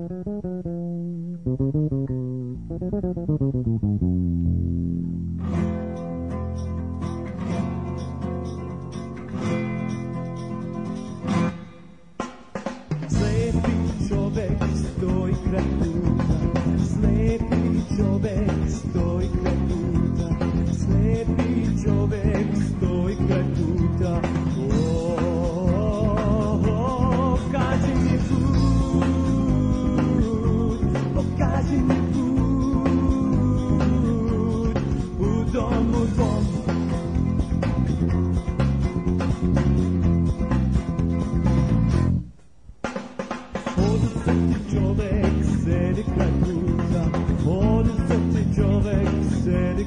Slepi čovek stoji kraj puta, slepi čovek stoji čovek sedi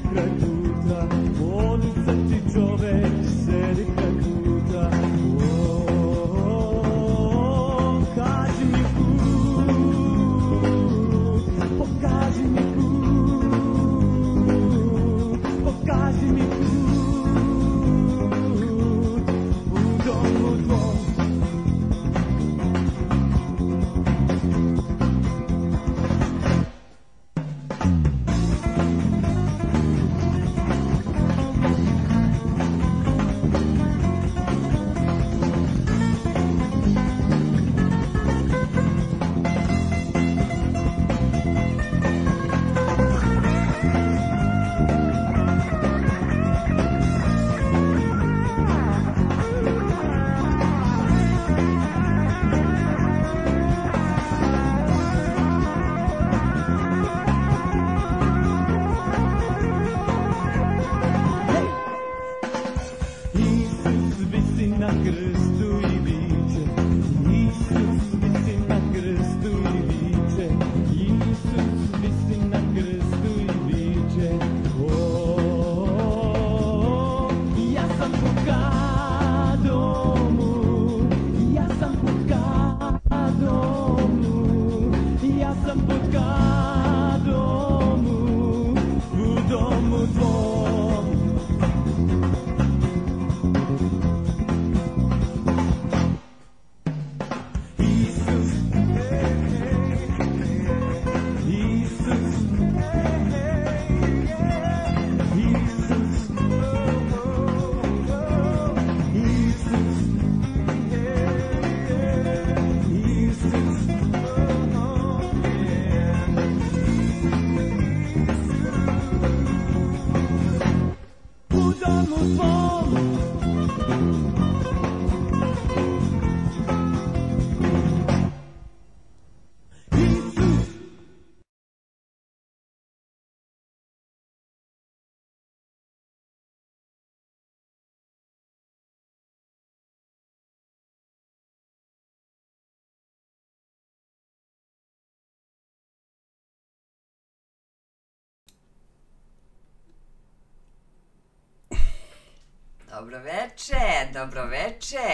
Dobro veče, dobro veče.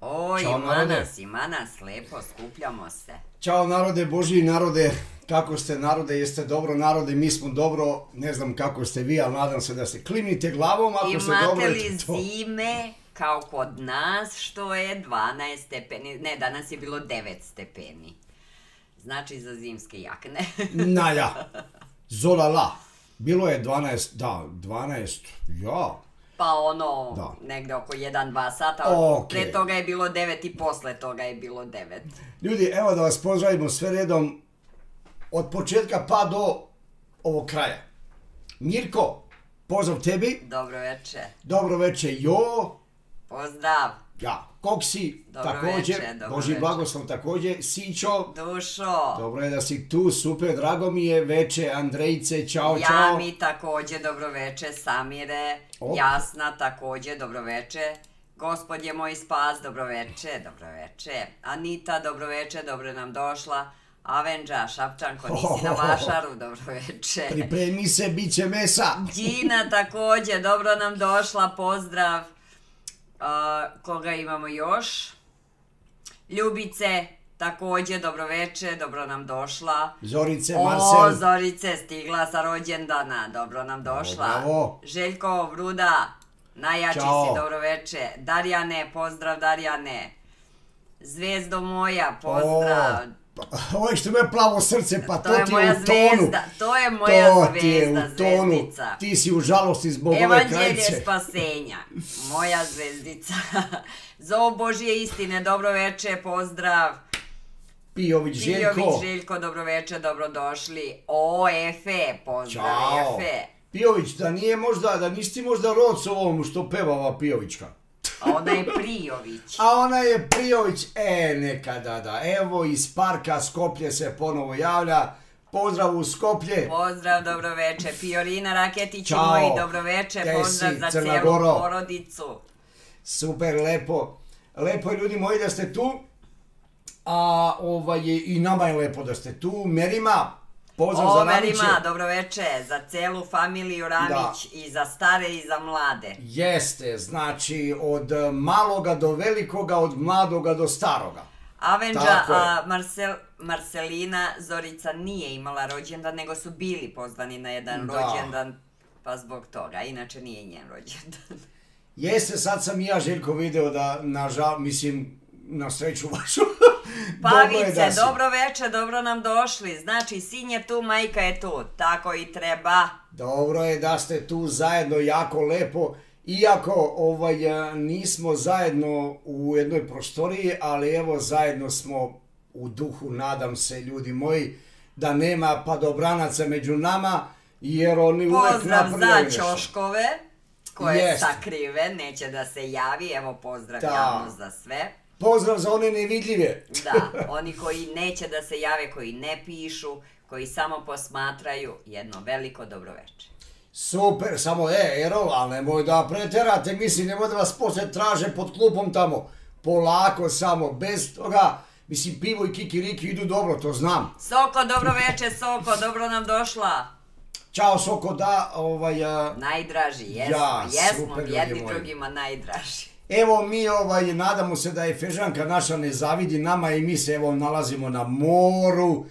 O, Ćao, ima narode. nas, ima nas, lepo, skupljamo se. Ćao narode, Božji narode, kako ste narode, jeste dobro narode, mi smo dobro, ne znam kako ste vi, ali nadam se da se klimnite glavom, ako ste dobro, Imate li to. zime kao kod nas, što je 12 stepeni, ne, danas je bilo 9 stepeni. Znači za zimske jakne. Naja, zola la, bilo je 12, da, 12, ja, Pa ono, Da. negde oko 1-2 sata, Okej. pre toga je bilo 9 i posle toga je bilo 9. Ljudi, evo da vas pozdravimo sve redom od početka pa do ovog kraja. Mirko, pozdrav tebi, Dobro veče, dobro veče Jo, pozdrav, ja, Koksi, Dobro također, veče, dobro Boži blagoslov također, Sićo, dušo. dobro je da si tu, super, drago mi je, veče, Andrejce, čao, Ja čao. mi takođe dobro veče, Samire, Op. Jasna takođe dobro veče, Gospod je moj spas, dobro veče, dobro veče, Anita dobro veče, dobro nam došla, Avenđa, Šapčanko, nisi na vašaru, dobro veče. Pripremi se, bit će mesa. Đina takođe, dobro nam došla, pozdrav. A, koga imamo još? Ljubice, takođe, dobro veče, dobro nam došla. Zorice, O, Marcel. Zorice, stigla sa rođendana, dobro nam došla. Bravo. Željko, Vruda, najjači Ćao. si, dobro veče. Darjane, pozdrav Darjane. Zvezdo moja, pozdrav. Ovo je što ima plavo srce, pa to, To je ti moja je u tonu. zvezda, to je moja to ti je u tonu. zvezdica. Ti si u žalosti zbog ove Evanđelje krajice. spasenja, moja zvezdica. Zov Božije istine, dobro veče, pozdrav. Pijović Željko. Pijović Željko, dobro veče, dobrodošli. O, Efe, pozdrav Ćao. Efe. Pijović, da nije možda, da nisi možda rod s ovom što peva ova Pijovićka. A ona je Prijović. A ona je Prijović, e, neka da, da. Evo iz parka Skoplje se ponovo javlja. Pozdrav u Skoplje. Pozdrav, dobro veče. Piorina Raketić Ćao. moji, dobro veče. Gde Pozdrav za Crna cijelu Goro? porodicu. Super, lepo. Lepo je ljudi moji da ste tu. A ovaj, i nama je lepo da ste tu. Merima, pozdrav za Ramiće. Overima, dobro veče. Za celu familiju Ramić i za stare i za mlade. Jeste, znači od maloga do velikoga, od mladoga do staroga. Avenđa, a, Marcel, Marcelina Zorica nije imala rođendan, nego su bili pozvani na jedan Da. rođendan, pa zbog toga. Inače nije njen rođendan. Jeste, sad sam i ja Željko video da, nažal, mislim, na sreću vašu. Pavice, si. dobro veče, dobro nam došli. Znači, sin je tu, majka je tu. Tako i treba. Dobro je da ste tu zajedno, jako lepo. Iako ovaj, nismo zajedno u jednoj prostoriji, ali evo zajedno smo u duhu, nadam se, ljudi moji, da nema padobranaca među nama, jer oni uvek Pozdrav za. Ćoškove, koje Jest. sakrive, neće da se javi. Evo, pozdrav Da. za sve. Pozdrav za one nevidljive. Da, oni koji neće da se jave, koji ne pišu, koji samo posmatraju, jedno veliko dobroveče. Super, samo e, Erol, ali nemoj da preterate, mislim, nemoj da vas poslije traže pod klupom tamo. Polako samo, bez toga, mislim, pivo i kikiriki idu dobro, to znam. Soko, dobro veče, Soko, dobro nam došla. Ćao Soko, da, ovaj, a, Najdraži, jesmo, Ja, jesmo, jedni drugima najdraži. Evo mi, ovaj, nadamo se da je Fežanka naša ne zavidi nama i mi se, evo, nalazimo na moru.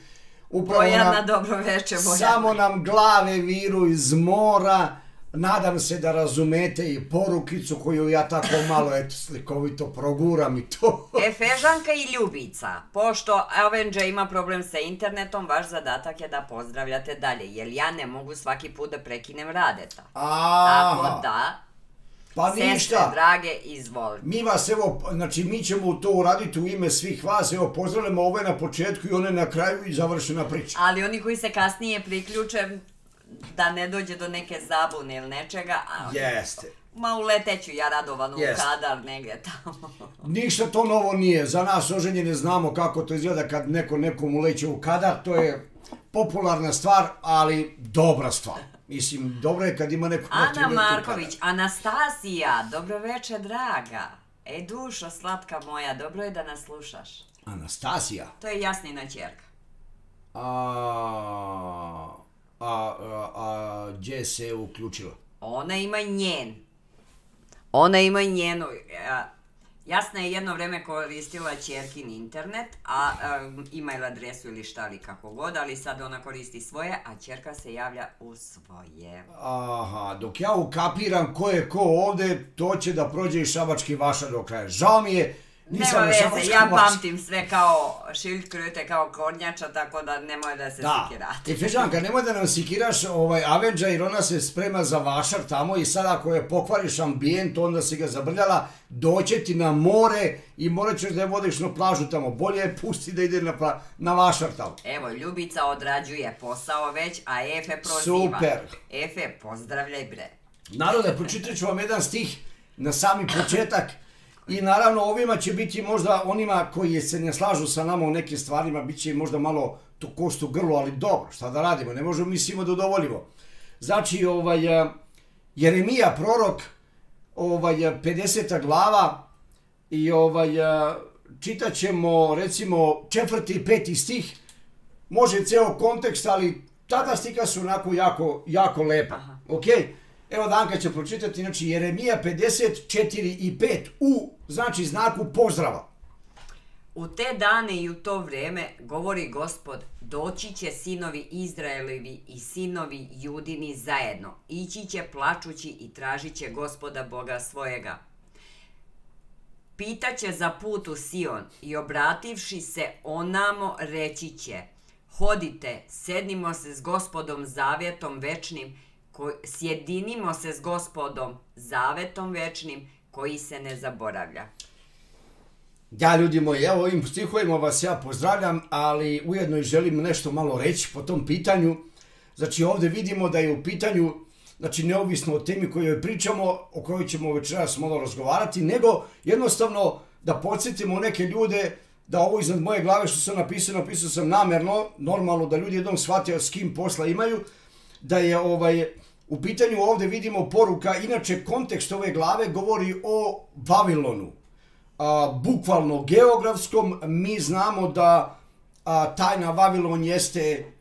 Upravo Bojana, nam- dobro veče, Bojana. Samo nam glave viru iz mora. Nadam se da razumete i porukicu koju ja tako malo eto slikovito proguram i to. E, Fežanka i Ljubica, pošto Avenger ima problem sa internetom, vaš zadatak je da pozdravljate dalje, jer ja ne mogu svaki put da prekinem radeta. Tako Aha, da, pa sestre ništa. drage, izvolite. Mi vas evo, znači mi ćemo to uraditi u ime svih vas, evo pozdravljamo ove na početku i one na kraju i završena priča. Ali oni koji se kasnije priključe, da ne dođe do neke zabune ili nečega, a Jeste. ma uleteću ja radovano u Jest. kadar negdje tamo. Ništa to novo nije. Za nas oženjene znamo kako to izgleda kad neko nekom uleće u kadar. To je popularna stvar, ali dobra stvar. Mislim, dobro je kad ima neko Ana Marković, Anastasija, dobro veče draga. E dušo, slatka moja, dobro je da nas slušaš. Anastasija. To je Jasnina čerka. A, a, a, a gdje se uključila? Ona ima njen. Ona ima njenu. a, Jasna je jedno vreme koristila čerkin internet, a, a email adresu ili šta li kako god, ali sad ona koristi svoje, a čerka se javlja u svoje. Aha, dok ja ukapiram ko je ko ovdje, to će da prođe i šabački vaša do kraja. Žao mi je, nisam Nema veze, ja pamtim sve kao šildkrute, kao kornjača, tako da nemoj da se Da, sikirate. i Fežanka, nemoj da nam sikiraš ovaj Avenger jer ona se sprema za vašar tamo i sad ako je pokvariš ambijent, onda si ga zabrljala, doće ti na more i morat ćeš da je vodiš na plažu tamo. Bolje je pusti da ide na, pla- na vašar tamo. Evo, Ljubica odrađuje posao već, a Efe proziva. Super. Efe, pozdravljaj bre. Narode, pročitat ću vam jedan stih na sami početak i naravno ovima će biti možda onima koji se ne slažu sa nama u nekim stvarima, bit će možda malo to kost u grlu, ali dobro, šta da radimo, ne možemo mi svima da udovoljimo. Znači, ovaj, eh, Jeremija, prorok, ovaj, eh, 50. glava i ovaj, eh, čitat ćemo recimo četvrti i peti stih, može ceo kontekst, ali tada stika su onako jako, jako lepa. Aha. Ok? Evo Danka će pročitati, znači Jeremija 54 i 5 u, znači znaku pozdrava. U te dane i u to vrijeme, govori gospod, doći će sinovi Izraelovi i sinovi Judini zajedno. Ići će plačući i tražit će gospoda Boga svojega. Pitaće za put u Sion i obrativši se onamo reći će Hodite, sednimo se s gospodom zavjetom večnim, ko- sjedinimo se s gospodom zavetom večnim koji se ne zaboravlja. Ja, ljudi moji, evo ovim stihovima vas ja pozdravljam, ali ujedno i želim nešto malo reći po tom pitanju. Znači, ovdje vidimo da je u pitanju, znači, neovisno o temi kojoj pričamo, o kojoj ćemo večeras malo razgovarati, nego jednostavno da podsjetimo neke ljude da ovo iznad moje glave što sam napisao, napisao sam namjerno, normalno da ljudi jednom shvate s kim posla imaju, da je ovaj, u pitanju ovdje vidimo poruka, inače kontekst ove glave govori o Vavilonu, a, bukvalno geografskom, mi znamo da a, tajna Vavilon jeste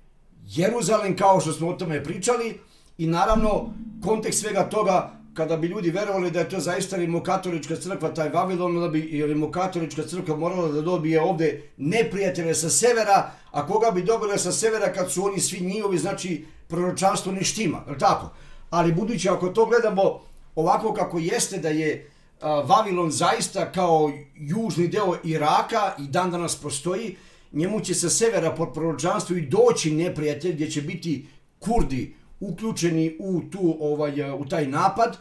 Jeruzalem, kao što smo o tome pričali, i naravno, kontekst svega toga, kada bi ljudi verovali da je to zaista rimokatolička crkva, taj Vavilon, onda bi rimokatolička crkva morala da dobije ovde neprijatelje sa severa, a koga bi dobila sa severa kad su oni svi njihovi, znači proročanstvo ne štima, je tako? Ali budući ako to gledamo ovako kako jeste da je Vavilon zaista kao južni deo Iraka i dan danas postoji, njemu će sa severa po proročanstvu i doći neprijatelj gdje će biti Kurdi uključeni u tu ovaj u taj napad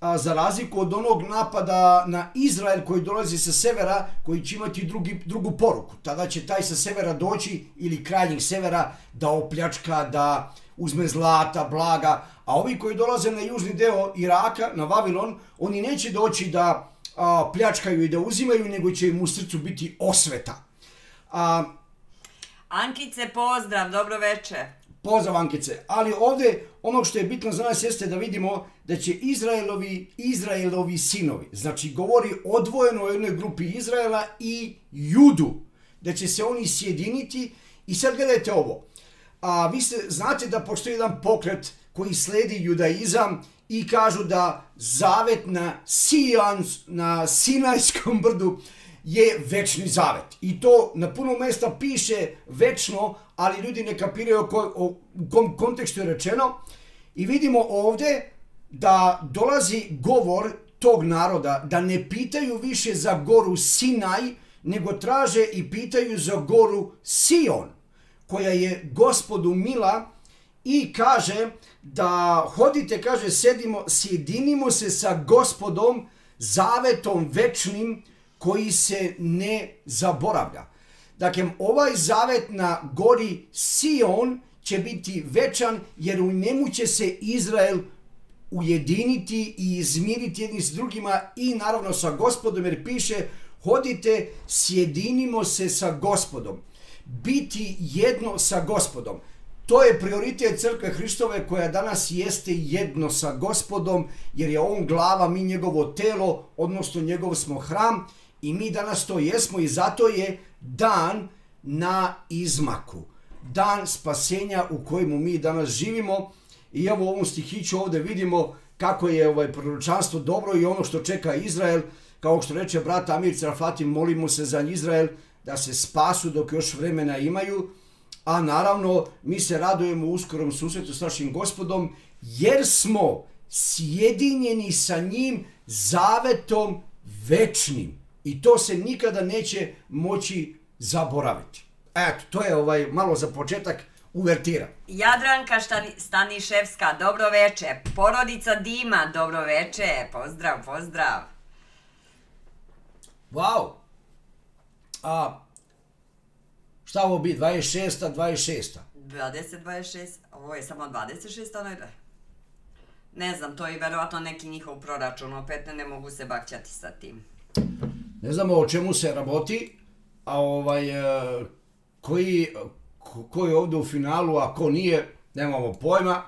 a za razliku od onog napada na Izrael koji dolazi sa severa, koji će imati drugi, drugu poruku. Tada će taj sa severa doći, ili krajnjeg severa, da opljačka, da uzme zlata, blaga, a ovi koji dolaze na južni deo Iraka, na Vavilon, oni neće doći da a, pljačkaju i da uzimaju, nego će im u srcu biti osveta. A, Ankice, pozdrav, dobro veče. Pozdrav Ankice. Ali ovdje ono što je bitno za nas jeste da vidimo da će Izraelovi, Izraelovi sinovi, znači govori odvojeno o jednoj grupi Izraela i Judu, da će se oni sjediniti i sad gledajte ovo. A vi ste, znate da postoji jedan pokret koji sledi judaizam i kažu da zavet na Sijans, na Sinajskom brdu je večni zavet. I to na puno mesta piše večno, ali ljudi ne kapiraju ko- o, u kom kontekstu je rečeno. I vidimo ovdje da dolazi govor tog naroda da ne pitaju više za goru Sinaj, nego traže i pitaju za goru Sion, koja je gospodu mila i kaže da hodite, kaže, sedimo, sjedinimo se sa gospodom, zavetom večnim, koji se ne zaboravlja. Dakle, ovaj zavet na gori Sion će biti večan, jer u njemu će se Izrael ujediniti i izmiriti jedni s drugima i naravno sa gospodom, jer piše hodite, sjedinimo se sa gospodom. Biti jedno sa gospodom. To je prioritet crkve Hristove koja danas jeste jedno sa gospodom, jer je on glava, mi njegovo telo, odnosno njegov smo hram i mi danas to jesmo i zato je dan na izmaku. Dan spasenja u kojemu mi danas živimo i evo u ovom stihiću ovdje vidimo kako je ovaj proročanstvo dobro i ono što čeka Izrael, kao što reče brat Amir Carafati, molimo se za Izrael da se spasu dok još vremena imaju, a naravno mi se radujemo uskorom susretu s našim gospodom, jer smo sjedinjeni sa njim zavetom večnim. I to se nikada neće moći zaboraviti. Eto, to je ovaj malo za početak uvertira. Jadranka Štani- Staniševska, dobro veče. Porodica Dima, dobro veče. Pozdrav, pozdrav. Wow! A šta ovo bi? 26. 26. 20, 26, ovo je samo 26, ono je... Ne znam, to je verovatno neki njihov proračun, opet ne, ne mogu se bakćati sa tim. Ne znamo o čemu se raboti, a ovaj, e, koji, ko, je ovdje u finalu, a ko nije, nemamo pojma,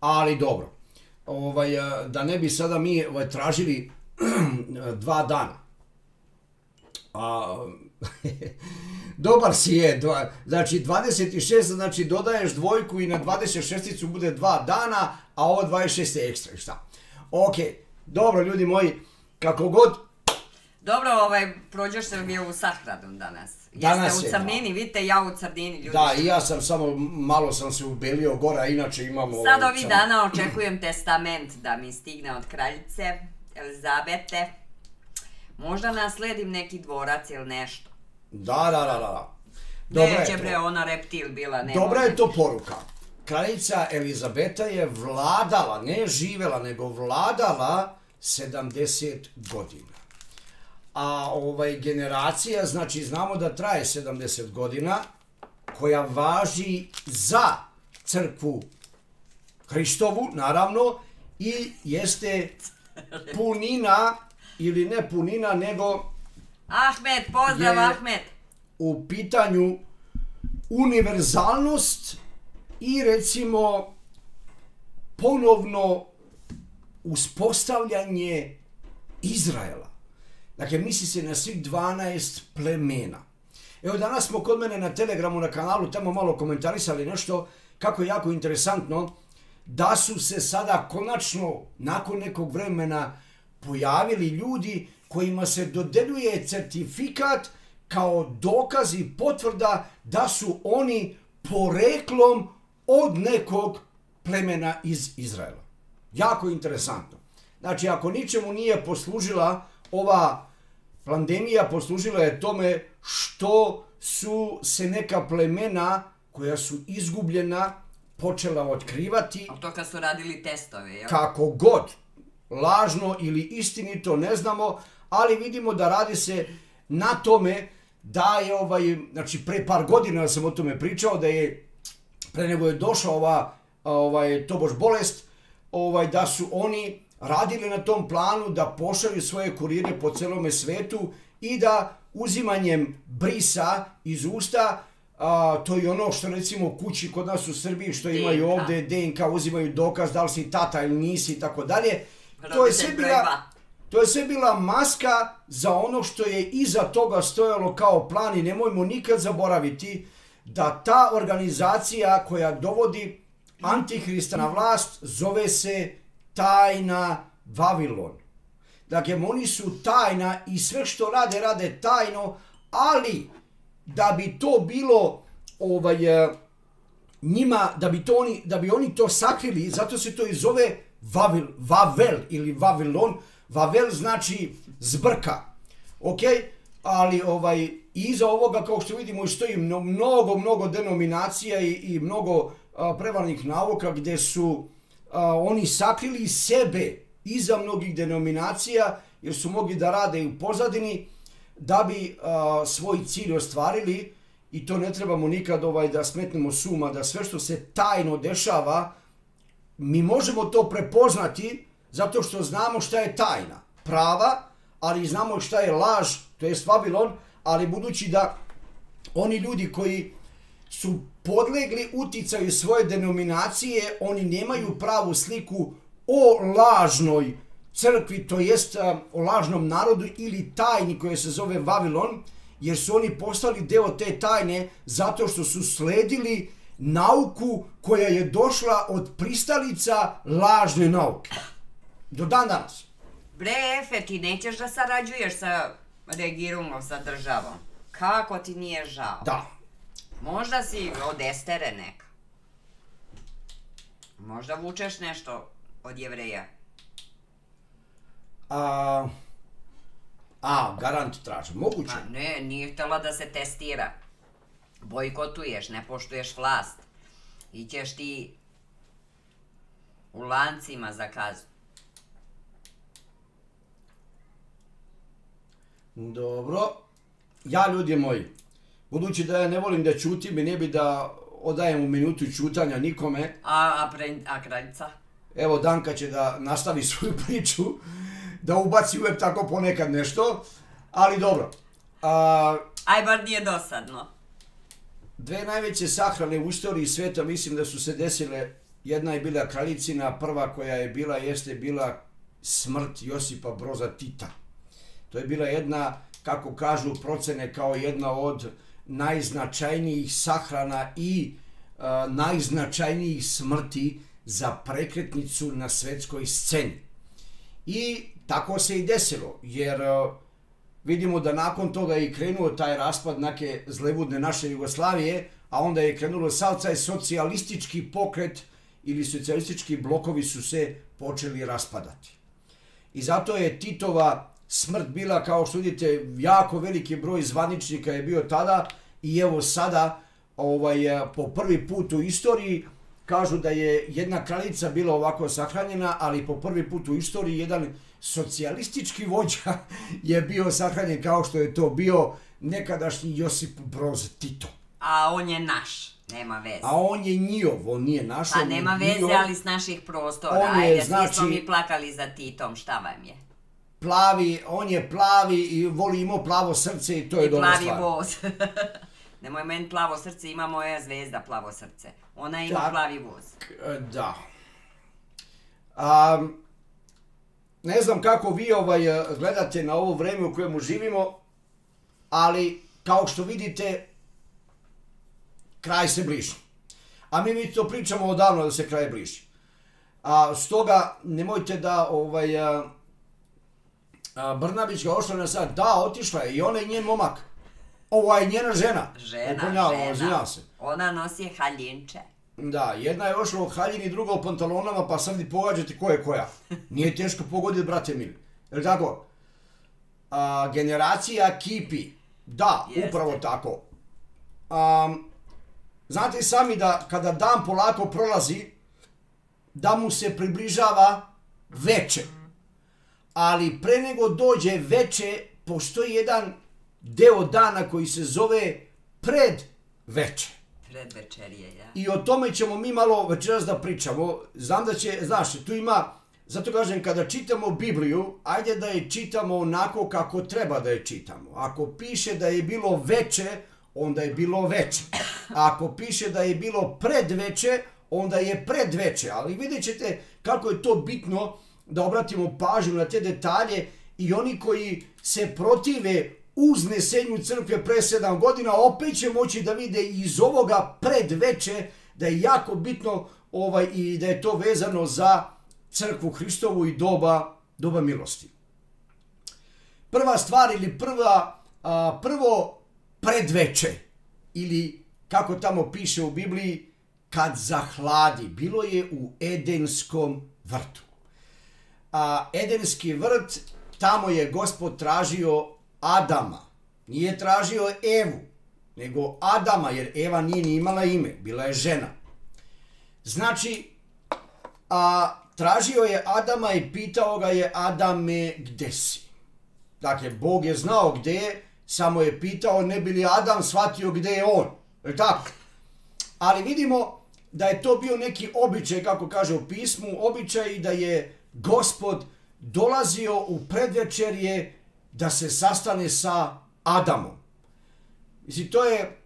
ali dobro. Ovaj, e, da ne bi sada mi ovaj, tražili dva dana. A, dobar si je, dva, znači 26, znači dodaješ dvojku i na 26 bude dva dana, a ovo 26 je ekstra, šta? Ok, dobro ljudi moji, kako god, Dobro, ovaj, prođeš se bio u sahradu danas. Danas Jeste je, u Crnini, vidite, ja u Crnini, ljudi. Da, i ja sam samo, malo sam se ubelio gore, a inače imamo... Sad ovaj, ovih dana očekujem testament da mi stigne od kraljice Elizabete. Možda nasledim neki dvorac ili nešto. Da, da, da, da. Dobra Neće bre, ona reptil bila, ne Dobra je to poruka. Kraljica Elizabeta je vladala, ne živela, nego vladala 70 godina. A ovaj generacija, znači znamo da traje 70 godina, koja važi za crkvu Hristovu, naravno, i jeste punina, ili ne punina, nego Ahmet, pozdrav Je- Ahmet. u pitanju univerzalnost i recimo ponovno uspostavljanje Izraela. Dakle, misli se na svih 12 plemena. Evo danas smo kod mene na Telegramu na kanalu tamo malo komentarisali nešto kako je jako interesantno da su se sada konačno nakon nekog vremena pojavili ljudi kojima se dodeljuje certifikat kao dokaz i potvrda da su oni poreklom od nekog plemena iz Izraela. Jako interesantno. Znači, ako ničemu nije poslužila ova pandemija, poslužila je tome što su se neka plemena koja su izgubljena počela otkrivati A to kad su radili testove, jel? kako god, lažno ili istinito, ne znamo, ali vidimo da radi se na tome da je ovaj, znači pre par godina sam o tome pričao, da je pre nego je došla ova ovaj, tobož bolest, ovaj, da su oni radili na tom planu da pošalju svoje kurire po celome svetu i da uzimanjem brisa iz usta, a, to je ono što recimo kući kod nas u Srbiji što imaju ovde DNK uzimaju dokaz da li si tata ili nisi i tako dalje. To je sve bila. To je sve bila maska za ono što je iza toga stojalo kao plan i nemojmo nikad zaboraviti da ta organizacija koja dovodi Antihrista na vlast zove se tajna Vavilon. Dakle, oni su tajna i sve što rade, rade tajno, ali da bi to bilo ovaj, eh, njima, da bi, to oni, da bi oni to sakrili, zato se to i zove Vavil, Vavel ili Vavilon. Vavel znači zbrka. Ok? Ali ovaj, iza ovoga, kao što vidimo, stoji mno- mnogo, mnogo denominacija i, i mnogo a, prevarnih gdje su a, oni sakrili sebe iza mnogih denominacija jer su mogli da rade u pozadini da bi a, svoj cilj ostvarili i to ne trebamo nikad ovaj da smetnemo suma da sve što se tajno dešava mi možemo to prepoznati zato što znamo šta je tajna prava, ali znamo šta je laž, to jest Vavilon, ali budući da oni ljudi koji su podlegli uticaju svoje denominacije, oni nemaju pravu sliku o lažnoj crkvi, to jest a, o lažnom narodu ili tajni koja se zove Vavilon, jer su oni postali deo te tajne zato što su sledili nauku koja je došla od pristalica lažne nauke. Do dan danas. Bre, Efe, ti nećeš da sarađuješ sa Regirumom, sa državom. Kako ti nije žao? Da. Možda si od Estere neka. Možda vučeš nešto od jevreja. A, a garant traže. Moguće. Ma ne, nije htjela da se testira. Bojkotuješ, ne poštuješ vlast. Ićeš ti u lancima za kaznu. Dobro. Ja, ljudi moji, budući da ja ne volim da čutim i ne bi da odajem u minutu čutanja nikome, A, a, pre, a kraljica? evo Danka će da nastavi svoju priču, da ubaci uvek tako ponekad nešto, ali dobro. A, Aj, bar nije dosadno. Dve najveće sahrane u istoriji sveta mislim da su se desile, jedna je bila kraljicina, prva koja je bila jeste bila smrt Josipa Broza Tita. To je bila jedna, kako kažu procene, kao jedna od najznačajnijih sahrana i a, najznačajnijih smrti za prekretnicu na svetskoj sceni. I tako se i desilo, jer a, vidimo da nakon toga je i krenuo taj raspad neke zlevudne naše Jugoslavije, a onda je krenulo sav taj socijalistički pokret ili socijalistički blokovi su se počeli raspadati. I zato je Titova smrt bila, kao što vidite, jako veliki broj zvaničnika je bio tada i evo sada, ovaj, eh, po prvi put u istoriji, kažu da je jedna kraljica bila ovako sahranjena, ali po prvi put u istoriji jedan socijalistički vođa je bio sahranjen kao što je to bio nekadašnji Josip Broz Tito. A on je naš, nema veze. A on je njihov, on nije naš. Pa nema veze, njihov. ali s naših prostora. On je, Ajde, svi smo znači- mi plakali za Titom, šta vam je? Plavi, on je plavi i voli imao plavo srce i to je I dobra plavi stvar. voz. Nemoj meni plavo srce, ima moja zvezda plavo srce. Ona ima Tak. plavi voz. E, Da. A, ne znam kako vi ovaj, e, gledate na ovo vreme u kojemu živimo, ali kao što vidite, kraj se bliži. A mi mi to pričamo odavno da se kraj bliži. A, stoga nemojte da ovaj, a, Brnabić ga ošla na sad, da, otišla je i ona i njen momak. Ovo je njena žena. Žena, Okonjala, žena. se. Ona nosi haljinče. Da, jedna je ošla u haljini, druga u pantalonama, pa sad vi pogađate ko je koja. Nije teško pogoditi, brate mili. Jel tako? A, generacija kipi. Da, Jeste. upravo tako. Am, znate i sami da kada dan polako prolazi, da mu se približava veče. Ali pre nego dođe veče, postoji jedan deo dana koji se zove pred veče. Pred večerije, ja. I o tome ćemo mi malo večeras da pričamo. Znam da će, znaš, tu ima, zato kažem, kada čitamo Bibliju, ajde da je čitamo onako kako treba da je čitamo. Ako piše da je bilo veče, onda je bilo veče. Ako piše da je bilo predveče, onda je predveče. Ali vidjet ćete kako je to bitno da obratimo pažnju na te detalje i oni koji se protive uznesenju crkve pre sedam godina, opet će moći da vide iz ovoga predveče da je jako bitno ovaj, i da je to vezano za crkvu Hristovu i doba, doba milosti. Prva stvar ili prva, a, prvo predveče ili kako tamo piše u Bibliji, kad zahladi, bilo je u Edenskom vrtu. A Edenski vrt, tamo je gospod tražio Adama. Nije tražio Evu, nego Adama, jer Eva nije ni imala ime, bila je žena. Znači, a, tražio je Adama i pitao ga je Adame, gde si? Dakle, Bog je znao gde je, samo je pitao ne bi li Adam shvatio gde je on. Je tako? Ali vidimo da je to bio neki običaj, kako kaže u pismu, običaj da je gospod dolazio u predvečerje da se sastane sa Adamom. Mislim, to je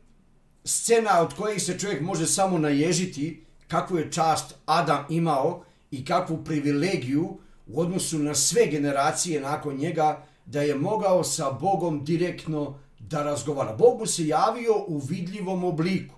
scena od koje se čovjek može samo naježiti kakvu je čast Adam imao i kakvu privilegiju u odnosu na sve generacije nakon njega da je mogao sa Bogom direktno da razgovara. Bog mu se javio u vidljivom obliku.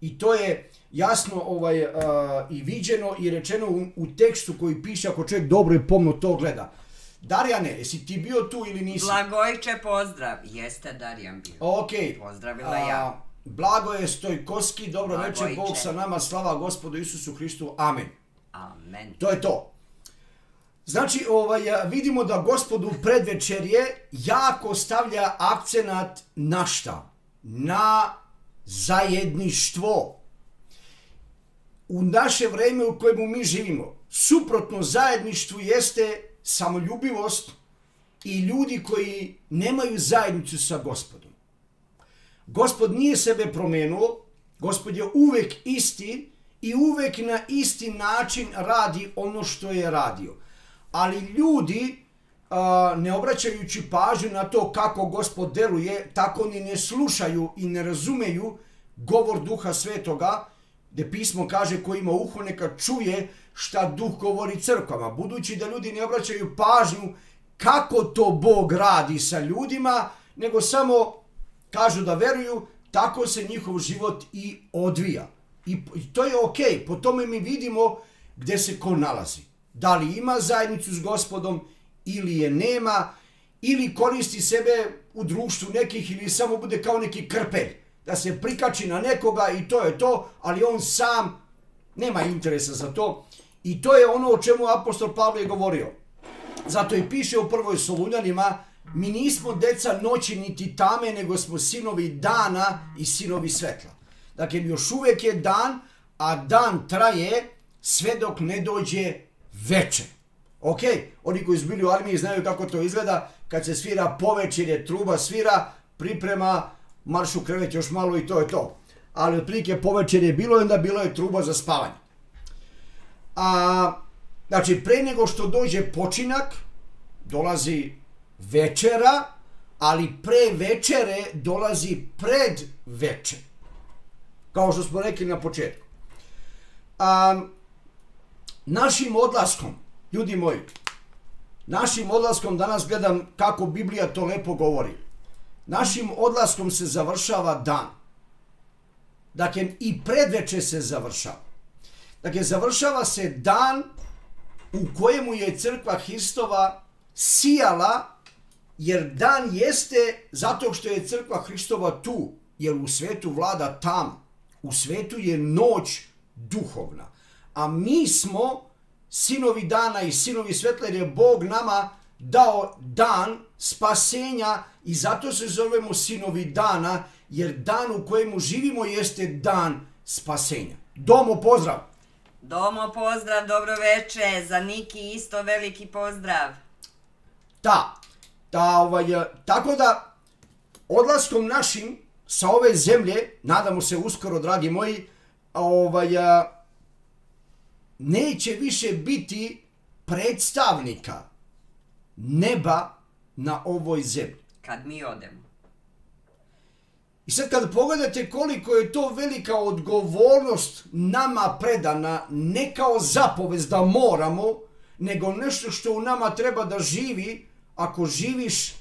I to je jasno ovaj, a, i viđeno i rečeno u, u tekstu koji piše ako čovjek dobro i pomno to gleda. Darjane, jesi ti bio tu ili nisi? Blagojče, pozdrav. Jeste Darijan bio. Ok. Pozdravila ja. Blago je Stojkoski, dobro večer, Blagojče. Bog sa nama, slava gospodu Isusu Hristu, amen. Amen. To je to. Znači, ovaj, vidimo da gospodu predvečerje jako stavlja akcenat na šta? Na zajedništvo. U naše vreme u kojemu mi živimo, suprotno zajedništvu jeste samoljubivost i ljudi koji nemaju zajednicu sa gospodom. Gospod nije sebe promenuo, gospod je uvek isti i uvek na isti način radi ono što je radio. Ali ljudi, ne obraćajući pažnju na to kako gospod deluje, tako ni ne slušaju i ne razumeju govor duha svetoga, gde pismo kaže ko ima uho neka čuje šta duh govori crkvama. Budući da ljudi ne obraćaju pažnju kako to Bog radi sa ljudima, nego samo kažu da veruju, tako se njihov život i odvija. I, to je okej, po tome mi vidimo gde se ko nalazi. Da li ima zajednicu s gospodom ili je nema, ili koristi sebe u društvu nekih ili samo bude kao neki krpelj. Da se prikači na nekoga i to je to, ali on sam nema interesa za to. I to je ono o čemu apostol Pavle je govorio. Zato i piše u prvoj Solunjanima mi nismo deca noći niti tame, nego smo sinovi dana i sinovi svetla. Dakle, još uvijek je dan, a dan traje sve dok ne dođe veče. Ok, oni koji su bili u armiji znaju kako to izgleda, kad se svira povečer truba svira, priprema, marš u krevet još malo i to je to. Ali otprilike povečer je bilo i onda bilo je truba za spavanje. A, znači, pre nego što dođe počinak, dolazi večera, ali pre večere dolazi pred večer. Kao što smo rekli na početku. A, našim odlaskom, ljudi moji, našim odlaskom danas gledam kako Biblija to lepo govori. Našim odlaskom se završava dan. Dakle, i predveče se završava. Dakle, završava se dan u kojemu je crkva Hristova sijala, jer dan jeste zato što je crkva Hristova tu, jer u svetu vlada tam. U svetu je noć duhovna. A mi smo sinovi dana i sinovi svetla jer je Bog nama dao dan spasenja i zato se zovemo sinovi dana jer dan u kojemu živimo jeste dan spasenja. Domo pozdrav! Domo, pozdrav, dobro veče, za Niki isto veliki pozdrav. Da, da ovaj, e, tako da odlaskom našim sa ove zemlje, nadamo se uskoro, dragi moji, ovaj, e, neće više biti predstavnika neba na ovoj zemlji. Kad mi odemo. I sad kad pogledate koliko je to velika odgovornost nama predana, ne kao zapovez da moramo, nego nešto što u nama treba da živi, ako živiš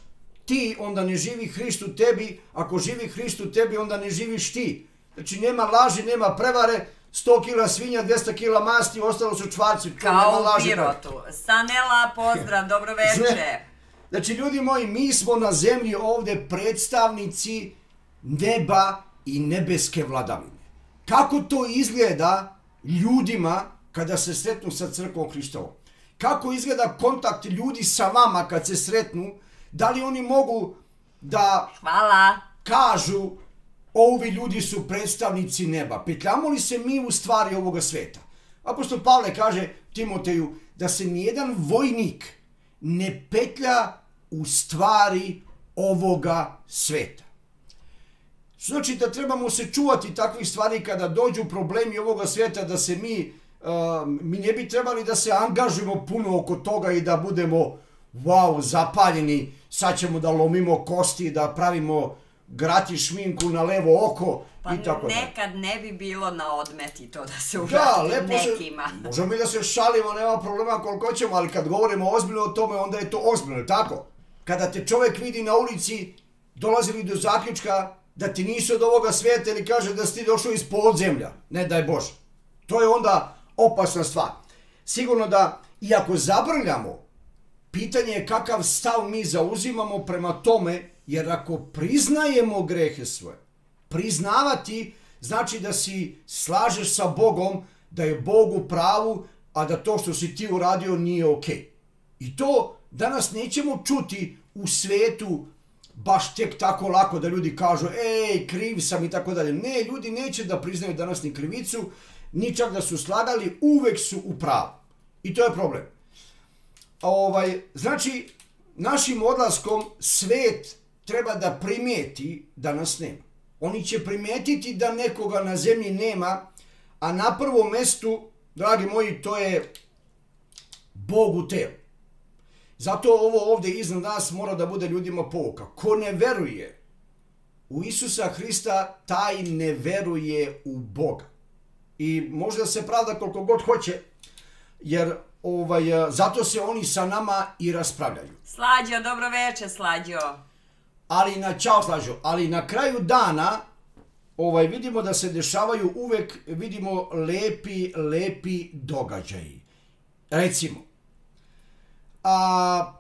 ti, onda ne živi Hrist u tebi, ako živi Hrist u tebi, onda ne živiš ti. Znači nema laži, nema prevare, 100 kila svinja, 200 kila masti, ostalo su čvarci. Kao u. Pirotu. Sanela, pozdrav, dobro veče. Znači, ljudi moji, mi smo na zemlji ovde predstavnici neba i nebeske vladavine. Kako to izgleda ljudima kada se sretnu sa crkvom Hristovom? Kako izgleda kontakt ljudi sa vama kad se sretnu? Da li oni mogu da Hvala. kažu ovi ljudi su predstavnici neba. Petljamo li se mi u stvari ovoga sveta? Apostol Pavle kaže Timoteju da se nijedan vojnik ne petlja u stvari ovoga sveta. Znači da trebamo se čuvati takvih stvari kada dođu problemi ovoga svijeta da se mi, uh, mi ne bi trebali da se angažujemo puno oko toga i da budemo wow, zapaljeni, sad ćemo da lomimo kosti, da pravimo grati šminku na levo oko Pa i tako nekad ne bi bilo na odmeti to da se Da, uradi lepo nekima. se, možemo mi da se šalimo, nema problema koliko ćemo, ali kad govorimo ozbiljno o tome, onda je to ozbiljno, tako? Kada te čovjek vidi na ulici, dolazi li do zaključka da ti nisu od ovoga svijeta ili kaže da si ti došao iz podzemlja, ne daj Bože. To je onda opasna stvar. Sigurno da, iako zabrljamo, pitanje je kakav stav mi zauzimamo prema tome, jer ako priznajemo grehe svoje, priznavati znači da si slažeš sa Bogom, da je Bog u pravu, a da to što si ti uradio nije okej. I to danas nećemo čuti u svetu baš tek tako lako da ljudi kažu ej, kriv sam i tako dalje. Ne, ljudi neće da priznaju danas ni krivicu, ni čak da su slagali, uvek su u pravu. I to je problem. Ovaj, znači, našim odlaskom svet treba da primijeti da nas nema. Oni će primijetiti da nekoga na zemlji nema, a na prvom mestu, dragi moji, to je Bog u telu. Zato ovo ovdje iznad nas mora da bude ljudima pouka. Ko ne veruje u Isusa Hrista, taj ne veruje u Boga. I možda se pravda koliko god hoće, jer ovaj, zato se oni sa nama i raspravljaju. Slađo, dobro veče, Slađo. Ali na čao slažu, ali na kraju dana ovaj vidimo da se dešavaju uvek vidimo lepi lepi događaji. Recimo a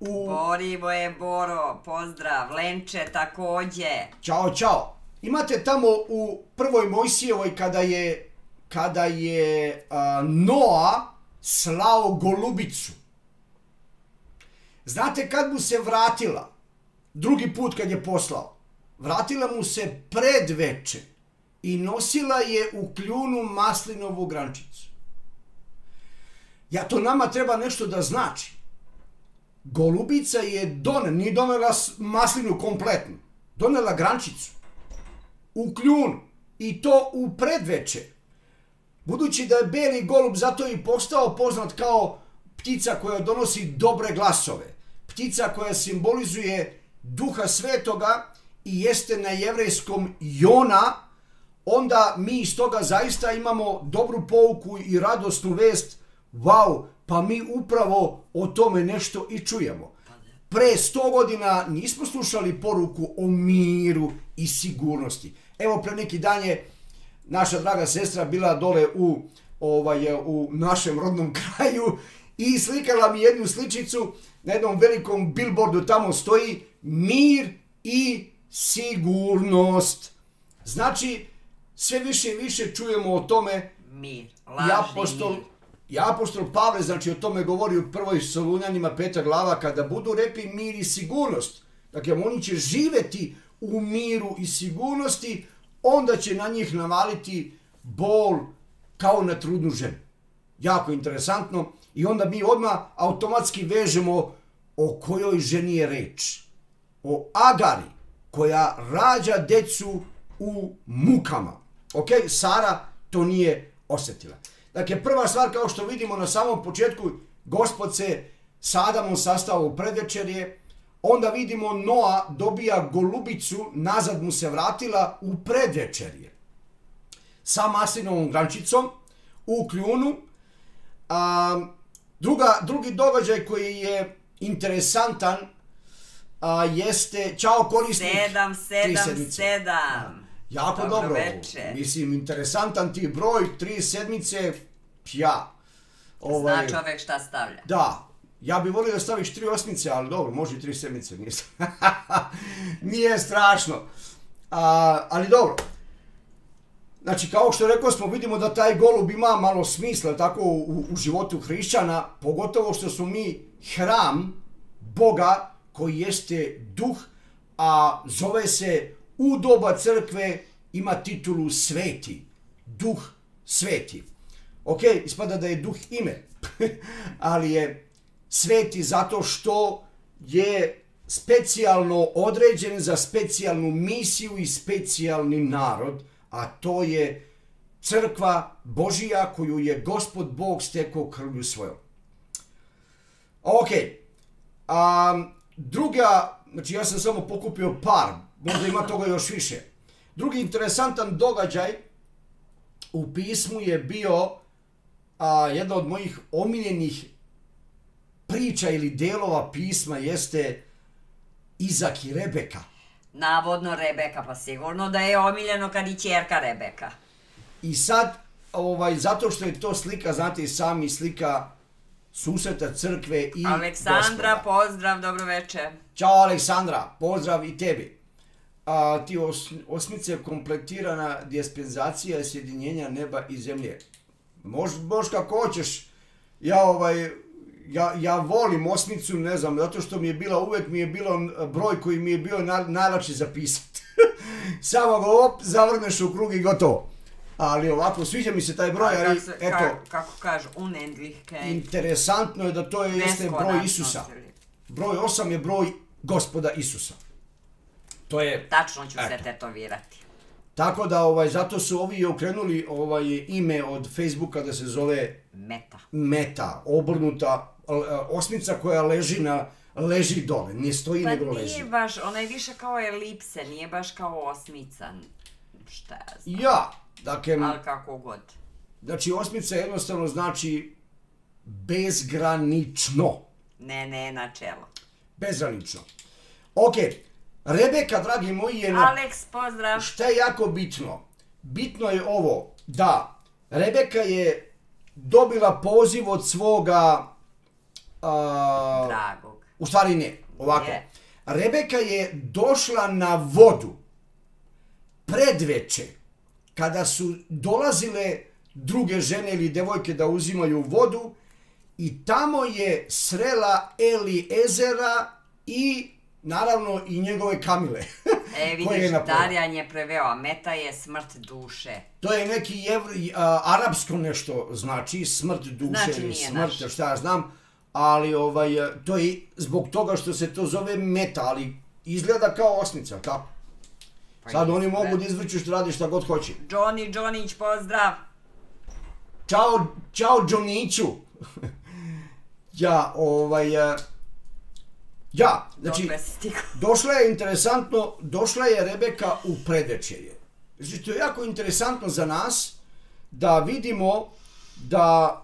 u Borivo je Boro, pozdrav. Lenče takođe. Ćao, čao. Imate tamo u prvoj Mojsijevoj kada je kada je a, Noa slao golubicu. Znate kad mu se vratila, drugi put kad je poslao, vratila mu se predveče i nosila je u kljunu maslinovu grančicu. Ja to nama treba nešto da znači. Golubica je donela, nije donela maslinu kompletnu, donela grančicu u kljunu i to u predveče. Budući da je beli golub zato i postao poznat kao ptica koja donosi dobre glasove, ptica koja simbolizuje duha svetoga i jeste na jevrejskom Jona, onda mi iz toga zaista imamo dobru pouku i radosnu vest, wow, pa mi upravo o tome nešto i čujemo. Pre 100 godina nismo slušali poruku o miru i sigurnosti. Evo pre neki dan je naša draga sestra bila dole u, ovaj, u našem rodnom kraju i slikala mi jednu sličicu na jednom velikom billboardu tamo stoji mir i sigurnost. Znači, sve više i više čujemo o tome Mir, i lažni apostol, mir. i apostol Pavle, znači o tome govori u prvoj Solunjanima peta glava, kada budu rekli mir i sigurnost, dakle oni će živeti u miru i sigurnosti, onda će na njih navaliti bol kao na trudnu ženu. Jako interesantno i onda mi odmah automatski vežemo o kojoj ženi je reč. O Agari, koja rađa decu u mukama. Ok, Sara to nije osjetila. Dakle, prva stvar kao što vidimo na samom početku, gospod se s Adamom sastao u predvečerje, onda vidimo Noa dobija golubicu, nazad mu se vratila u predvečerje. Sa maslinovom grančicom u kljunu. A, druga, drugi događaj koji je interesantan a, jeste, čao korisnik. Sedam, sedam, sedam. Jako Dobro dobro. Mislim, interesantan ti broj, tri sedmice, ja. Ovaj, Zna čovek šta stavlja. Da, ja bih volio da staviš tri osmice, ali dobro, može i tri sedmice, nije, nije strašno. A, ali dobro. Znači, kao što rekao smo, vidimo da taj golub ima malo smisla tako u, u životu hrišćana, pogotovo što smo mi hram Boga koji jeste duh, a zove se u doba crkve ima titulu sveti, duh sveti. Ok, ispada da je duh ime, ali je sveti zato što je specijalno određen za specijalnu misiju i specijalni narod, a to je crkva Božija koju je gospod Bog stekao krvlju svojom. Ok, a, druga, znači ja sam samo pokupio par, možda ima toga još više. Drugi interesantan događaj u pismu je bio a, jedna od mojih omiljenih priča ili delova pisma jeste Izak i Rebeka. Navodno Rebeka, pa sigurno da je omiljeno kad i čerka Rebeka. I sad, ovaj, zato što je to slika, znate i sami, slika susreta crkve i Aleksandra, gospoda. pozdrav, dobro veče. Ćao Aleksandra, pozdrav i tebi. A, ti os, osmice kompletirana dispenzacija sjedinjenja neba i zemlje. Mož, mož kako hoćeš. Ja ovaj, ja, ja volim osmicu, ne znam, zato što mi je bila, uvek mi je bilo broj koji mi je bio na, najlakše zapisati. Samo ga op, zavrneš u krug i gotovo. Ali ovako, sviđa mi se taj broj, ali kako, se, eto, ka, kako kažu, unendlichkeit. interesantno je da to je, jeste broj Isusa. Broj 8 je broj gospoda Isusa. To je Tačno ću se Eto. tetovirati. Tako da ovaj zato su ovi okrenuli ovaj ime od Facebooka da se zove Meta. Meta, obrnuta e, osmica koja leži na leži dole, ne stoji Pa nego nije leži. baš, ona je više kao elipse, nije baš kao osmica. Šta ja znam, Ja, dakle, ali kako god. znači osmica jednostavno znači bezgranično. Ne, ne, načelo. Bezgranično. Ok, Rebeka, dragi moji, je na Aleks, pozdrav. Šta je jako bitno? Bitno je ovo da Rebeka je dobila poziv od svoga a, Dragog. u stvari ne, ovako. Je. Rebeka je došla na vodu predveče kada su dolazile druge žene ili devojke da uzimaju vodu i tamo je srela Eliezera i naravno i njegove kamile. E, vidiš. Darjan je preveo, a meta je smrt duše. To je neki jevri, a, arapsko nešto znači, smrt duše Znači, ili smrt, naš. šta ja znam, ali ovaj, to je zbog toga što se to zove meta, ali izgleda kao osnica, tako? Pa Sad oni mogu da izvrću što radi šta god hoće. Johnny Johnnić, pozdrav! Ćao, ćao Džoniću. ja, ovaj, e, ja, znači? Došla je interesantno, došla je Rebeka u predvečerje. Znači, to je jako interesantno za nas da vidimo da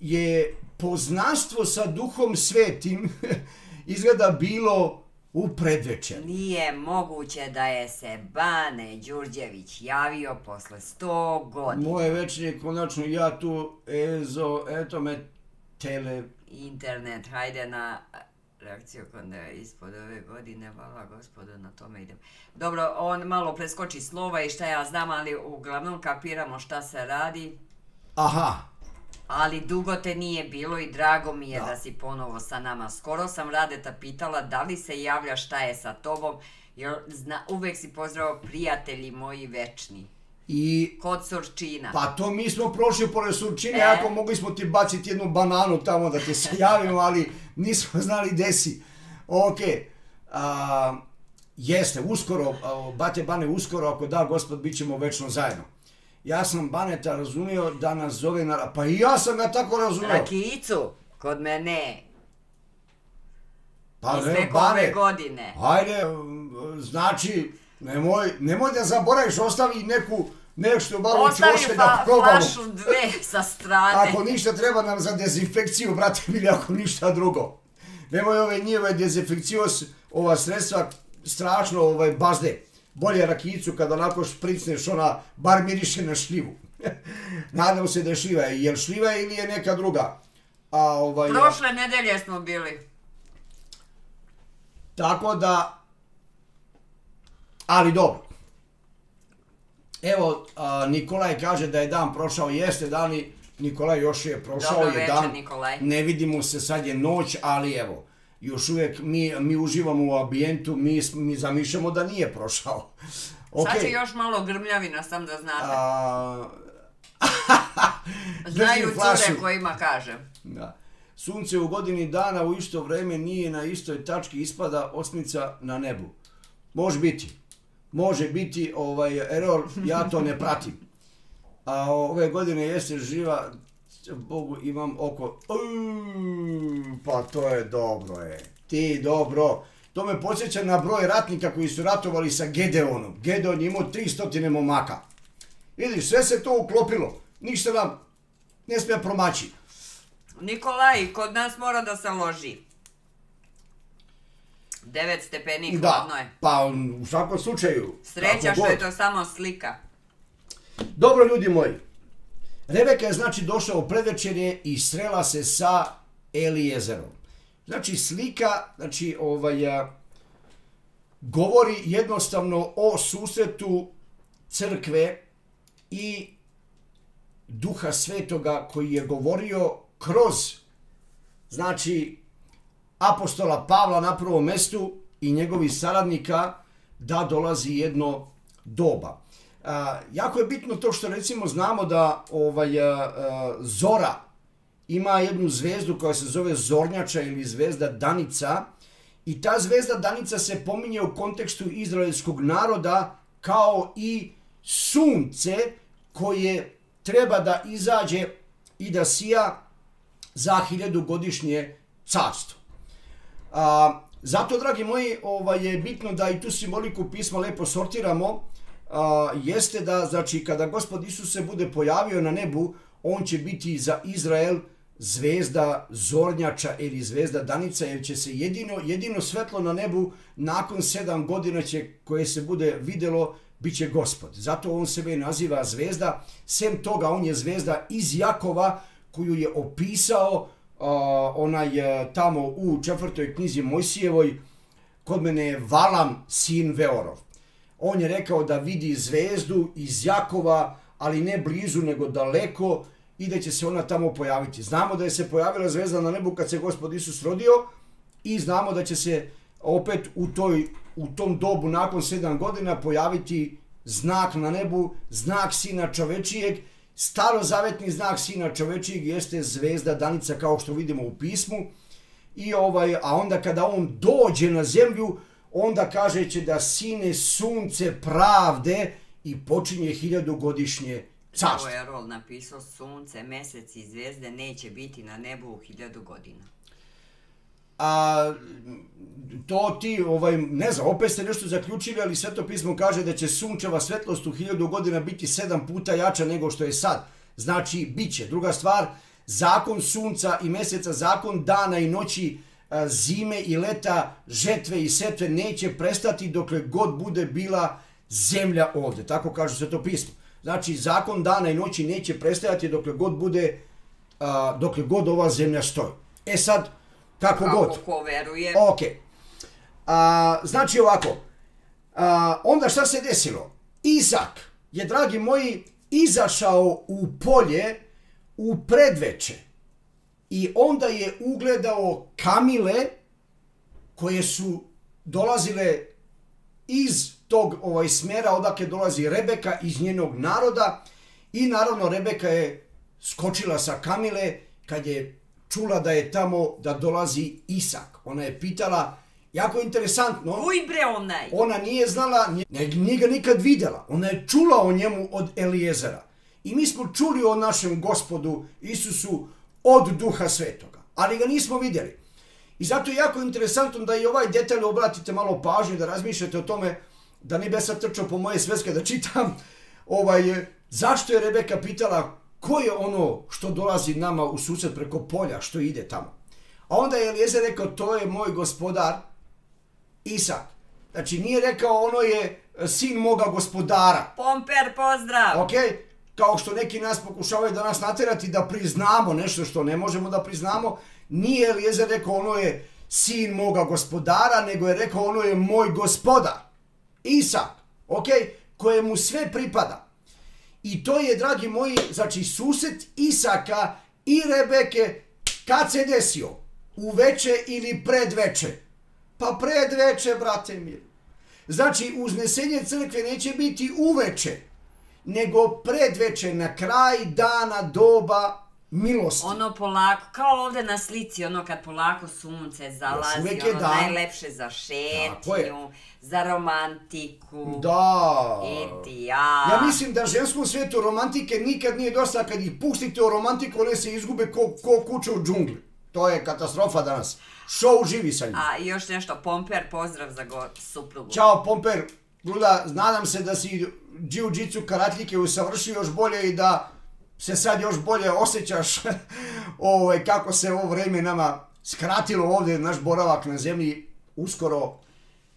je poznanstvo sa duhom svetim izgleda bilo u predvečerju. Nije moguće da je se Bane Đurđević javio posle 100 godina. Moje večernje, konačno ja tu, ezo, eto me, tele, Internet, hajde na reakciju je ispod ove godine, hvala gospodu, na tome idem. Dobro, on malo preskoči slova i šta ja znam, ali uglavnom kapiramo šta se radi. aha, Ali dugo te nije bilo i drago mi je Da. da, si ponovo sa nama. Skoro sam Radeta pitala da li se javlja šta je sa tobom, jer zna, uvek si pozdrav prijatelji moji večni. i Kod Surčina. Pa to mi smo prošli pored Surčine, E. ako mogli smo ti baciti jednu bananu tamo da ti se javimo, ali nismo znali gde si. Ok, a, jeste, uskoro, Bate Bane, uskoro, ako da, gospod, bit ćemo večno zajedno. Ja sam Baneta razumio da nas zove na... Pa i ja sam ga tako razumio. Rakicu, kod mene, Pa iz ne, Bane, godine. Ajde, znači, nemoj, nemoj da zaboraviš, ostavi neku, nešto malo Ostavi fa, da probamo. flašu dve sa strane. Ako ništa treba nam za dezinfekciju, brate mili, ako ništa drugo. Nemoj ove njihove dezinfekcijos, ova sredstva, strašno ovaj, bazde. Bolje rakijicu kad onako špricneš, ona bar miriše na šljivu. Nadam se da je šljiva. Je li šljiva ili je neka druga? A, ovaj, Prošle nedelje smo bili. Tako da, ali dobro. Evo, a, Nikolaj kaže da je dan prošao, jeste dan i Nikolaj još je prošao Dobro je večer, dan. Nikolaj. Ne vidimo se, sad je noć, ali evo, još uvijek mi, mi uživamo u ambijentu, mi, mi zamišljamo da nije prošao. Sad će još malo grmljavina, sam da znate. a, Znaju cure kojima kažem. Da. Sunce u godini dana u isto vrijeme nije na istoj tački ispada osmica na nebu. Može biti. Može biti, ovaj, error, ja to ne pratim. A ove godine jeste živa, Bogu imam oko... Uuu, pa to je dobro, je. Ti dobro. To me podsjeća na broj ratnika koji su ratovali sa Gedeonom. Gedeon je imao 300 momaka. Vidiš, sve se to uklopilo. Ništa nam ne smije promaći. Nikolaj, kod nas mora da se loži. 9 stepeni hladno je. pa u svakom slučaju. Sreća što je to samo slika. Dobro ljudi moji, Rebeka je znači došla u predvečerje i srela se sa Elijezerom. Znači slika, znači ovaj, govori jednostavno o susretu crkve i duha svetoga koji je govorio kroz znači apostola Pavla na prvom mestu i njegovih saradnika da dolazi jedno doba. A, jako je bitno to što recimo znamo da ovaj a, a, Zora ima jednu zvezdu koja se zove Zornjača ili zvezda Danica i ta zvezda Danica se pominje u kontekstu izraelskog naroda kao i sunce koje treba da izađe i da sija za hiljadugodišnje carstvo. A, zato, dragi moji, ovaj, je bitno da i tu simboliku pisma lepo sortiramo, a, jeste da, znači, kada gospod Isus se bude pojavio na nebu, on će biti za Izrael zvezda Zornjača ili zvezda Danica, jer će se jedino, jedino svetlo na nebu nakon sedam godina će, koje se bude videlo, bit će gospod. Zato on sebe naziva zvezda. Sem toga, on je zvezda iz Jakova, koju je opisao a, onaj a, tamo u četvrtoj knjizi Mojsijevoj, kod mene je Valam, sin Veorov. On je rekao da vidi zvezdu iz Jakova, ali ne blizu, nego daleko, i da će se ona tamo pojaviti. Znamo da je se pojavila zvezda na nebu kad se gospod Isus rodio i znamo da će se opet u, toj, u tom dobu nakon sedam godina pojaviti znak na nebu, znak sina čovečijeg, starozavetni znak sina čovečijeg jeste zvezda danica kao što vidimo u pismu. I ovaj, a onda kada on dođe na zemlju, onda kažeće da sine sunce pravde i počinje hiljadugodišnje carstvo. je Rol napisao, sunce, mesec i zvijezde neće biti na nebu u hiljadu godina. A to ti, ovaj, ne znam, opet ste nešto zaključili, ali Sveto pismo kaže da će sunčeva svetlost u hiljadu godina biti sedam puta jača nego što je sad. Znači, bit će. Druga stvar, zakon sunca i meseca, zakon dana i noći, zime i leta, žetve i setve neće prestati dokle god bude bila zemlja ovde. Tako kaže Sveto pismo. Znači, zakon dana i noći neće prestajati dokle god bude, dokle god ova zemlja stoji. E sad, kako, Kako god. ko veruje, Ok. A, znači ovako. A, onda šta se desilo? Izak je, dragi moji, izašao u polje u predveče. I onda je ugledao kamile koje su dolazile iz tog ovaj smjera odakle dolazi Rebeka iz njenog naroda i naravno Rebeka je skočila sa kamile kad je čula da je tamo da dolazi Isak. Ona je pitala, jako interesantno, uj bre onaj! ona nije znala, nije, ga nikad vidjela. Ona je čula o njemu od Elijezera. I mi smo čuli o našem gospodu Isusu od duha svetoga, ali ga nismo vidjeli. I zato je jako interesantno da i ovaj detalj obratite malo pažnju, da razmišljate o tome, da ne bi sad trčao po moje sveske da čitam, ovaj, zašto je Rebeka pitala ko je ono što dolazi nama u susret preko polja, što ide tamo. A onda je Elijezer rekao, to je moj gospodar, Isak. Znači nije rekao ono je e, sin moga gospodara. Pomper, pozdrav! Ok? Kao što neki nas pokušavaju da nas naterati da priznamo nešto što ne možemo da priznamo. Nije Elijezer rekao ono je sin moga gospodara, nego je rekao ono je moj gospodar. Isak. Ok? Kojemu sve pripada. I to je, dragi moji, znači susret Isaka i Rebeke kad se desio? Uveče ili predveče? Pa predveče, brate mili. Znači, uznesenje crkve neće biti uveče, nego predveče na kraj dana doba milosti. Ono polako, kao ovde na slici, ono kad polako sunce zalazi, ono dan. najlepše za šetnju, za romantiku. Da. I ti ja. Ja mislim da ženskom svijetu romantike nikad nije dosta kad ih pustite u romantiku, one se izgube ko, ko kuće u džungli. To je katastrofa danas. Show živi sa njim. A još nešto, Pomper, pozdrav za go, suprugu. Ćao Pomper, Luda, nadam se da si jiu-jitsu karatljike usavršio još bolje i da se sad još bolje osjećaš ovaj, kako se ovo vreme nama skratilo ovdje, naš boravak na zemlji uskoro.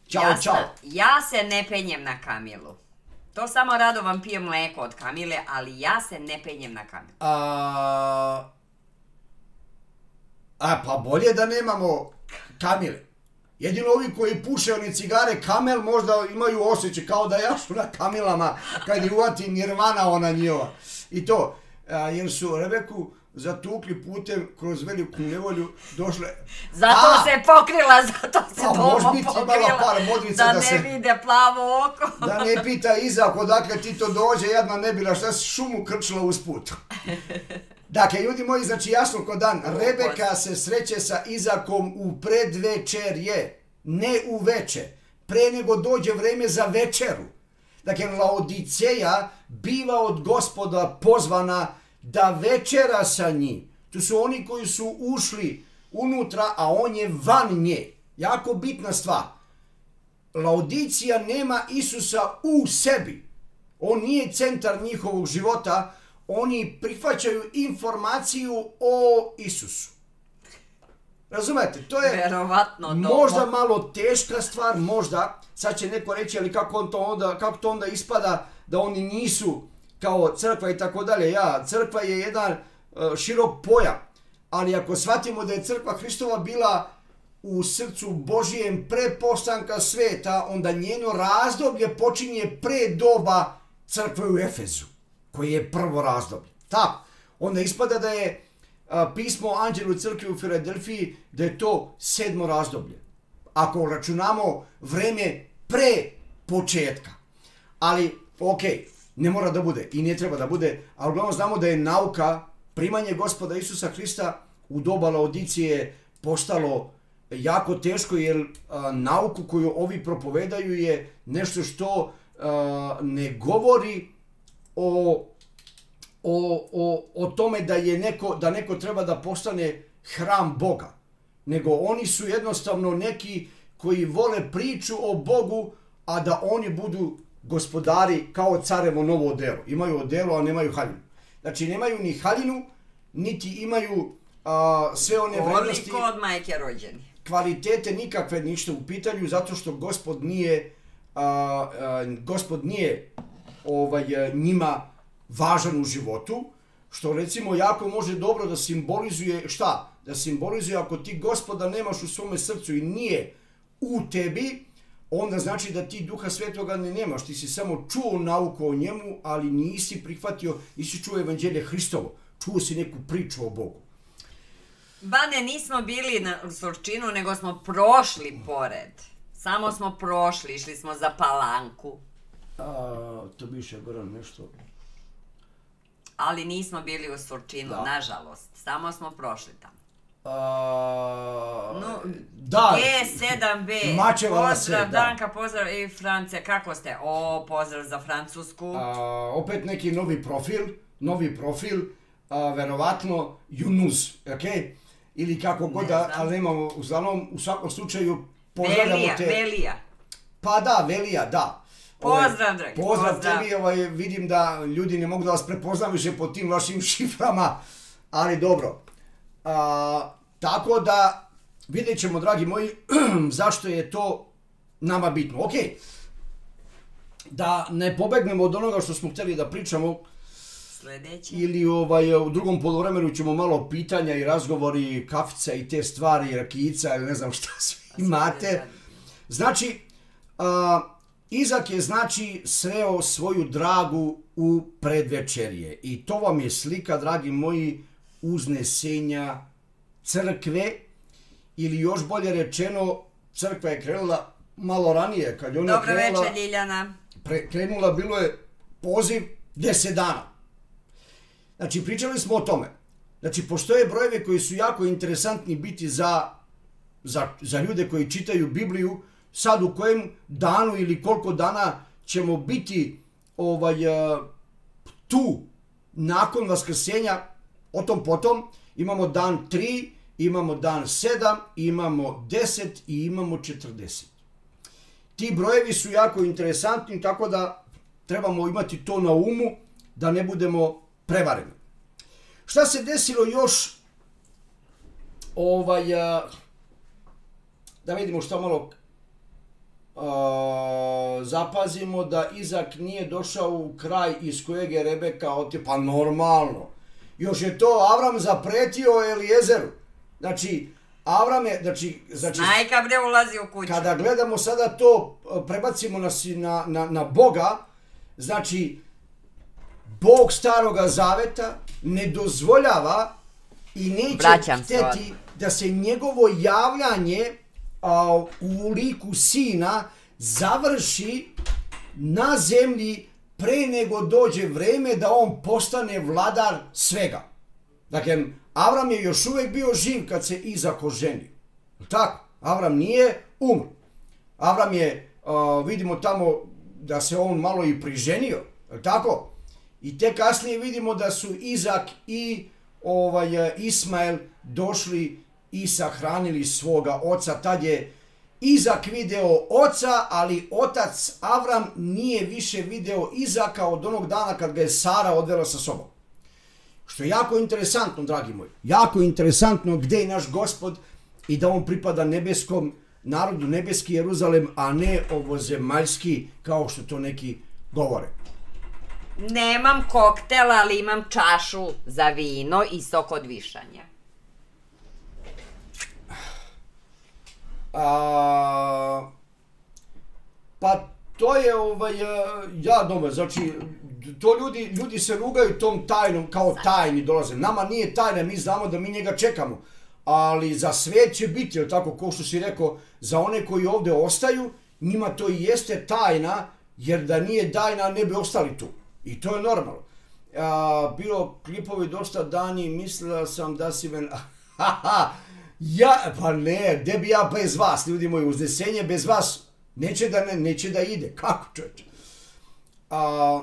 Ćao, Jasna, čao. Ja se ne penjem na Kamilu. To samo rado vam pijem mleko od Kamile, ali ja se ne penjem na Kamilu. A, a pa bolje da nemamo kamile. Jedino ovi koji puše one cigare kamel možda imaju osjećaj kao da jašu na kamilama kad je uvati nirvana ona njihova. I to, a, jer su Rebeku zatukli putem kroz veliku nevolju došle... Zato A! se pokrila, zato se Pa, biti pokrila. par modrica da, da ne se- vide plavo oko. Da ne pita Izak odakle ti to dođe, jedna ne bila šta si šumu krčila usput. Dakle, ljudi moji, znači jasno ko dan, Rebeka se sreće sa Izakom u predvečerje, ne u veče, pre nego dođe vreme za večeru. Dakle, Laodiceja biva od gospoda pozvana da večera sa njim. Tu su oni koji su ušli unutra, a on je van nje. Jako bitna stvar. Laodicija nema Isusa u sebi. On nije centar njihovog života, oni prihvaćaju informaciju o Isusu. Razumete, to je Verovatno možda malo teška stvar, možda, sad će neko reći, ali kako, on to onda, kako to onda ispada da oni nisu kao crkva i tako dalje. Ja, crkva je jedan e, širok pojam, ali ako shvatimo da je crkva Hristova bila u srcu Božijem pre postanka sveta, onda njeno razdoblje počinje pre doba crkve u Efezu, koji je prvo razdoblje. Tako. onda ispada da je a, pismo Anđelu crkvi u Filadelfiji, da je to sedmo razdoblje. Ako računamo vreme pre početka. Ali, ok, ne mora da bude i ne treba da bude, ali uglavnom znamo da je nauka, primanje gospoda Isusa Hrista u doba Laodicije postalo jako teško jer a, nauku koju ovi propovedaju je nešto što a, ne govori o, o, o, o tome da je neko, da neko treba da postane hram Boga. Nego oni su jednostavno neki koji vole priču o Bogu, a da oni budu gospodari kao carevo novo odelo. Imaju odelo, a nemaju haljinu. Znači nemaju ni haljinu, niti imaju a, sve one vrednosti Koliko od majke rođeni. kvalitete nikakve ništa u pitanju zato što gospod nije a, a, gospod nije ovaj a, njima važan u životu što recimo jako može dobro da simbolizuje šta da simbolizuje ako ti gospoda nemaš u svome srcu i nije u tebi onda znači da ti duha svetoga ne nemaš ti si samo čuo nauku o njemu ali nisi prihvatio nisi čuo evanđelje Hristovo čuo si neku priču o Bogu Bane, nismo bili na Surčinu, nego smo prošli pored. Samo smo prošli, išli smo za palanku. A, to biše Goran nešto Ali nismo bili u Surčinu, Da. nažalost. Samo smo prošli tamo. A, No, da, G7B. Mačevala se, da. Danka, pozdrav i France, kako ste? O, pozdrav za Francusku. a, opet neki novi profil, novi profil, a, verovatno Yunus, ok? Ili kako god Ne ali nemamo, uglavnom, u svakom slučaju, pozdravljamo Velija, te. Velija. Pa da, Velija, da. Pozdrav, dragi, Pozdrav, pozdrav. tebi, ovaj, vidim da ljudi ne mogu da vas prepoznam više po tim vašim šiframa, ali dobro. A, tako da, vidjet ćemo, dragi moji, zašto je to nama bitno. Ok, da ne pobegnemo od onoga što smo htjeli da pričamo, Sljedeći. ili ovaj, u drugom polovremenu ćemo malo pitanja i razgovori, kafica i te stvari, rakijica ili ne znam šta sve imate. Znači, a, Izak je znači sreo svoju dragu u predvečerje i to vam je slika, dragi moji, uznesenja crkve ili još bolje rečeno, crkva je krenula malo ranije, kad je ona Dobro krenula, večer, Ljiljana. pre, krenula, bilo je poziv 10 dana. Znači, pričali smo o tome. Znači, postoje brojevi koji su jako interesantni biti za, za, za ljude koji čitaju Bibliju, sad u kojem danu ili koliko dana ćemo biti ovaj, eh, tu nakon vaskrsenja, o tom potom, imamo dan 3, imamo dan 7, imamo 10 i imamo 40 ti brojevi su jako interesantni, tako da trebamo imati to na umu da ne budemo prevareni. Šta se desilo još? Ovaj, a, da vidimo šta malo zapazimo da Izak nije došao u kraj iz kojeg je Rebeka otišla. Pa normalno. Još je to Avram zapretio Elijezeru. Znači, Avram je, znači, znači Majka bre ulazi u kuću. kada gledamo sada to, prebacimo nas na, na, na Boga, znači, Bog staroga zaveta ne dozvoljava i neće Vraćam se da se njegovo javljanje a, u liku sina završi na zemlji pre nego dođe vreme da on postane vladar svega. Dakle, Avram je još uvijek bio živ kad se Izak oženio. Tako, Avram nije umro. Avram je, a, vidimo tamo da se on malo i priženio, tako? I te kasnije vidimo da su Izak i ovaj, Ismael došli i sahranili svoga oca. Tad je Izak video oca, ali otac Avram nije više video Izaka od onog dana kad ga je Sara odvela sa sobom. Što je jako interesantno, dragi moji. Jako interesantno gdje je naš gospod i da on pripada nebeskom narodu, nebeski Jeruzalem, a ne ovozemaljski, kao što to neki govore. Nemam koktel, ali imam čašu za vino i sok od višanja. A, pa to je ovaj, e, ja dobro, znači to ljudi, ljudi se rugaju tom tajnom, kao tajni dolaze. Nama nije tajna, mi znamo da mi njega čekamo. Ali za svijet će biti, jel tako, ko što si rekao, za one koji ovdje ostaju, njima to i jeste tajna, jer da nije tajna ne bi ostali tu. I to je normalno. A, bilo klipovi dosta dani, mislila sam da si men... ja, pa ne, gdje bi ja bez vas, ljudi moji, uznesenje bez vas neće da, ne, neće da ide. Kako čovječe? A,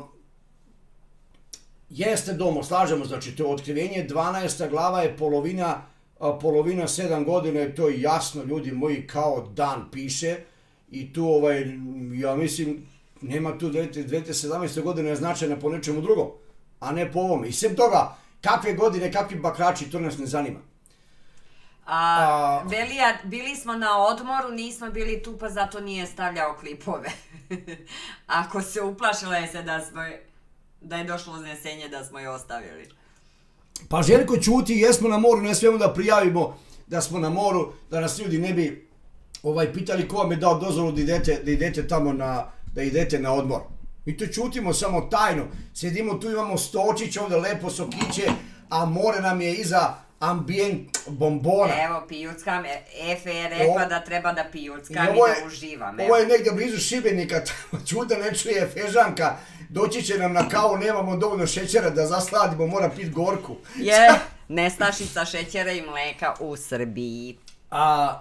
jeste domo, slažemo, znači to je otkrivenje, 12. glava je polovina, a, polovina 7 godina to je jasno, ljudi moji, kao dan piše i tu, ovaj, ja mislim, nema tu 2017. godine je značajna po nečemu drugom, a ne po ovome. I sem toga, kakve godine, kakvi bakrači, to nas ne zanima. A, A- Velija, bili smo na odmoru, nismo bili tu, pa zato nije stavljao klipove. Ako se uplašila je se da smo, da je došlo uznesenje da smo je ostavili. Pa Željko čuti, jesmo na moru, ne smijemo da prijavimo da smo na moru, da nas ljudi ne bi ovaj, pitali ko vam je dao dozvolu da idete, da idete tamo na, da idete na odmor. Mi to čutimo samo tajno. Sjedimo tu, imamo stočić ovdje, lepo sokiće, a more nam je iza ambijent bombona. Evo, pijuckam, E- Efe je rekla da treba da I pijuckam i, ovo je, da uživam. ovo evo. je negdje blizu Šibenika, čuda ne čuje fežanka, doći će nam na kavu, nemamo dovoljno šećera da zasladimo, mora pit gorku. Je nestašica šećera i mleka u Srbiji. A,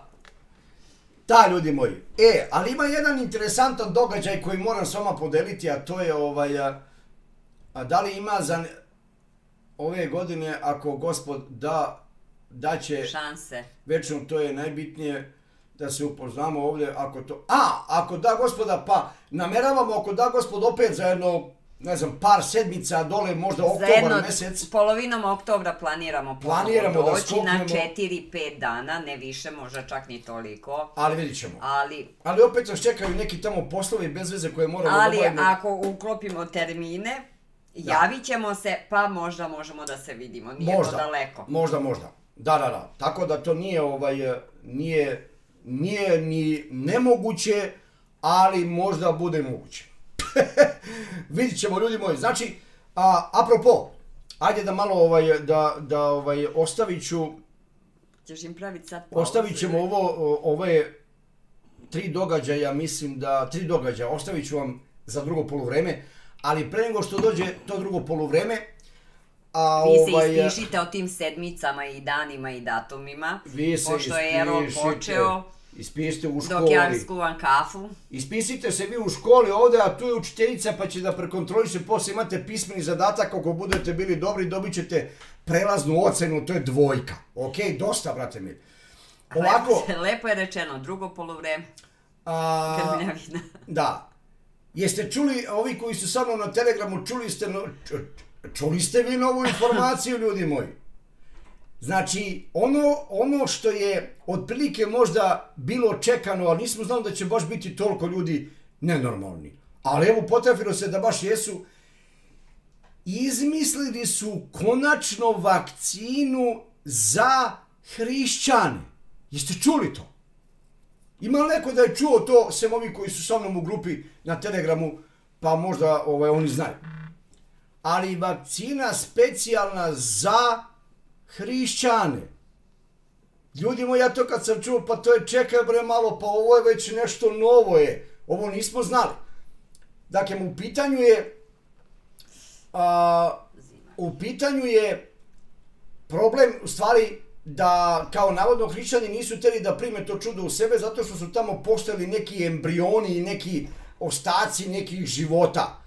da, ljudi moji. E, ali ima jedan interesantan događaj koji moram s vama podeliti, a to je ovaj... A, a da li ima za ove godine, ako gospod da, da će, Šanse. večno to je najbitnije, da se upoznamo ovdje, ako to... A, ako da gospoda, pa nameravamo, ako da gospod opet za jedno, ne znam, par sedmica dole, možda oktobar mjesec. polovinom oktobra planiramo Planiramo da doći na skoknemo. 4-5 dana, ne više, možda čak ni toliko. Ali vidit ćemo. Ali, Ali opet nas čekaju neki tamo poslovi bez veze koje moramo ali da ako uklopimo termine, javit ćemo se, pa možda možemo da se vidimo. Nije možda, to daleko. Možda, možda. Da, da, da. Tako da to nije ovaj nije nije ni nemoguće, ali možda bude moguće. Vidit ćemo ljudi moji. Znači, a, apropo, ajde da malo ovaj da da ovaj ostavit ću Ćeš im praviti sad. Ostavit ćemo ovo, ove tri događaja, mislim da, tri događaja, ostavit ću vam za drugo poluvreme, ali pre nego što dođe to drugo poluvreme, a Vi se ovaj, ispišite o tim sedmicama i danima i datumima. vi se pošto je Erol počeo, ispišite u dok školi. ja skuvam kafu. Ispisite se vi u školi ovdje, a tu je učiteljica pa će da prekontroliše, poslije imate pismeni zadatak, ako budete bili dobri dobit ćete prelaznu ocenu, to je dvojka. Ok, dosta, brate mi. Ovako, Lepo, lepo je rečeno, drugo poluvreme. a. Da. Jeste čuli, ovi koji su sa mnom na Telegramu, čuli ste, no, čuli ste vi novu informaciju, ljudi moji? Znači, ono, ono što je otprilike možda bilo čekano, ali nismo znali da će baš biti toliko ljudi nenormalni. Ali evo, potrafilo se da baš jesu. Izmislili su konačno vakcinu za hrišćane. Jeste čuli to? Ima li neko da je čuo to, sem ovi koji su sa mnom u grupi na Telegramu, pa možda ovaj, oni znaju. Ali vakcina specijalna za hrišćane. Ljudi moji, ja to kad sam čuo, pa to je čekaj bre malo, pa ovo je već nešto novo je. Ovo nismo znali. Dakle, u pitanju je a, u pitanju je problem u stvari da kao navodno hrišćani nisu htjeli da prime to čudo u sebe zato što su tamo postojali neki embrioni i neki ostaci nekih života.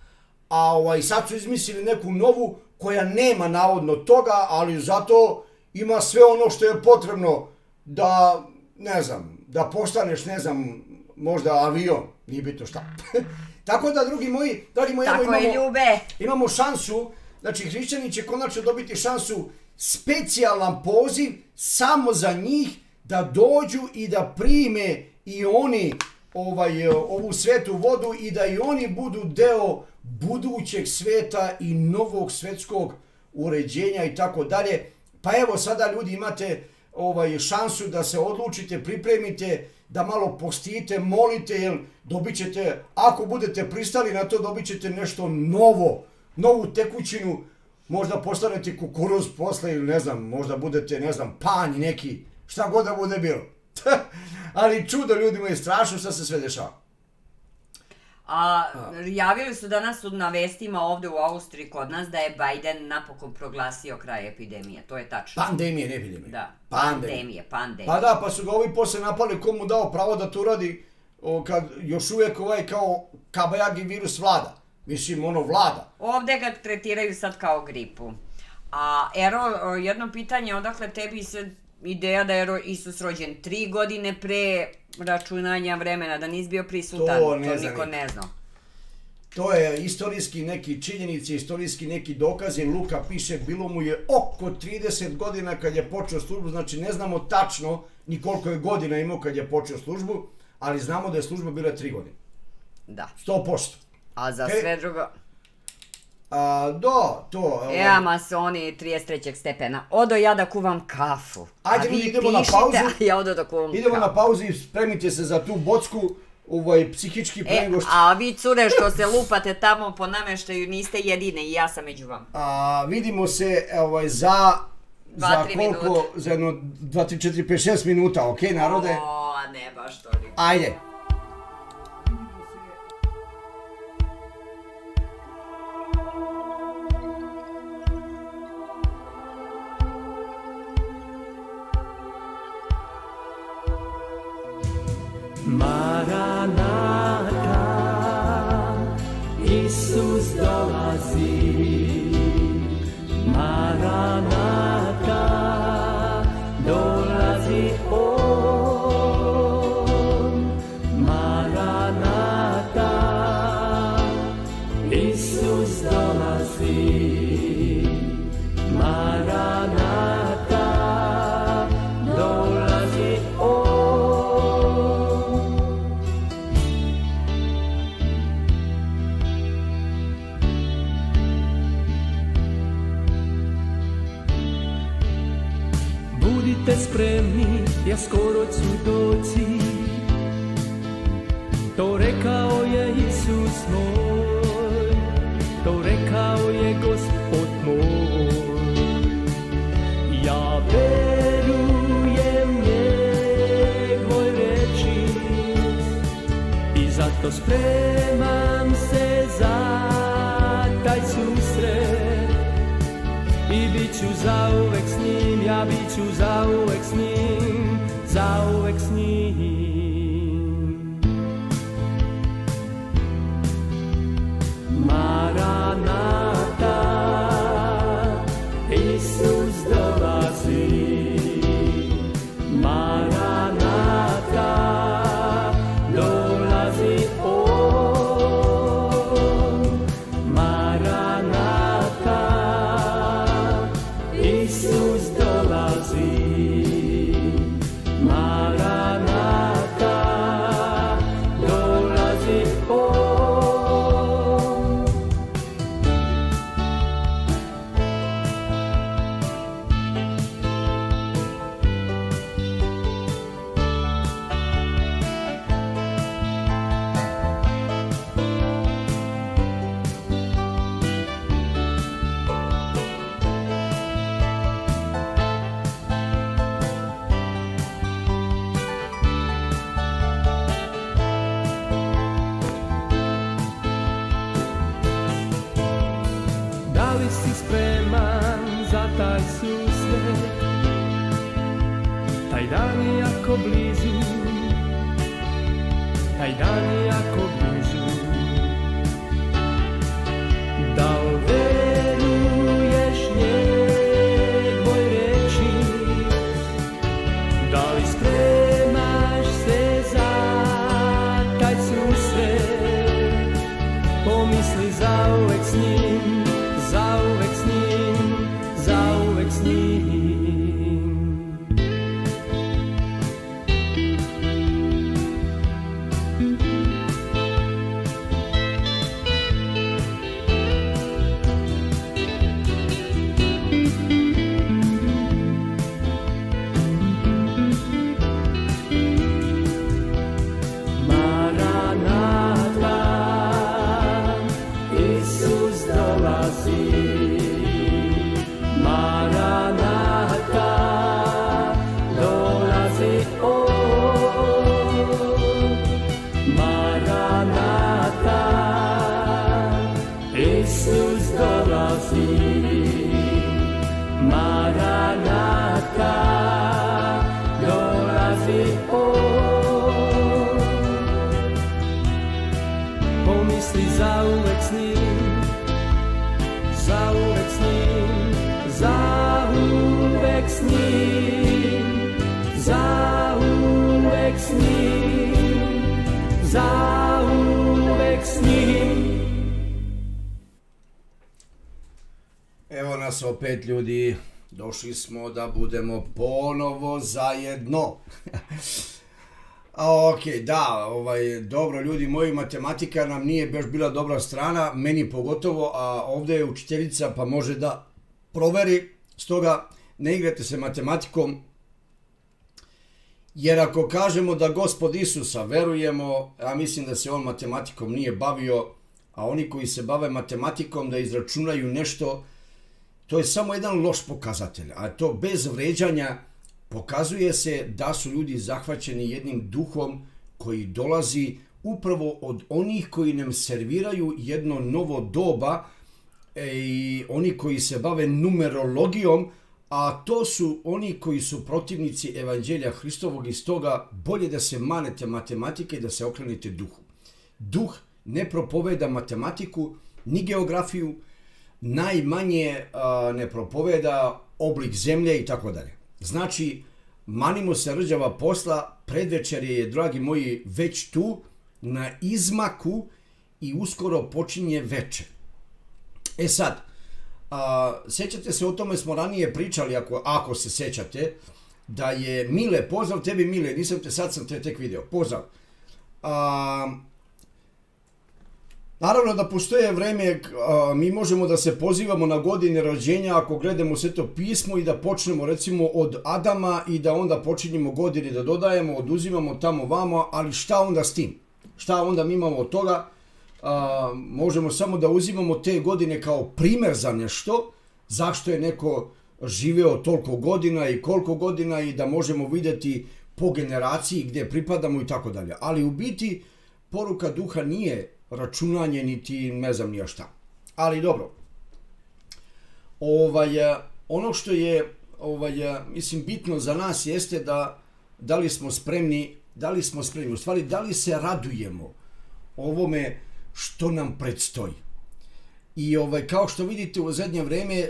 A ovaj, sad su izmislili neku novu koja nema navodno toga, ali zato ima sve ono što je potrebno da, ne znam, da postaneš, ne znam, možda avion, nije bitno šta. Tako da, drugi moji, dragi moji, evo Tako je, imamo- Ljube. imamo šansu, znači hrišćani će konačno dobiti šansu specijalan poziv samo za njih da dođu i da prime i oni ovaj, ovu svetu vodu i da i oni budu deo budućeg sveta i novog svetskog uređenja i tako dalje. Pa evo sada ljudi imate ovaj šansu da se odlučite, pripremite, da malo postite, molite, jer dobit ćete, ako budete pristali na to, dobit ćete nešto novo novu tekućinu, možda postanete kukuruz posle ili ne znam, možda budete, ne znam, panj neki, šta god da bude bilo. Ali čudo ljudima je strašno šta se sve dešava. A javili su danas na vestima ovde u Austriji kod nas da je Biden napokon proglasio kraj epidemije. To je tačno. Pandemije, ne epidemije. Da, Pandemije. pandemije, pandemije. Pa da, pa su ga ovi posle napali komu dao pravo da to radi o, kad još uvijek ovaj kao kabajagi virus vlada. Mislim, ono vlada. Ovde ga tretiraju sad kao gripu. A Ero, jedno pitanje, odakle tebi se ideja da je Isus rođen tri godine pre računanja vremena, da nisi bio prisutan, To ne zna niko niko. ne zna. To je istorijski neki činjenici, istorijski neki dokazi. Luka piše, bilo mu je oko 30 godina kad je počeo službu, znači ne znamo tačno ni koliko je godina imao kad je počeo službu, ali znamo da je služba bila 3 godine. Da. 100%. A za E, sve drugo... A, do, to... Ja, masoni 33. stepena. Odo ja da kuvam kafu. Ajde, ljudi, idemo na pišite, pauzu. a ja odo da kuvam Idemo kafu. na pauzu i spremite se za tu bocku, ovaj, psihički pre E, nego što... a vi cure što se lupate tamo po nameštaju niste jedine i ja sam među vama. A, vidimo se ovaj, za... Dva, za koliko? minuta. Za jedno 2, 3, 4, 5, 6 minuta, ok, narode? O, ne baš toliko. Ajde. Maranatha. Ja skoro ću doći. To rekao je Isus moj, to rekao je Gospod moj. Ja verujem njegoj reči i zato spremam se za taj susret. I bit ću zauvek s njim, ja bit ću zauvek s njim, Opet ljudi, došli smo da budemo ponovo zajedno. A, ok, da, ovaj, dobro ljudi moji, matematika nam nije baš bila dobra strana, meni pogotovo, a ovdje je učiteljica pa može da proveri, stoga ne igrate se matematikom, jer ako kažemo da gospod Isusa verujemo, ja mislim da se on matematikom nije bavio, a oni koji se bave matematikom da izračunaju nešto, to je samo jedan loš pokazatelj, a to bez vređanja pokazuje se da su ljudi zahvaćeni jednim duhom koji dolazi upravo od onih koji nam serviraju jedno novo doba e, i oni koji se bave numerologijom, a to su oni koji su protivnici evanđelja Hristovog i stoga bolje da se manete matematike i da se okrenete duhu. Duh ne propoveda matematiku, ni geografiju, najmanje ne propoveda oblik zemlje i tako dalje. Znači, manimo se rđava posla, predvečer je, dragi moji, već tu, na izmaku i uskoro počinje večer. E sad, a, sećate se, o tome smo ranije pričali, ako, ako se sećate, da je Mile, pozdrav tebi Mile, nisam te, sad sam te tek video, pozdrav. A, Naravno da postoje vreme, mi možemo da se pozivamo na godine rođenja ako gledamo sve to pismo i da počnemo recimo od Adama i da onda počinjemo godine da dodajemo, oduzimamo tamo vamo, ali šta onda s tim? Šta onda mi imamo od toga? Možemo samo da uzimamo te godine kao primer za nešto, zašto je neko živeo toliko godina i koliko godina i da možemo vidjeti po generaciji gdje pripadamo i tako dalje. Ali u biti poruka duha nije računanje niti ne znam nija šta. Ali dobro. Ovaj, eh, ono što je ovaj, eh, mislim bitno za nas jeste da da li smo spremni, da li smo spremni, u stvari da li se radujemo ovome što nam predstoji. I ovaj, kao što vidite u zadnje vreme,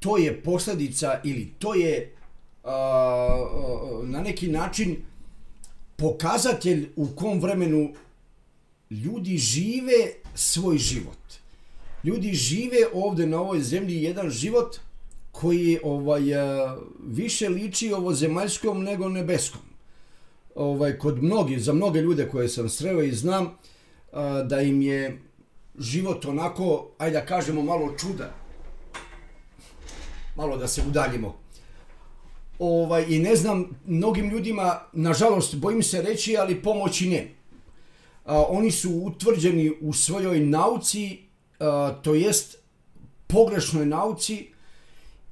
to je posljedica ili to je a, a, na neki način pokazatelj u kom vremenu ljudi žive svoj život. Ljudi žive ovde na ovoj zemlji jedan život koji ovaj a, više liči ovo zemaljskom nego nebeskom. Ovaj kod mnogi za mnoge ljude koje sam sreo i znam a, da im je život onako, ajde da kažemo malo čuda. Malo da se udaljimo. Ovaj, I ne znam, mnogim ljudima, nažalost, bojim se reći, ali pomoći ne oni su utvrđeni u svojoj nauci, to jest pogrešnoj nauci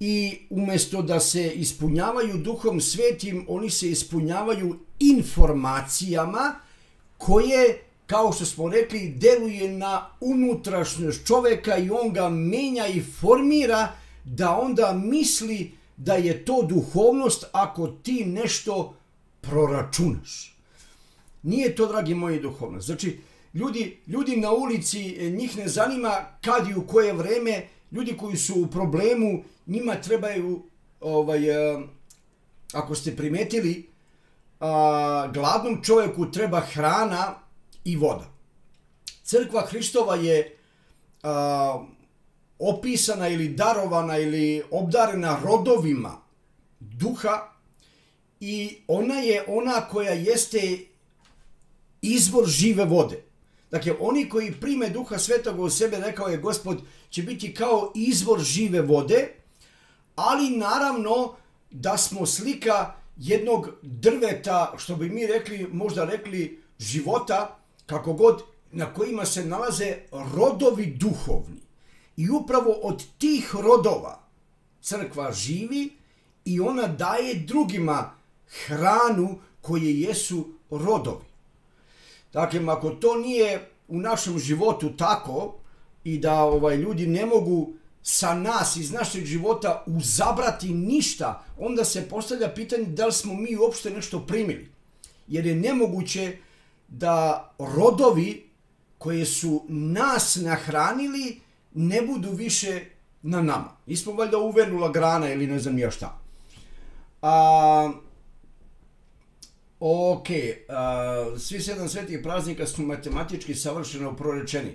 i umjesto da se ispunjavaju duhom svetim, oni se ispunjavaju informacijama koje, kao što smo rekli, deluje na unutrašnjost čoveka i on ga menja i formira da onda misli da je to duhovnost ako ti nešto proračunaš. Nije to, dragi moji, duhovnost. Znači, ljudi, ljudi na ulici, e, njih ne zanima kad i u koje vreme, ljudi koji su u problemu, njima trebaju, ovaj, a, ako ste primetili, a, gladnom čovjeku treba hrana i voda. Crkva Hristova je a, opisana ili darovana ili obdarena rodovima duha i ona je ona koja jeste izvor žive vode. Dakle, oni koji prime duha svetoga u sebe, rekao je gospod, će biti kao izvor žive vode, ali naravno da smo slika jednog drveta, što bi mi rekli, možda rekli života, kako god, na kojima se nalaze rodovi duhovni. I upravo od tih rodova crkva živi i ona daje drugima hranu koje jesu rodovi. Dakle, ako to nije u našem životu tako i da ovaj ljudi ne mogu sa nas iz našeg života uzabrati ništa, onda se postavlja pitanje da li smo mi uopšte nešto primili. Jer je nemoguće da rodovi koje su nas nahranili ne budu više na nama. Nismo valjda uvenula grana ili ne znam ja šta. A, ok, a, svi sedam svetih praznika su matematički savršeno prorečeni.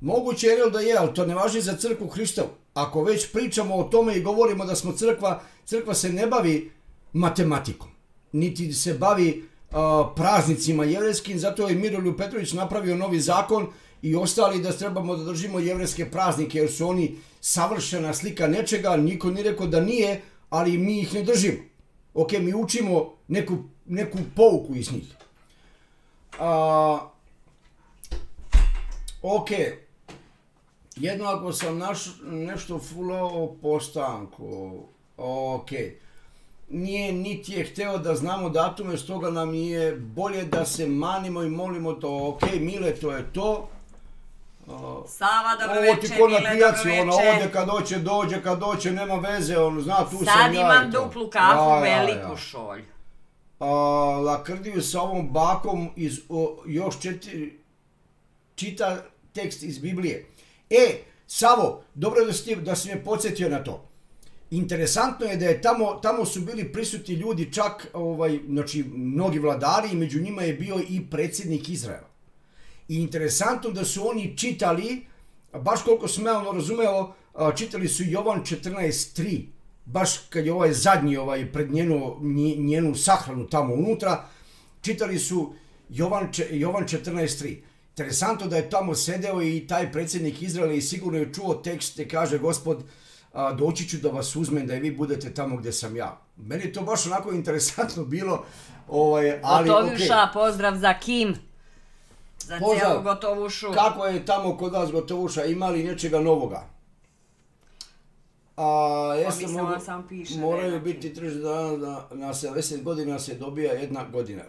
Moguće je da je, ali to ne važi za crkvu Hristovu. Ako već pričamo o tome i govorimo da smo crkva, crkva se ne bavi matematikom, niti se bavi a, praznicima jevrejskim, zato je Miroljub Petrović napravio novi zakon i ostali da trebamo da držimo jevrejske praznike, jer su oni savršena slika nečega, niko nije rekao da nije, ali mi ih ne držimo. Ok, mi učimo neku, neku pouku iz njih. A, ok, jedno ako sam naš, nešto fulao o postanku, ok, nije niti je hteo da znamo datume, stoga nam je bolje da se manimo i molimo to, ok, mile, to je to, Sava, dobro Ovo ti ko na pijaci, veče. ode kad hoće, dođe, kad hoće, nema veze, on zna, tu sam Sad ja imam i to. duplu kafu, Ja, ja, veliku ja. šolju. Lakrdiju sa ovom bakom iz o, još četiri, čita tekst iz Biblije. E, Savo, dobro da si, da si me podsjetio na to. Interesantno je da je tamo, tamo su bili prisutni ljudi čak, ovaj, znači, mnogi vladari i među njima je bio i predsjednik Izraela. I interesantno da su oni čitali, baš koliko sam ja ono razumeo, čitali su Jovan 14.3, baš kad je ovaj zadnji ovaj, pred njenu, nje- njenu sahranu tamo unutra, čitali su Jovan, Jovan 14.3. Interesantno da je tamo sedeo i taj predsjednik Izraela i sigurno je čuo tekst gdje kaže gospod, doći ću da vas uzmem da i vi budete tamo gdje sam ja. Meni je to baš onako interesantno bilo, ovaj, ali. Gotovuša, pozdrav za Kim. Za Pozdrav. cijelu Gotovušu. Kako je tamo kod vas gotovuša, ima li nečega novoga? A, jeste mislim, mogu, on samo piše, moraju ne, biti 30 dana, da, na 70 godina se dobija jedna godina.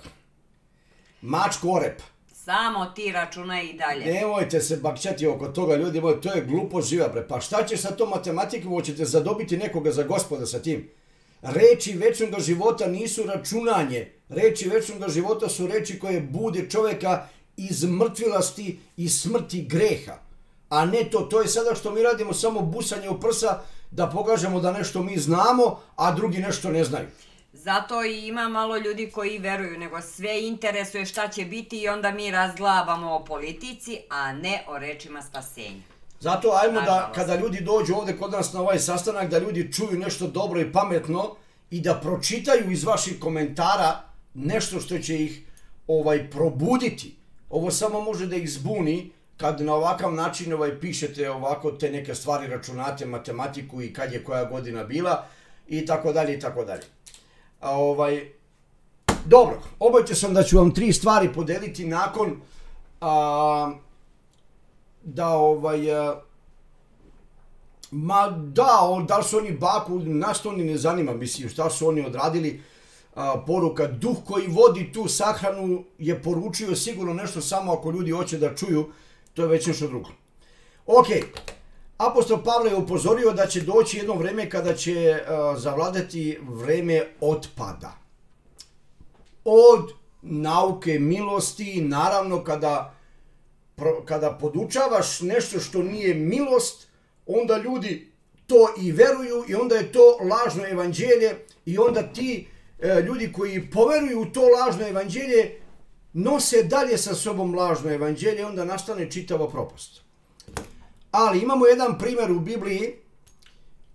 Mač korep. Samo ti računaj i dalje. Nemojte se bakćati oko toga, ljudi moji, to je glupo živa, bre. Pa šta ćeš sa tom matematikom, hoćete zadobiti nekoga za gospoda sa tim? Reči večnog života nisu računanje. Reči večnog života su reči koje bude čovjeka iz mrtvilasti i smrti greha. A ne to, to je sada što mi radimo samo busanje u prsa da pokažemo da nešto mi znamo, a drugi nešto ne znaju. Zato i ima malo ljudi koji veruju, nego sve interesuje šta će biti i onda mi razglabamo o politici, a ne o rečima spasenja. Zato ajmo da kada ljudi dođu ovdje kod nas na ovaj sastanak da ljudi čuju nešto dobro i pametno i da pročitaju iz vaših komentara nešto što će ih ovaj probuditi. Ovo samo može da ih zbuni kad na ovakav način ovaj pišete ovako te neke stvari računate matematiku i kad je koja godina bila i tako dalje i tako dalje. A ovaj dobro, obećao sam da ću vam tri stvari podeliti nakon a, da ovaj a, ma da, on, da li su oni baku, nas to ne zanima, mislim, šta su oni odradili, a, poruka, duh koji vodi tu sahranu je poručio sigurno nešto samo ako ljudi hoće da čuju, to je već nešto drugo. Ok, apostol Pavle je upozorio da će doći jedno vreme kada će a, zavladati vreme otpada. Od nauke milosti, naravno kada pro- kada podučavaš nešto što nije milost, onda ljudi to i veruju i onda je to lažno evanđelje i onda ti e, ljudi koji poveruju u to lažno evanđelje nose dalje sa sobom lažno evanđelje onda nastane čitava propast. Ali imamo jedan primjer u Bibliji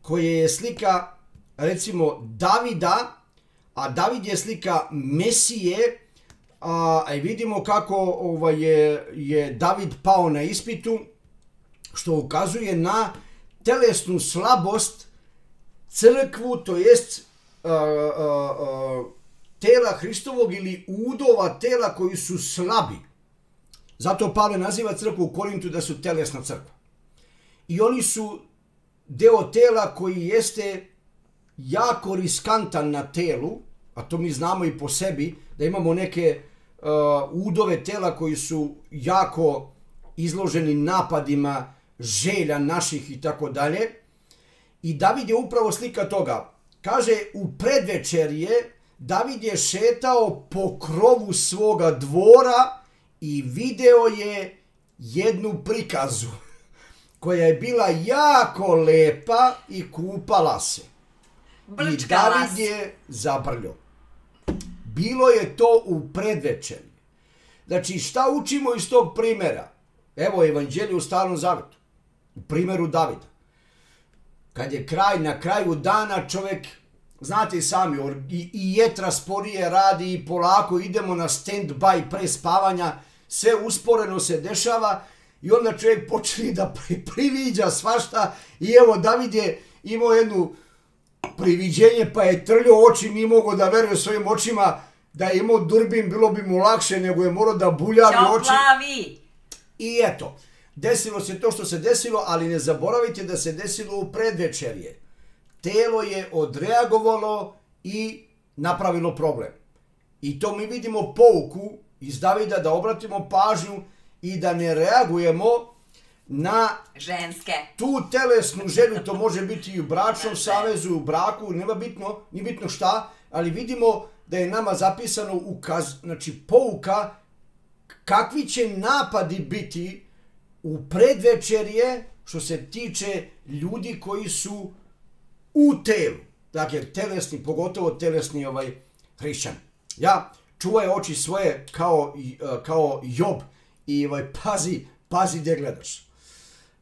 koji je slika recimo Davida, a David je slika Mesije, a, i vidimo kako ovaj, je, je David pao na ispitu, što ukazuje na telesnu slabost crkvu, to jest tela Hristovog ili udova tela koji su slabi. Zato Pavle naziva crkvu u Korintu da su telesna crkva. i oni su deo tela koji jeste jako riskantan na telu, a to mi znamo i po sebi, da imamo neke uh, udove tela koji su jako izloženi napadima želja naših i tako dalje. I David je upravo slika toga. Kaže, u predvečerje David je šetao po krovu svoga dvora i video je jednu prikazu koja je bila jako lepa i kupala se. I David je zabrljao. Bilo je to u predvečerju. Znači, šta učimo iz tog primjera? Evo evanđelje u starom zavetu. U primjeru Davida. Kad je kraj, na kraju dana čovjek, znate i sami, i, i jetra sporije radi i polako idemo na stand-by pre spavanja, sve usporeno se dešava i onda čovjek počne da pri- priviđa svašta i evo David je imao jednu priviđenje pa je trljao oči, nije mogao da veruje svojim očima da je imao durbin, bilo bi mu lakše nego je morao da buljavi oči. I eto, desilo se to što se desilo, ali ne zaboravite da se desilo u predvečerje. Telo je odreagovalo i napravilo problem. I to mi vidimo pouku iz Davida da obratimo pažnju i da ne reagujemo na Ženske. tu telesnu želju, to može biti i u bračnom savezu, u braku, nema bitno, nije bitno šta, ali vidimo da je nama zapisano ukaz, znači pouka kakvi će napadi biti u predvečerje što se tiče ljudi koji su u telu. Dakle, telesni, pogotovo telesni ovaj hrišćan. Ja, čuvaj oči svoje kao, e, kao Job i ovaj, pazi, pazi gdje gledaš.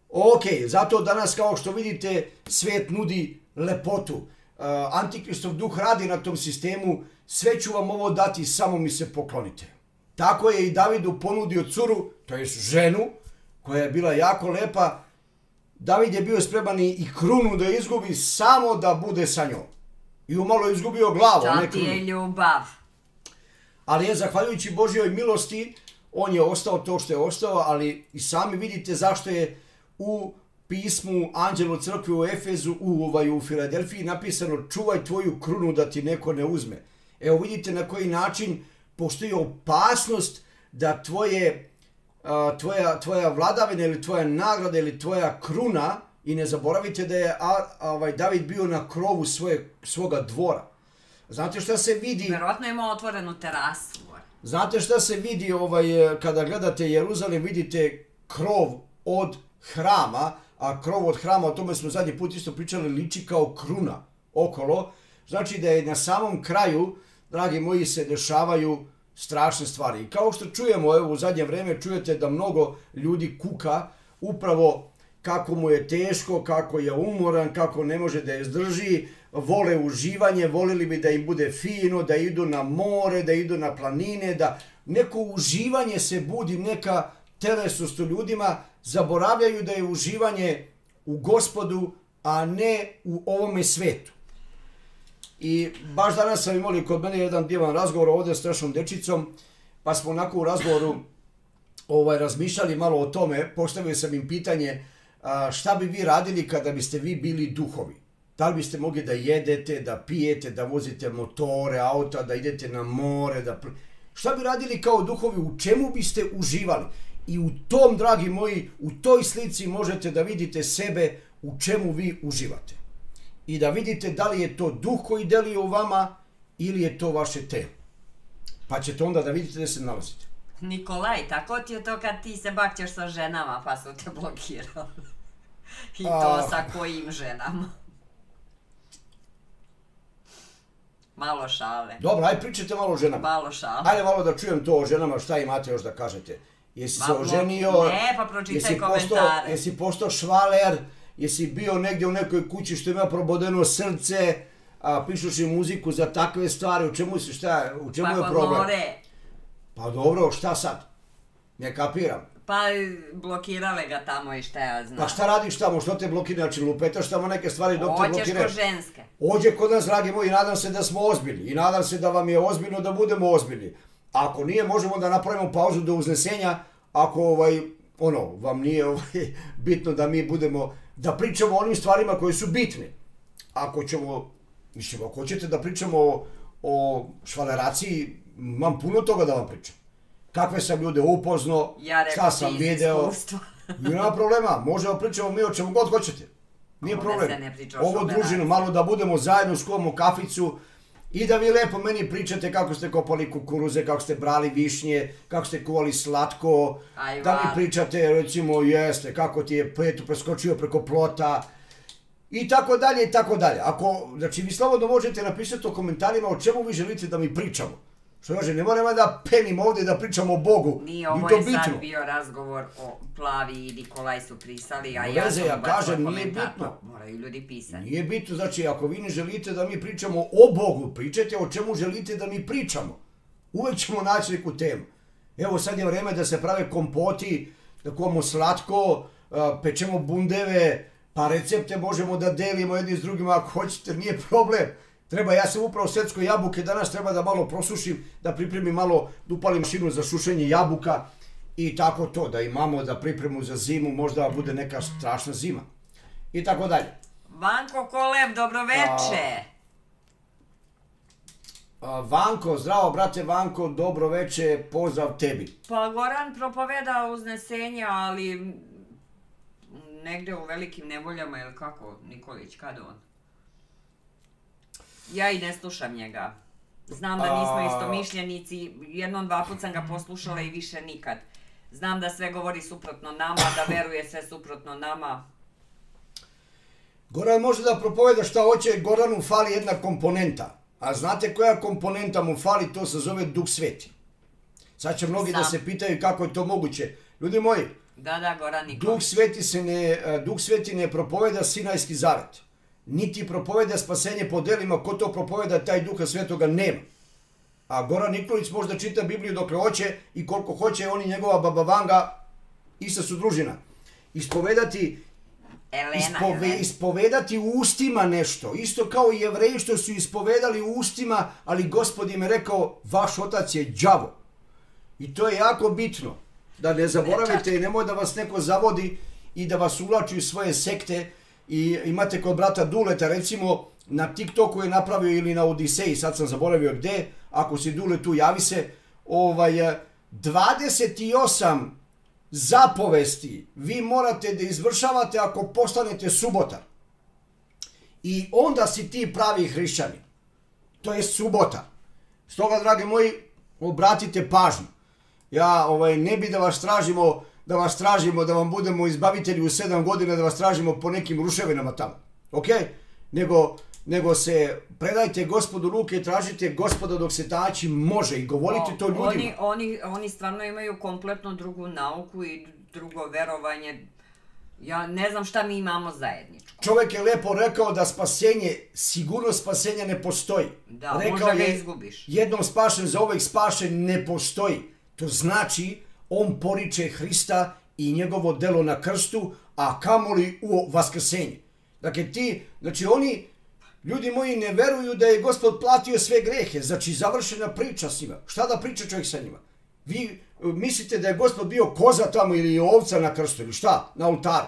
Ok, zato danas kao što vidite svijet nudi lepotu. Uh, Antikristov duh radi na tom sistemu, sve ću vam ovo dati, samo mi se poklonite. Tako je i Davidu ponudio curu, to je ženu, koja je bila jako lepa. David je bio spreman i krunu da izgubi samo da bude sa njom. I umalo je izgubio glavu, To ti je ljubav. Ali je zahvaljujući Božjoj milosti, on je ostao to što je ostao, ali i sami vidite zašto je u pismu Anđelu crkve u Efezu, u, ovaj, u Filadelfiji napisano čuvaj tvoju krunu da ti neko ne uzme. Evo vidite na koji način postoji opasnost da tvoje, tvoja, tvoja vladavina ili tvoja nagrada ili tvoja kruna i ne zaboravite da je ovaj, David bio na krovu svoje, svoga dvora. Znate šta se vidi? Vjerojatno ima otvorenu terasu. Znate šta se vidi ovaj, e, kada gledate Jeruzalem, vidite krov od hrama, a krov od hrama, o tome smo zadnji put isto pričali, liči kao kruna okolo. Znači da je na samom kraju, dragi moji, se dešavaju strašne stvari. I kao što čujemo, evo u zadnje vreme čujete da mnogo ljudi kuka upravo kako mu je teško, kako je umoran, kako ne može da je zdrži, vole uživanje, volili bi da im bude fino, da idu na more, da idu na planine, da neko uživanje se budi, neka telesnost u ljudima, zaboravljaju da je uživanje u gospodu, a ne u ovome svetu. I baš danas sam imali kod mene jedan divan razgovor ovdje s našom dečicom, pa smo onako u razgovoru ovaj, razmišljali malo o tome, postavio sam im pitanje šta bi vi radili kada biste vi bili duhovi? Da li biste mogli da jedete, da pijete, da vozite motore, auta, da idete na more, da... Šta bi radili kao duhovi, u čemu biste uživali? I u tom, dragi moji, u toj slici možete da vidite sebe u čemu vi uživate. I da vidite da li je to duh koji deluje u vama ili je to vaše telo. Pa ćete onda da vidite da se nalazite. Nikolaj, tako ti je to kad ti se bakćeš sa ženama pa su te blokirali. I to Ah. sa kojim ženama? Malo šale. Dobro, aj pričajte malo o ženama. Malo šale. Ajde malo da čujem to o ženama, šta imate još da kažete. Jesi se oženio? ne, pa pročitaj jesi postao, komentare. jesi postao švaler? Jesi bio negdje u nekoj kući što ima probodeno srce? A, pišuš i muziku za takve stvari, u čemu, se, šta, u čemu Pa je kod problem? more. Pa dobro, šta sad? Ne kapiram. Pa blokirale ga tamo i šta ja znam. Pa šta radiš tamo, što te blokira, znači lupetaš tamo neke stvari dok te Hoćeš blokiraju. ko ženske. Ođe kod nas, dragi moji, nadam se da smo ozbiljni i nadam se da vam je ozbiljno da budemo ozbiljni. Ako nije, možemo da napravimo pauzu do uznesenja, ako ovaj, ono, vam nije ovaj, bitno da mi budemo, da pričamo o onim stvarima koje su bitne. Ako ćemo, mislim, ako hoćete da pričamo o, o švaleraciji, imam puno toga da vam pričam. Kakve sam ljude upoznao, Ja šta sam video. Nema problema, možemo pričamo mi o čemu god hoćete. Nije problem. Ovo družinu, malo da budemo zajedno, skuvamo kaficu i da vi lepo meni pričate kako ste kopali kukuruze, kako ste brali višnje, kako ste kuvali slatko, Ajva. da mi pričate recimo jeste, kako ti je petu preskočio preko plota i tako dalje i tako dalje. Ako, znači vi slobodno možete napisati u komentarima o čemu vi želite da mi pričamo. Što kaže, ne moramo da penim ovdje da pričamo o Bogu. Nije, Ni ovo je bitno. sad bio razgovor o Plavi i Nikolaj su prisali, a ja sam ja kažem, nije bitno. pa Moraju ljudi pisati. Nije bitno, znači ako vi ne želite da mi pričamo o Bogu, pričajte o čemu želite da mi pričamo. Uvijek ćemo naći neku temu. Evo sad je vrijeme da se prave kompoti, da kuvamo slatko, pečemo bundeve, pa recepte možemo da delimo jedni s drugima ako hoćete, nije problem. Treba, ja sam upravo secko jabuke, danas treba da malo prosušim, da pripremim malo, da upalim mašinu za sušenje jabuka i tako to, da imamo da pripremu za zimu, možda bude neka strašna zima. I tako dalje. Vanko Kolev, dobroveče! Vanko, zdravo brate Vanko, dobro veče, pozdrav tebi. Pa Goran propoveda uznesenja, ali negde u velikim nevoljama, ili kako, Nikolić, kad on? Ja i ne slušam njega. Znam da nismo istomišljenici, jednom, dva put sam ga poslušala i više nikad. Znam da sve govori suprotno nama, da veruje sve suprotno nama. Goran može da propoveda šta hoće, Goranu fali jedna komponenta. A znate koja komponenta mu fali, to se zove Duh Sveti. Sad će mnogi da se pitaju kako je to moguće. Ljudi moji, Da, da, Goran Duh. Sveti, se ne, e, Duh Sveti ne propoveda Sinajski zavet. Niti propoveda spasenje po delima, ko to propoveda, taj Duha Svetoga nema. A Goran Nikolić možda čita Bibliju dok hoće i koliko hoće, on i njegova baba Vanga, ista su družina. Ispovedati Elena, Ispove, Elena. ispovedati u ustima nešto. Isto kao i jevreji što su ispovedali u ustima, ali gospod im je rekao, vaš otac je đavo. I to je jako bitno. Da ne zaboravite i nemoj da vas neko zavodi i da vas uvlači u svoje sekte. I imate kod brata Duleta, recimo, na TikToku je napravio ili na Odiseji, sad sam zaboravio gde, ako si Dule tu javi se, ovaj, eh, 28 zapovesti vi morate da izvršavate ako postanete subotar. I onda si ti pravi hrišćanin. To je subota. Stoga, dragi moji, obratite pažnju. Ja ovaj, ne bi da vas tražimo, da vas tražimo, da vam budemo izbavitelji u sedam godina, da vas tražimo po nekim ruševinama tamo. Ok? Nego, nego se predajte gospodu ruke, tražite gospoda dok se tači može i govorite to ljudima. Oni, oni, oni stvarno imaju kompletno drugu nauku i drugo verovanje. Ja ne znam šta mi imamo zajedničko. Čovjek je lepo rekao da spasenje, sigurno spasenja ne postoji. Da, rekao možda ga je, izgubiš. Jednom spašen, za uvijek spašen ne postoji. To znači, on poriče Hrista i njegovo delo na krstu, a kamoli u vaskrsenje. Dakle, ti, znači oni, ljudi moji ne veruju da je gospod platio sve grehe, znači završena priča s njima. Šta da priča čovjek sa njima? Vi e, mislite da je gospod bio koza tamo ili ovca na krstu ili šta? Na oltaru.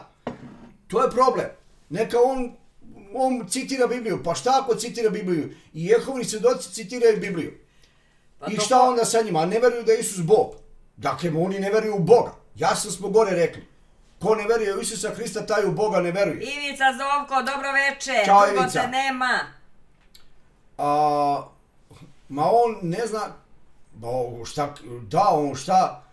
To je problem. Neka on, on citira Bibliju. Pa šta ako citira Bibliju? I Jehovni svjedoci citiraju Bibliju. Pa I šta onda sa njima? Ne veruju da je Isus Bog. Dakle, oni ne veruju u Boga. Jasno smo gore rekli. Ko ne veruje u Isusa Hrista, taj u Boga ne veruje. Ivica Zovko, dobro veče. Ćao, Dugo Ivica. te nema. A, ma on ne zna, o, šta, da, on šta,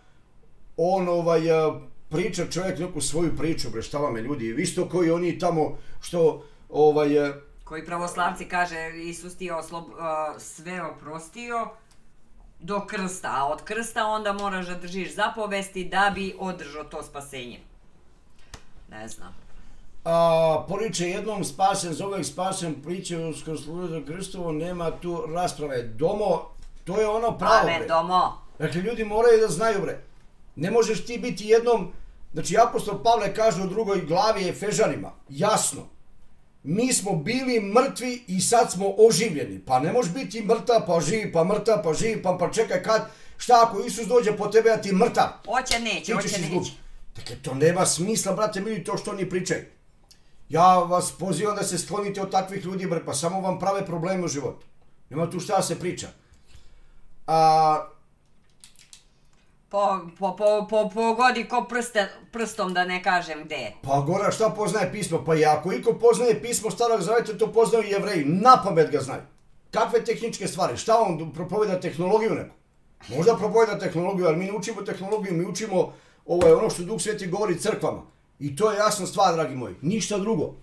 on ovaj, a, priča čovjek neku svoju priču, bre, šta vam je ljudi, isto koji oni tamo što, ovaj, a, Koji pravoslavci kaže Isus ti je oslob, a, sve oprostio do krsta, a od krsta onda moraš da držiš zapovesti da bi održao to spasenje. Ne znam. a, poriče jednom spasen, zove spasen, priče kroz služu Kristovo, nema tu rasprave. Domo, to je ono pravo, bre. domo. Dakle, ljudi moraju da znaju, bre. Ne možeš ti biti jednom... Znači, apostol Pavle kaže u drugoj glavi Efežanima, jasno, mi smo bili mrtvi i sad smo oživljeni. Pa ne možeš biti mrtav, pa živi, pa mrtav, pa živi, pa, pa čekaj kad... Šta ako Isus dođe po tebe, a ti mrtav? Hoće, Ti neće, izgubiti. neće. Dakle, to nema smisla, brate mili, to što oni pričaju. Ja vas pozivam da se sklonite od takvih ljudi, bre, pa samo vam prave probleme u životu. Nema tu šta se priča. A, Po, po, po, po, pogodi ko prste, prstom da ne kažem gde. pa Gora, šta poznaje pismo? Pa i ako iko poznaje pismo starog zaveta, to poznaju i jevreji. Na pamet ga znaju. Kakve tehničke stvari? Šta on propoveda tehnologiju neku? Možda propoveda tehnologiju, ali mi ne učimo tehnologiju, mi učimo ovaj, ono što Duh Sveti govori crkvama. I to je jasna stvar, dragi moji. Ništa drugo.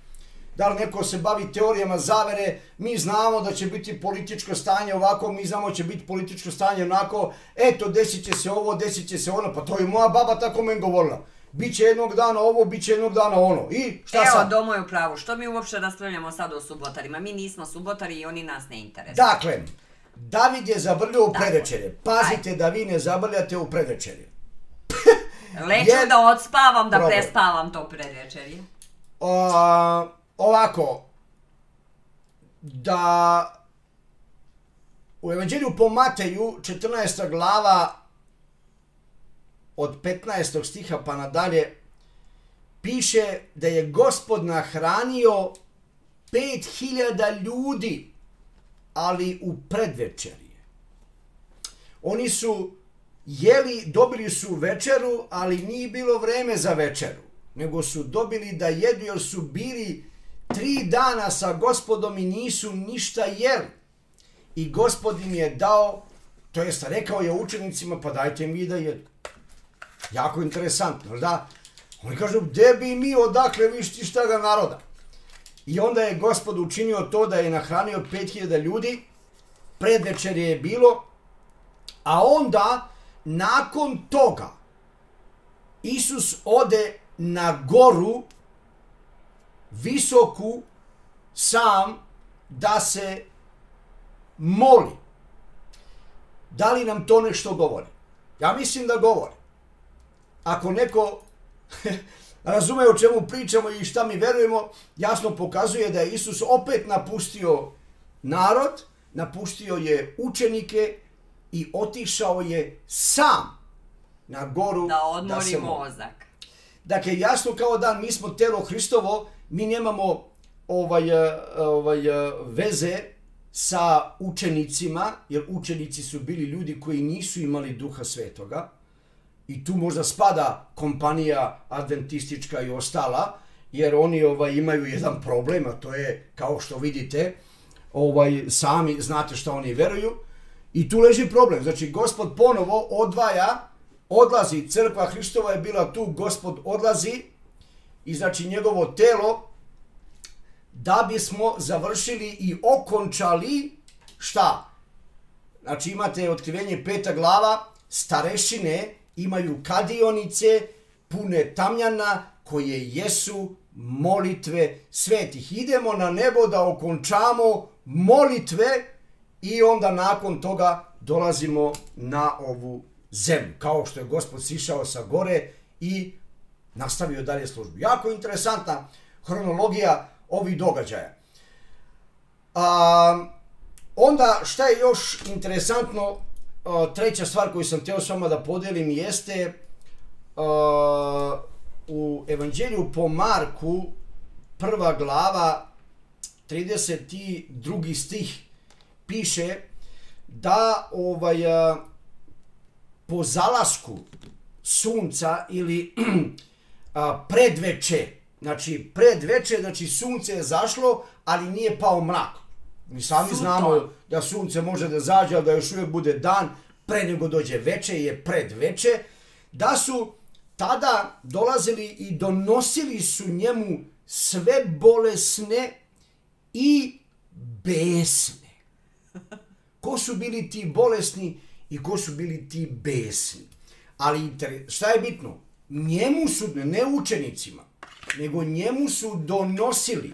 Da li neko se bavi teorijama zavere, mi znamo da će biti političko stanje ovako, mi znamo da će biti političko stanje onako, eto, desit će se ovo, desit će se ono, pa to je moja baba tako meni govorila. Biće jednog dana ovo, bit će jednog dana ono. I šta Evo, sad? domo je u pravu. Što mi uopšte raspravljamo sad o subotarima? Mi nismo subotari i oni nas ne interesuju. Dakle, David je zabrljao u Tako. predvečerje. Pazite da vi ne zabrljate u predvečerje. Leću Jer- da odspavam, da Problem. prespavam to predvečerje. A, ovako, da u Evanđelju po Mateju, 14. glava, od 15. stiha pa nadalje, piše da je gospod nahranio 5000 ljudi, ali u predvečerje. Oni su jeli, dobili su večeru, ali nije bilo vreme za večeru, nego su dobili da jedu jer su bili tri dana sa gospodom i nisu ništa jeli. I gospod im je dao, to jest rekao je učenicima, pa dajte mi da jedu. Jako interesantno, da? Oni kažu, gde bi mi odakle višti šta ga naroda? I onda je gospod učinio to da je nahranio 5000 ljudi, predvečerje je bilo, a onda, nakon toga, Isus ode na goru, visoku, sam, da se moli. Da li nam to nešto govori? Ja mislim da govori. Ako neko razume o čemu pričamo i šta mi verujemo, jasno pokazuje da je Isus opet napustio narod, napustio je učenike i otišao je sam na goru Da odmori se moli. mozak. Dakle, jasno kao dan, mi smo telo Hristovo, mi nemamo ovaj, eh, ovaj, eh, veze sa učenicima, jer učenici su bili ljudi koji nisu imali duha svetoga, i tu možda spada kompanija adventistička i ostala, jer oni ovaj imaju jedan problem, a to je, kao što vidite, ovaj sami znate šta oni veruju, i tu leži problem. Znači, gospod ponovo odvaja, odlazi, crkva Hristova je bila tu, gospod odlazi, i znači njegovo telo, da bismo završili i okončali šta? Znači imate otkrivenje peta glava, starešine imaju kadionice pune tamjana koje jesu molitve svetih. Idemo na nebo da okončamo molitve i onda nakon toga dolazimo na ovu zemlju. Kao što je gospod sišao sa gore i nastavio dalje službu. Jako interesantna hronologija ovih događaja. A, onda šta je još interesantno, a, treća stvar koju sam htio s vama da podelim jeste a, u Evanđelju po Marku prva glava 32. stih piše da ovaj po zalasku sunca ili a, predveče, znači predveče, znači sunce je zašlo, ali nije pao mrak. Mi sami Suton. znamo da sunce može da zađe, ali da još uvijek bude dan, pre nego dođe veče je predveče, da su tada dolazili i donosili su njemu sve bolesne i besne. Ko su bili ti bolesni i ko su bili ti besni. Ali šta je bitno? Njemu su, ne učenicima, nego njemu su donosili.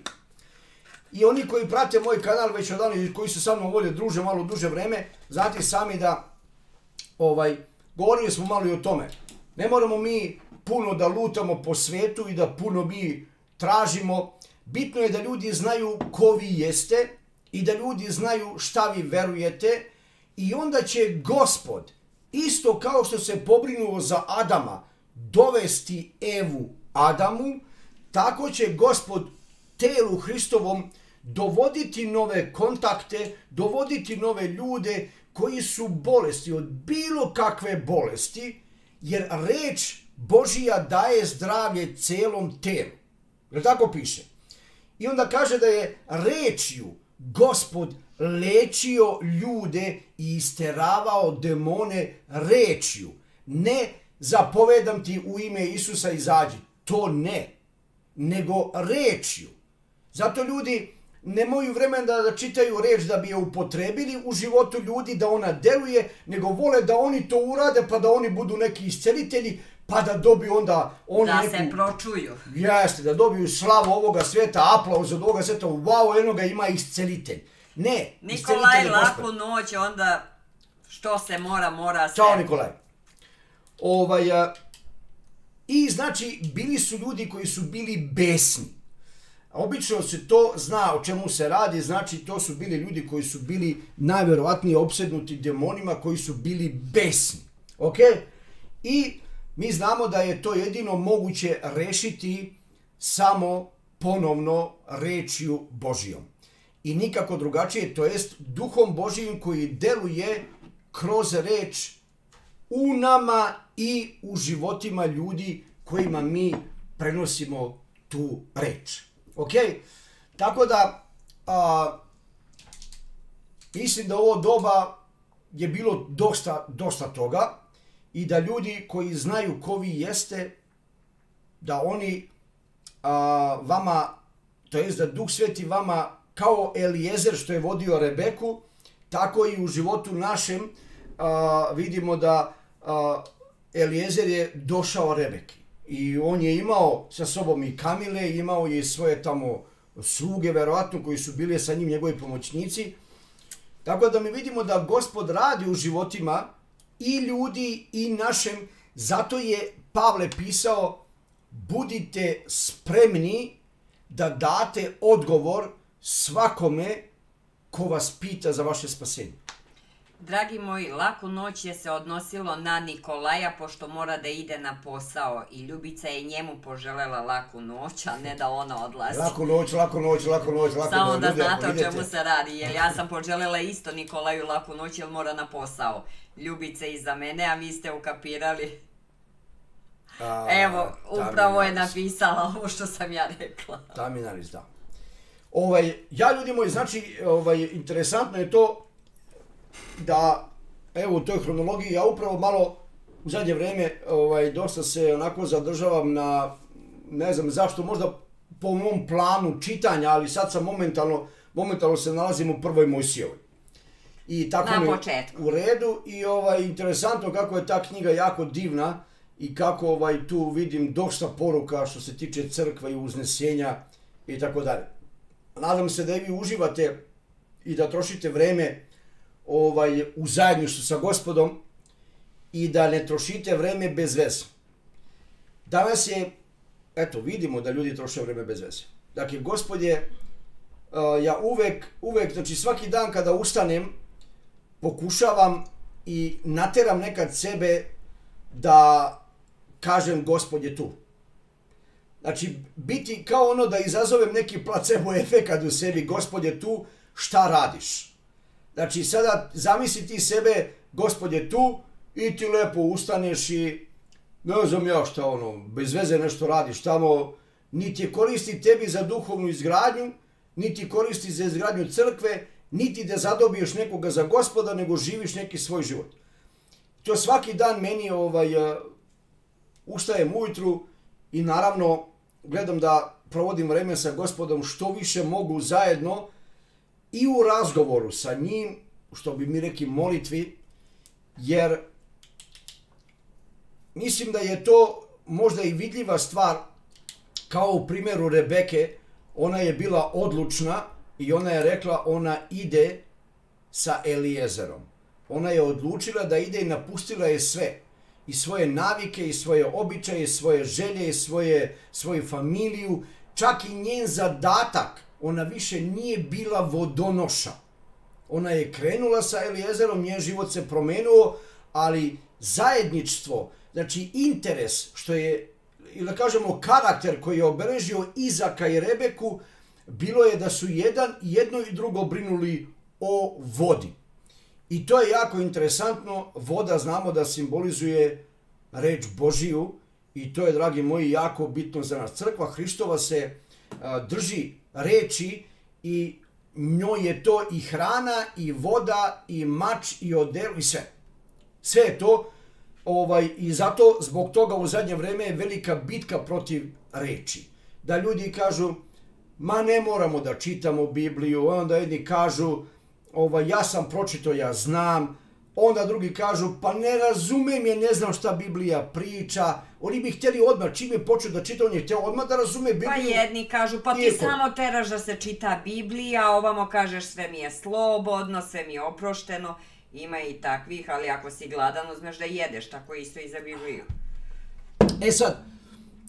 I oni koji prate moj kanal već od i koji se sa mnom ovdje druže malo duže vreme, znate sami da ovaj, govorili smo malo i o tome. Ne moramo mi puno da lutamo po svetu i da puno mi tražimo. Bitno je da ljudi znaju ko vi jeste i da ljudi znaju šta vi verujete i onda će gospod, isto kao što se pobrinuo za Adama, dovesti Evu Adamu, tako će gospod telu Hristovom dovoditi nove kontakte, dovoditi nove ljude koji su bolesti od bilo kakve bolesti, jer reč Božija daje zdravlje celom telu. Jel tako piše? I onda kaže da je rečju gospod lečio ljude i isteravao demone rečju. Ne zapovedam ti u ime Isusa izađi. To ne. Nego rečju. Zato ljudi nemaju vremena da, da čitaju reč da bi je upotrebili u životu ljudi, da ona deluje, nego vole da oni to urade pa da oni budu neki iscelitelji, pa da dobiju onda oni Da neku... se pročuju. Jeste, da dobiju slavu ovoga sveta, aplauz od ovoga sveta, wow, eno ga ima iscelitelj. Ne, Nikolaj, iscelitelj laku noć, onda što se mora, mora se. Ćao Nikolaj. Ovaj, I znači, bili su ljudi koji su bili besni. Obično se to zna o čemu se radi, znači to su bili ljudi koji su bili najverovatnije opsednuti demonima, koji su bili besni. Ok? I mi znamo da je to jedino moguće rešiti samo ponovno rečju Božijom. I nikako drugačije, to jest duhom Božijim koji deluje kroz reč u nama i u životima ljudi kojima mi prenosimo tu reč. Ok? Tako da, a, mislim da ovo doba je bilo dosta, dosta toga i da ljudi koji znaju ko vi jeste, da oni a, vama, to jest da Duh Sveti vama kao Elijezer što je vodio Rebeku, tako i u životu našem a, vidimo da a, Elijezer je došao Rebeki. I on je imao sa sobom i Kamile, imao je svoje tamo sluge, verovatno, koji su bili sa njim njegovi pomoćnici. Tako da mi vidimo da gospod radi u životima i ljudi i našem, zato je Pavle pisao budite spremni da date odgovor svakome ko vas pita za vaše spasenje. Dragi moji, laku noć je se odnosilo na Nikolaja, pošto mora da ide na posao i Ljubica je njemu poželela laku noć, a ne da ona odlazi. Lako noć, lako noć, lako noć, lako Samo noć. da Ljudi, znate o čemu se radi, jer ja sam poželela isto Nikolaju laku noć, jer mora na posao. Ljubice iza mene, a vi ste ukapirali. A, Evo, upravo je napisala ovo što sam ja rekla. Taminaris, da. Ovaj, ja ljudi moji, znači, ovaj, interesantno je to da, evo u toj hronologiji, ja upravo malo u zadnje vrijeme ovaj, dosta se onako zadržavam na, ne znam zašto, možda po mom planu čitanja, ali sad sam momentalno, momentalno se nalazim u prvoj Mojsijevoj. I tako Na mi početku. u redu i ovaj interesantno kako je ta knjiga jako divna i kako ovaj tu vidim dosta poruka što se tiče crkve i uznesenja i tako dalje. Nadam se da i vi uživate i da trošite vreme ovaj u zajedništvu sa gospodom i da ne trošite vreme bez veze. Danas je, eto, vidimo da ljudi troše vreme bez veze. Dakle, gospod je, uh, ja uvek, uvek, znači svaki dan kada ustanem, pokušavam i nateram nekad sebe da kažem gospod je tu. Znači, biti kao ono da izazovem neki placebo efekat u sebi, gospod je tu, šta radiš? Znači, sada zamisli ti sebe, gospod je tu, i ti lepo ustaneš i ne znam ja šta ono, bez veze nešto radiš tamo, niti koristi tebi za duhovnu izgradnju, niti koristi za izgradnju crkve, niti da zadobiješ nekoga za gospoda, nego živiš neki svoj život. To svaki dan meni ovaj, eh, ustajem ujutru i naravno gledam da provodim vreme sa gospodom što više mogu zajedno i u razgovoru sa njim, što bi mi rekli molitvi, jer mislim da je to možda i vidljiva stvar kao u primjeru Rebeke, ona je bila odlučna i ona je rekla ona ide sa Elijezerom. Ona je odlučila da ide i napustila je sve. I svoje navike, i svoje običaje, i svoje želje, i svoje, svoju familiju. Čak i njen zadatak. Ona više nije bila vodonoša. Ona je krenula sa Elijezerom, njen život se promenuo, ali zajedništvo, znači interes, što je, ili da kažemo karakter koji je obeležio Izaka i Rebeku, bilo je da su jedan, jedno i drugo brinuli o vodi. I to je jako interesantno, voda znamo da simbolizuje reč Božiju i to je, dragi moji, jako bitno za nas. Crkva Hristova se drži reči i njoj je to i hrana, i voda, i mač, i odel, i sve. Sve je to ovaj, i zato zbog toga u zadnje vreme je velika bitka protiv reči. Da ljudi kažu, ma ne moramo da čitamo Bibliju, onda jedni kažu, ovaj, ja sam pročito, ja znam, onda drugi kažu, pa ne razumem je, ne znam šta Biblija priča, oni bi htjeli odmah, čim je počeo da čita, on je htio odmah da razume Bibliju. Pa jedni kažu, pa ti samo teraš da se čita Biblija, ovamo kažeš sve mi je slobodno, sve mi je oprošteno. Ima i takvih, ali ako si gladan uzmeš da jedeš, tako isto i za Bibliju. E sad,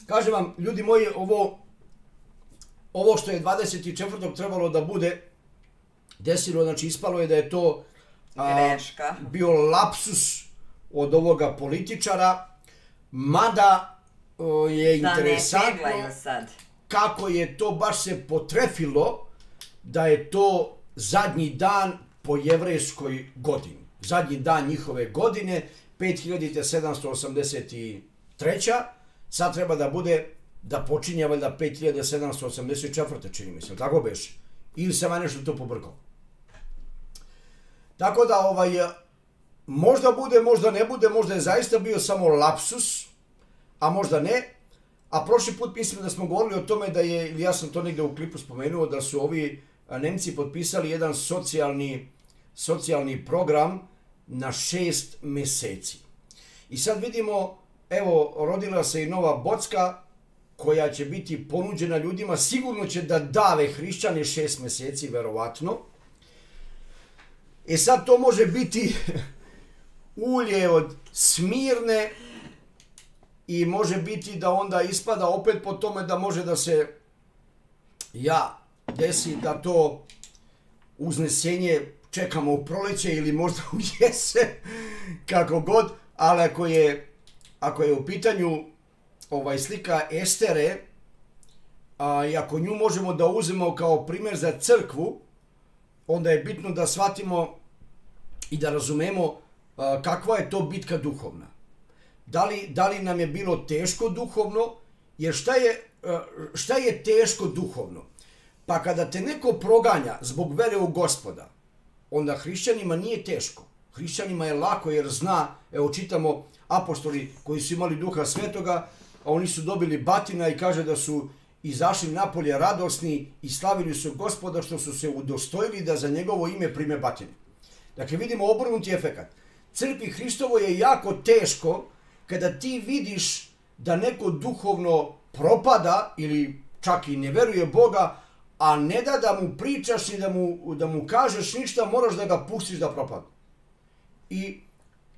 kažem vam, ljudi moji, ovo, ovo što je 24. trebalo da bude, desilo, znači ispalo je da je to Greška. bio lapsus od ovoga političara, mada o, je Da interesantno sad. kako je to baš se potrefilo da je to zadnji dan po jevrejskoj godini. Zadnji dan njihove godine, 5783. Sad treba da bude, da počinje valjda 5784. čini mi se, tako beše? Ili sam ja nešto to pobrkao. Tako da, ovaj, možda bude, možda ne bude, možda je zaista bio samo lapsus, a možda ne. A prošli put mislim da smo govorili o tome da je, ili ja sam to negdje u klipu spomenuo, da su ovi a, Nemci potpisali jedan socijalni, socijalni program na šest meseci. I sad vidimo, evo, rodila se i nova bocka koja će biti ponuđena ljudima, sigurno će da dave hrišćane šest meseci, verovatno. E sad to može biti ulje od smirne i može biti da onda ispada opet po tome da može da se ja desi da to uznesenje čekamo u proleće ili možda u jesen, kako god, ali ako je, ako je u pitanju ovaj slika Estere, a, i ako nju možemo da uzmemo kao primjer za crkvu, onda je bitno da shvatimo i da razumemo a, kakva je to bitka duhovna. Da li, da li nam je bilo teško duhovno, jer šta je, a, šta je teško duhovno? Pa kada te neko proganja zbog vere u gospoda, onda hrišćanima nije teško. Hrišćanima je lako jer zna, evo čitamo apostoli koji su imali duha svetoga, a oni su dobili batina i kaže da su izašli napolje radosni i slavili su gospoda što su se udostojili da za njegovo ime prime batinu. Dakle, vidimo obrnuti efekat. Crkvi Hristovo je jako teško kada ti vidiš da neko duhovno propada ili čak i ne veruje Boga, a ne da da mu pričaš i da mu, da mu kažeš ništa, moraš da ga pustiš da propada. I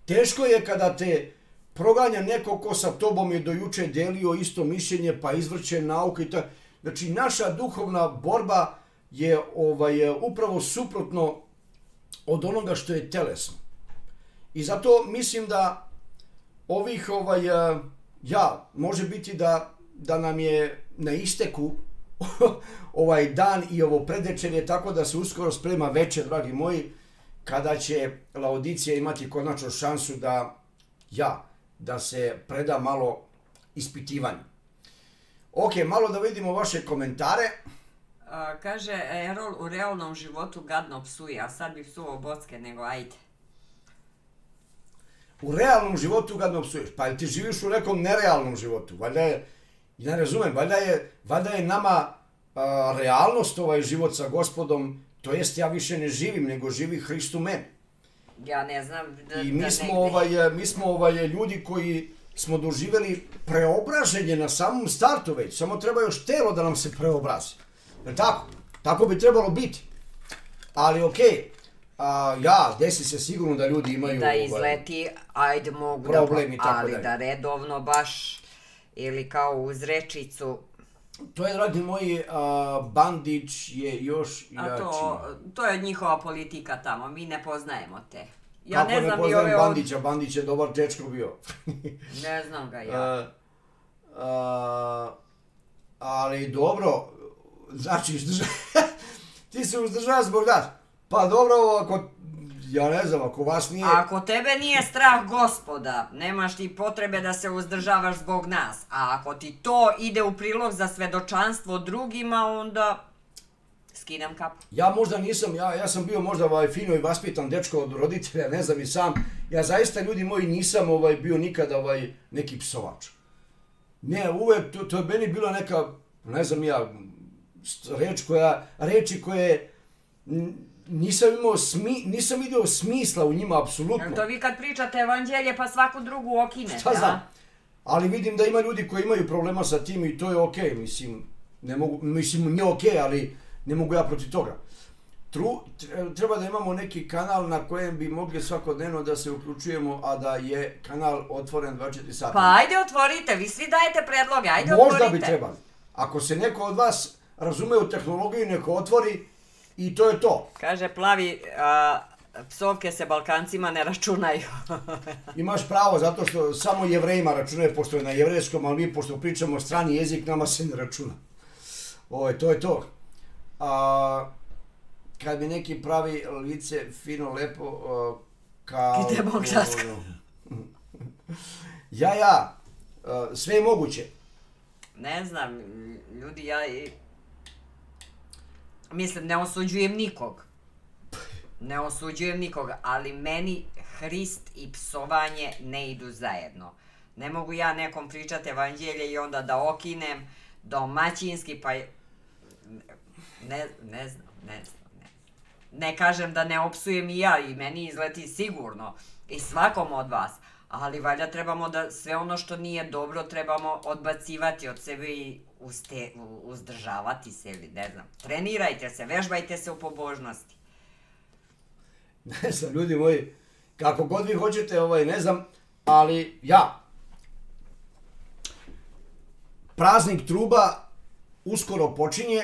teško je kada te proganja neko ko sa tobom je do juče delio isto mišljenje, pa izvrće nauke i tako. Znači, naša duhovna borba je ovaj, upravo suprotno od onoga što je telesno. I zato mislim da ovih, ovaj, ja, može biti da, da nam je na isteku ovaj dan i ovo predvečerje, tako da se uskoro sprema večer, dragi moji, kada će Laodicija imati konačno šansu da, ja, da se preda malo ispitivanju. Ok, malo da vidimo vaše komentare. A, kaže, Erol u realnom životu gadno psuje, a sad bi psuvao bocke, nego ajde. U realnom životu gadno psuješ. Pa ti živiš u nekom nerealnom životu? Valjda je, ja razumem, valjda je, valjda je nama a, realnost ovaj život sa gospodom, to jest ja više ne živim, nego živi Hrist u meni. Ja ne znam da, I mi da smo, negde- ovaj, mi smo ovaj, ljudi koji smo doživjeli preobraženje na samom startu već, samo treba još telo da nam se preobrazi. Jel tako? Tako bi trebalo biti. Ali okej, a, ja, desi se sigurno da ljudi imaju... da ovaj, izleti, ajde mogu da, ali da redovno baš, ili kao uz rečicu, To je, dragi moji, a, Bandić je još a jači. to, to je njihova politika tamo, mi ne poznajemo te. Ja Kako ne ne znam i poznajem ove od... Bandića, Bandić je dobar dečko bio. Ne znam ga ja. E, a, ali dobro, znači ti se uzdržavaš zbog nas. Pa dobro, ako, ja ne znam, ako vas nije... Ako tebe nije strah gospoda, nemaš ti potrebe da se uzdržavaš zbog nas. A ako ti to ide u prilog za svedočanstvo drugima, onda skidam kapu. Ja možda nisam, ja, ja sam bio možda ovaj fino i vaspitan dečko od roditelja, ne znam i sam. Ja zaista ljudi moji nisam ovaj bio nikada ovaj neki psovač. Ne, uvek to, to je meni bila neka, ne znam ja, reč koja, reči koje nisam imao smi, nisam vidio smisla u njima apsolutno. To vi kad pričate evanđelje pa svaku drugu okinete, Šta znam? Ali vidim da ima ljudi koji imaju problema sa tim i to je okej, mislim, ne mogu, mislim, ne okej, ali ne mogu ja protiv toga. Tru, tre- treba da imamo neki kanal na kojem bi mogli svakodnevno da se uključujemo, a da je kanal otvoren 24 sata. Pa ajde otvorite, vi svi dajete predloge, ajde Možda otvorite. bi trebali. Ako se neko od vas razume u tehnologiju, neko otvori i to je to. Kaže plavi, a, psovke se Balkancima ne računaju. Imaš pravo, zato što samo jevrejima računaju, pošto je na jevrejskom, ali mi pošto pričamo strani jezik, nama se ne računa. Ovo, to je to. A, kad mi neki pravi lice fino, lepo, a, kao... Ja, ja, a, sve je moguće. ne znam, ljudi, ja i... Mislim, ne osuđujem nikog. Ne osuđujem nikoga, ali meni Hrist i psovanje ne idu zajedno. Ne mogu ja nekom pričati evanđelje i onda da okinem domaćinski, pa... Ne, ne znam, ne znam, Ne kažem da ne opsujem i ja i meni izleti sigurno i svakom od vas, ali valjda trebamo da sve ono što nije dobro trebamo odbacivati od sebe i uste, uzdržavati se ili ne znam. Trenirajte se, vežbajte se u pobožnosti. Ne znam, ljudi moji, kako god vi hoćete, ovaj, ne znam, ali ja, praznik truba uskoro počinje,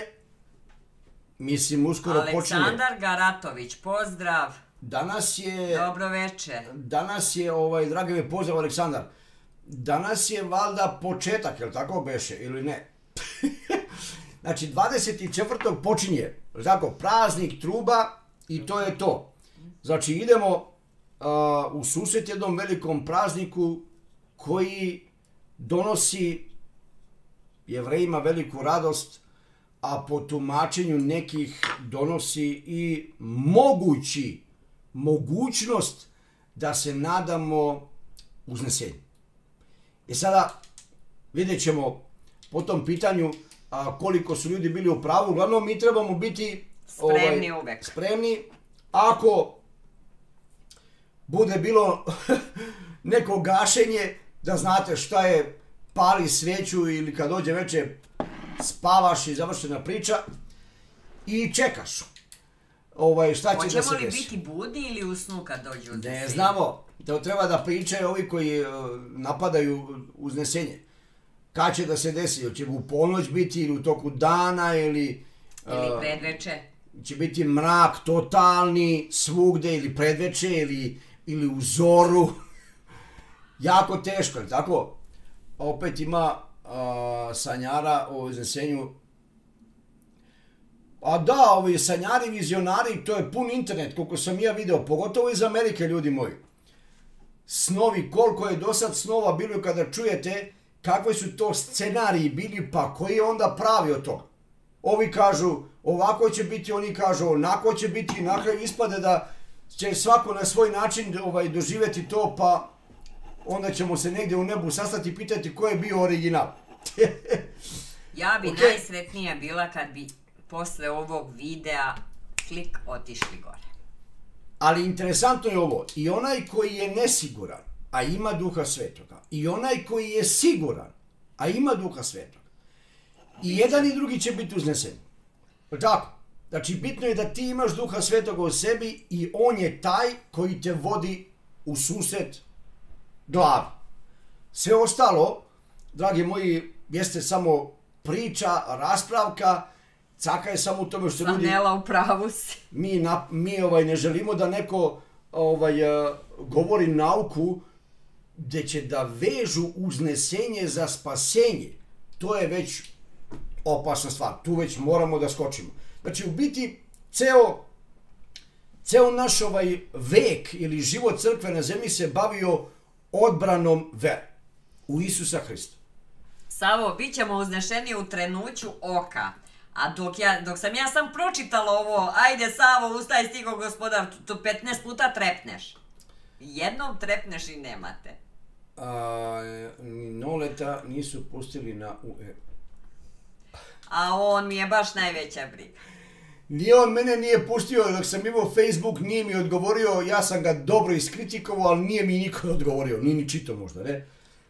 mislim uskoro počinje. Aleksandar Garatović, pozdrav, Danas je, dobro veče. danas je, ovaj, dragi mi pozdrav Aleksandar, danas je valjda početak, jel tako beše, ili ne? znači, 24. počinje, tako, praznik truba i to je to. Znači, idemo u susret jednom velikom prazniku koji donosi jevrejima veliku radost, a po tumačenju nekih donosi i mogući, mogućnost da se nadamo uznesenju. I sada vidjet ćemo po tom pitanju a, koliko su ljudi bili u pravu. Uglavnom mi trebamo biti Spremni uvek. spremni. Ako bude bilo neko gašenje, da znate šta je pali sveću ili kad dođe veče spavaš i završena priča i čekaš. Ovaj, šta će da Hoćemo se li desi. biti budni ili u snu kad dođu Ne znamo, to treba da pričaju ovi koji e, napadaju uznesenje. Kad će da se desi, Jel će u ponoć biti ili u toku dana ili Ili predveče? će biti mrak totalni svugde ili predveče ili, ili u zoru. jako teško, je tako? Opet ima a, sanjara o iznesenju a da, ovi sanjari, vizionari, to je pun internet, koliko sam ja video, pogotovo iz Amerike, ljudi moji. Snovi, koliko je do sad snova bilo kada čujete kakvi su to scenariji bili, pa koji je onda pravi od toga. Ovi kažu ovako će biti, oni kažu onako će biti, na kraju ispade da će svako na svoj način ovaj, doživjeti to, pa onda ćemo se negdje u nebu sastati i pitati ko je bio original. Ja bi Okej. najsretnija bila kad bi posle ovog videa klik otišli gore. Ali interesantno je ovo, i onaj koji je nesiguran, a ima duha svetoga, i onaj koji je siguran, a ima duha svetoga, i jedan i drugi će biti uzneseni. Jel Tako? Znači, bitno je da ti imaš duha svetoga u sebi i on je taj koji te vodi u susret glavi. Sve ostalo, dragi moji, jeste samo priča, raspravka, caka je samo u tome što ljudi Sanela u pravu si. mi, na, mi ovaj, ne želimo da neko ovaj, e, govori nauku gdje će da vežu uznesenje za spasenje. To je već opasna stvar. Tu već moramo da skočimo. Znači, u biti, ceo, ceo naš ovaj vek ili život crkve na zemlji se bavio odbranom vere u Isusa Hrista. Savo, bit ćemo uznešeni u trenuću oka. A dok, ja, dok sam ja sam pročitala ovo, ajde Savo, ustaj stigo gospodar, tu 15 puta trepneš. Jednom trepneš i nemate. A, ni Noleta nisu pustili na UE. A on mi je baš najveća briga. Nije on mene nije pustio dok sam imao Facebook, nije mi odgovorio, ja sam ga dobro iskritikovao, ali nije mi niko odgovorio, nije ni čito možda, ne?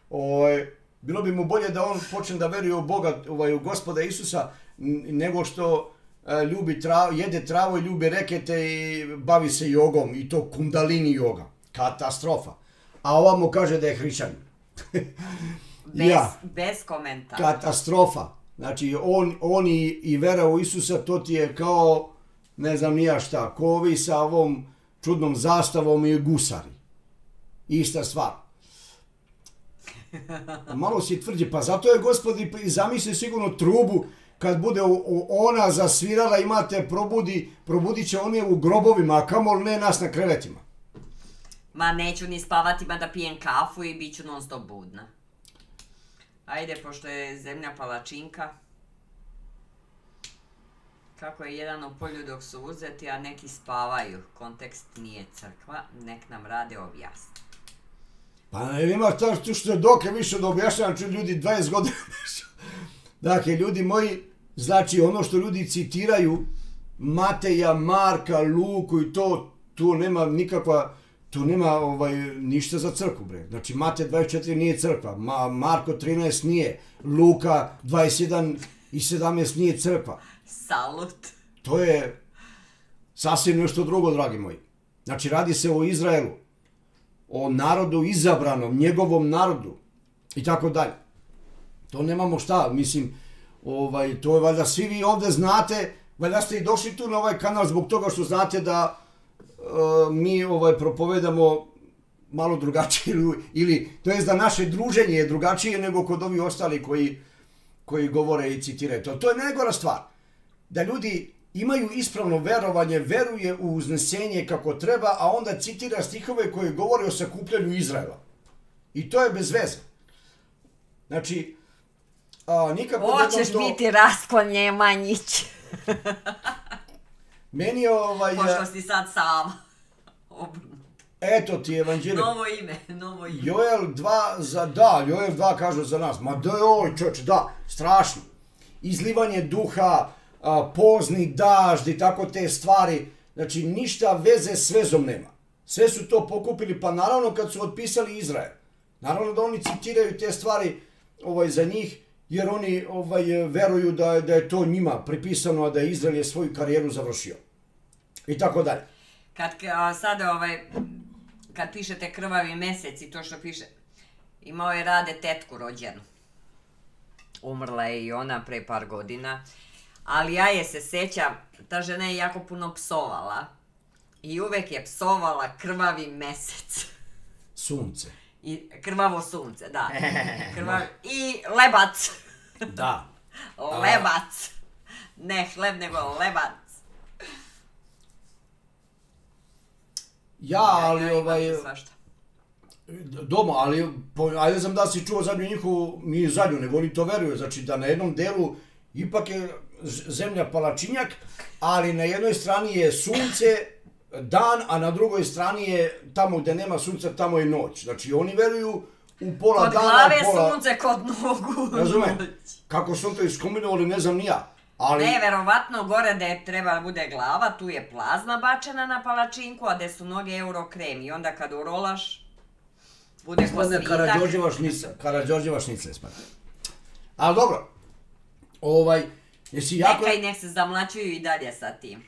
Ovaj, bilo bi mu bolje da on počne da veruje u Boga, ovaj, u gospoda Isusa, nego što e, ljubi trav, jede travu i ljubi rekete i bavi se jogom, i to kundalini joga. Katastrofa. A ovamo kaže da je hrišćanin. Bez, Ja. bez komentara. katastrofa. Znači, on, on i, i vera u Isusa, to ti je kao, ne znam nija šta, ko ovi sa ovom čudnom zastavom i gusari. Ista stvar. Malo si tvrđi, pa zato je gospod i i zamisli sigurno trubu, kad bude ona zasvirala, imate probudi, probudit će one u grobovima, a kamol ne nas na krevetima. Ma neću ni spavati, ma da pijem kafu i bit ću non stop budna. Ajde, pošto je zemlja palačinka. Kako je jedan u polju dok su uzeti, a neki spavaju. Kontekst nije crkva, nek nam rade objasni. Pa ne ima to što što je dok je više da objašnjavam ču ljudi 20 godina. dakle, ljudi moji, znači ono što ljudi citiraju Mateja, Marka, Luku i to, tu nema nikakva, tu nema ovaj, ništa za crkvu, bre. Znači, Mate 24 nije crkva, Ma, Marko 13 nije, Luka 21 i 17 nije crkva. Salut! To je sasvim nešto drugo, dragi moji. Znači, radi se o Izraelu, o narodu izabranom, njegovom narodu i tako dalje. To nemamo šta, mislim, ovaj, to je valjda svi vi ovdje znate, valjda ste i došli tu na ovaj kanal zbog toga što znate da mi ovaj propovedamo malo drugačije ili, ili to jest da naše druženje je drugačije nego kod ovih ostali koji, koji govore i citiraju to. To je najgora stvar. Da ljudi imaju ispravno verovanje, veruje u uznesenje kako treba, a onda citira stihove koji govore o sakupljanju Izraela. I to je bez veze. Znači, a, nikako Hoćeš to- biti Rasko Njemanjić. Meni je ovaj... Pošto si sad sam. Eto ti evanđelje. Novo ime, novo ime. Joel 2 za da, Joel 2 kaže za nas. Ma da je oj čoč, da, strašno. Izlivanje duha, a, pozni dažd i tako te stvari. Znači ništa veze s vezom nema. Sve su to pokupili, pa naravno kad su otpisali Izrael. Naravno da oni citiraju te stvari ovaj, za njih, jer oni ovaj, veruju da, da je to njima pripisano, a da je Izrael je svoju karijeru završio. I tako dalje. Kad a, sada ovaj, kad pišete krvavi mesec i to što piše, imao je Rade tetku rođenu. Umrla je i ona pre par godina. Ali ja je se sećam, ta žena je jako puno psovala. I uvek je psovala krvavi mesec. Sunce. I krvavo sunce, da. Krvavi, I lebac. Da. Lebac. Ne hleb, nego lebac. Ja, ali Ja, ovaj... imate svašta. Doma, ali ajde znam da si čuo zadnju njihovu, nije zadnju, nego oni to veruju, znači da na jednom delu ipak je zemlja palačinjak, ali na jednoj strani je sunce, dan, a na drugoj strani je tamo gdje nema sunca, tamo je noć. Znači oni veruju u pola Kod dana, glave pola... sunce, kod nogu Razumem? Kako su to iskombinovali, ne znam ni ja. Ali, Ne, verovatno gore da je treba da bude glava, tu je plazma bačena na palačinku, a gde su noge eurokrem. I onda kad urolaš, bude ko svitak. Karadžorđeva šnica, ispadne. Ali dobro, ovaj, jesi jako... Neka i nek se zamlačuju i dalje sa tim.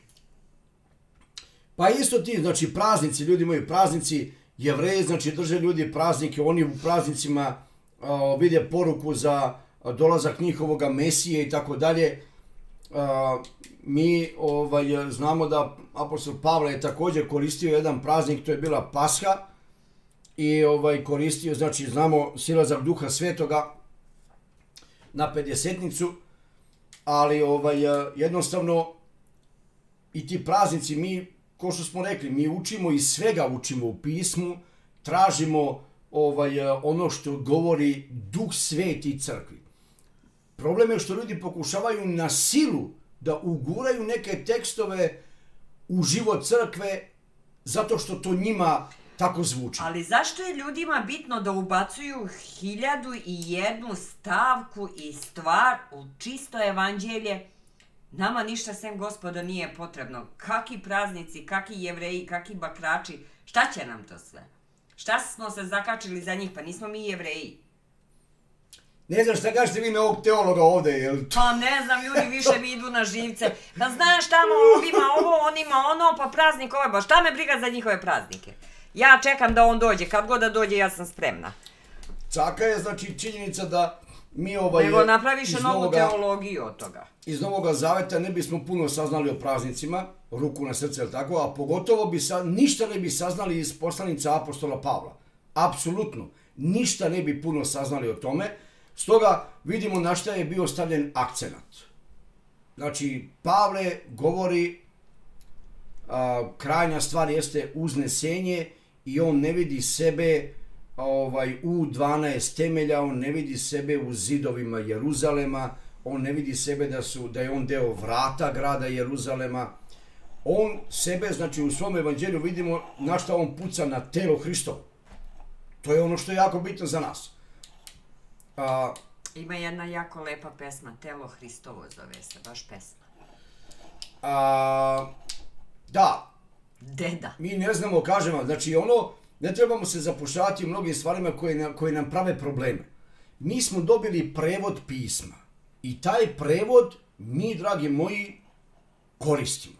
Pa isto ti, znači praznici, ljudi imaju praznici, jevreji, znači drže ljudi praznike, oni u praznicima a, vide poruku za dolazak njihovoga mesije i tako dalje. Mi ovaj, znamo da apostol Pavle je također koristio jedan praznik, to je bila Pasha, i ovaj koristio, znači znamo silazak duha svetoga na pedesetnicu, ali ovaj jednostavno i ti praznici mi ko što smo rekli, mi učimo i svega učimo u pismu, tražimo ovaj ono što govori duh sveti crkvi. Problem je što ljudi pokušavaju na silu da uguraju neke tekstove u život crkve zato što to njima tako zvuči. Ali zašto je ljudima bitno da ubacuju hiljadu i jednu stavku i stvar u čisto evanđelje? Nama ništa sem gospoda nije potrebno. Kaki praznici, kaki jevreji, kaki bakrači, šta će nam to sve? Šta smo se zakačili za njih? Pa nismo mi jevreji. Ne znam šta kažete vi na ovog teologa ovde, jel? Pa ne znam, ljudi više mi idu na živce. Da znaš tamo ovima ovo, onima ono, pa praznik ovaj, ba šta me briga za njihove praznike? Ja čekam da on dođe, kad god da dođe ja sam spremna. Caka je znači činjenica da mi ovaj... Nego napraviš novu Novoga- teologiju od toga. iz Novoga Zaveta ne bismo puno saznali o praznicima, ruku na srce, jel tako, a pogotovo bi sa, ništa ne bi saznali iz poslanica apostola Pavla. Apsolutno. Ništa ne bi puno saznali o tome. Stoga vidimo na šta je bio stavljen akcenat. Znači, Pavle govori, a, krajnja stvar jeste uznesenje i on ne vidi sebe ovaj u 12 temelja, on ne vidi sebe u zidovima Jeruzalema, on ne vidi sebe da su da je on deo vrata grada Jeruzalema. On sebe, znači u svom evanđelju vidimo na šta on puca na telo Hristovo. To je ono što je jako bitno za nas. A, Ima jedna jako lepa pesma, Telo Hristovo zove se, baš pesma. a, da, Deda. mi ne znamo, kažem vam, znači ono, ne trebamo se zapušavati u mnogim stvarima koje nam, koje nam prave probleme. Mi smo dobili prevod pisma i taj prevod mi, dragi moji, koristimo.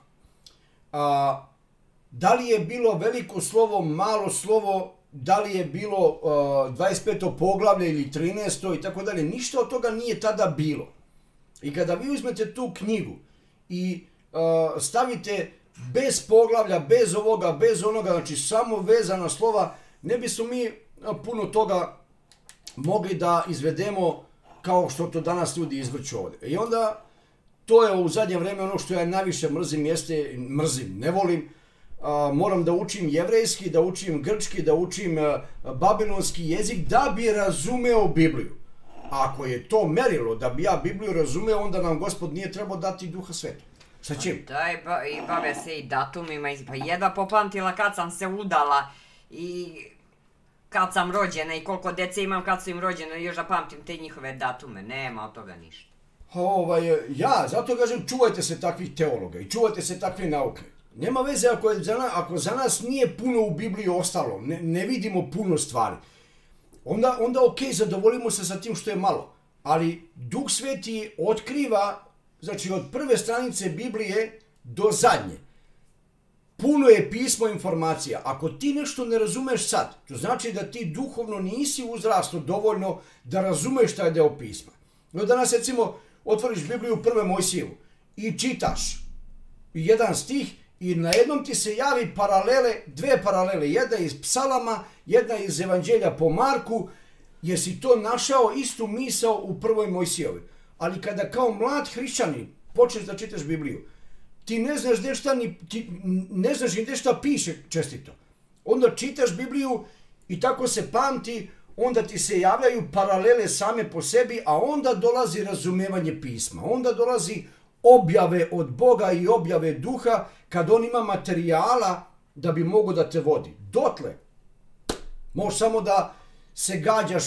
A, da li je bilo veliko slovo, malo slovo, da li je bilo a, 25. poglavlje ili 13. i tako dalje, ništa od toga nije tada bilo. I kada vi uzmete tu knjigu i uh, stavite bez poglavlja, bez ovoga, bez onoga, znači samo vezana slova, ne bismo mi a, puno toga mogli da izvedemo kao što to danas ljudi izvrću ovdje. I onda, to je u zadnje vrijeme ono što ja najviše mrzim, jeste, mrzim, ne volim, a, moram da učim jevrejski, da učim grčki, da učim a, babilonski jezik, da bi razumeo Bibliju. Ako je to merilo da bi ja Bibliju razumeo, onda nam gospod nije trebao dati duha sveta. Sa čim? Da, i, ba, i bave se i datumima, pa jedva popamtila kad sam se udala i kad sam rođena i koliko dece imam kad su im rođene, još da pamtim te njihove datume, nema od toga ništa. Ovaj, ja, zato kažem, čuvajte se takvih teologa i čuvajte se takve nauke. Nema veze ako, je za, na, ako za nas nije puno u Bibliji ostalo, ne, ne vidimo puno stvari. Onda, onda ok, zadovoljimo se sa tim što je malo. Ali Duh Sveti otkriva, znači od prve stranice Biblije do zadnje. Puno je pismo informacija. Ako ti nešto ne razumeš sad, to znači da ti duhovno nisi uzrasto dovoljno da razumeš taj deo pisma. No danas recimo otvoriš Bibliju prve Mojsijevu i čitaš jedan stih i na jednom ti se javi paralele, dve paralele, jedna iz psalama, jedna iz evanđelja po Marku, jer si to našao istu misao u prvoj Mojsijevi. Ali kada kao mlad hrišćanin počneš da čitaš Bibliju, ti ne znaš gdje šta ni, ti ne znaš gdje šta piše čestito. Onda čitaš Bibliju i tako se pamti, onda ti se javljaju paralele same po sebi, a onda dolazi razumevanje pisma. Onda dolazi objave od Boga i objave duha kad on ima materijala da bi mogo da te vodi. Dotle, možeš samo da se gađaš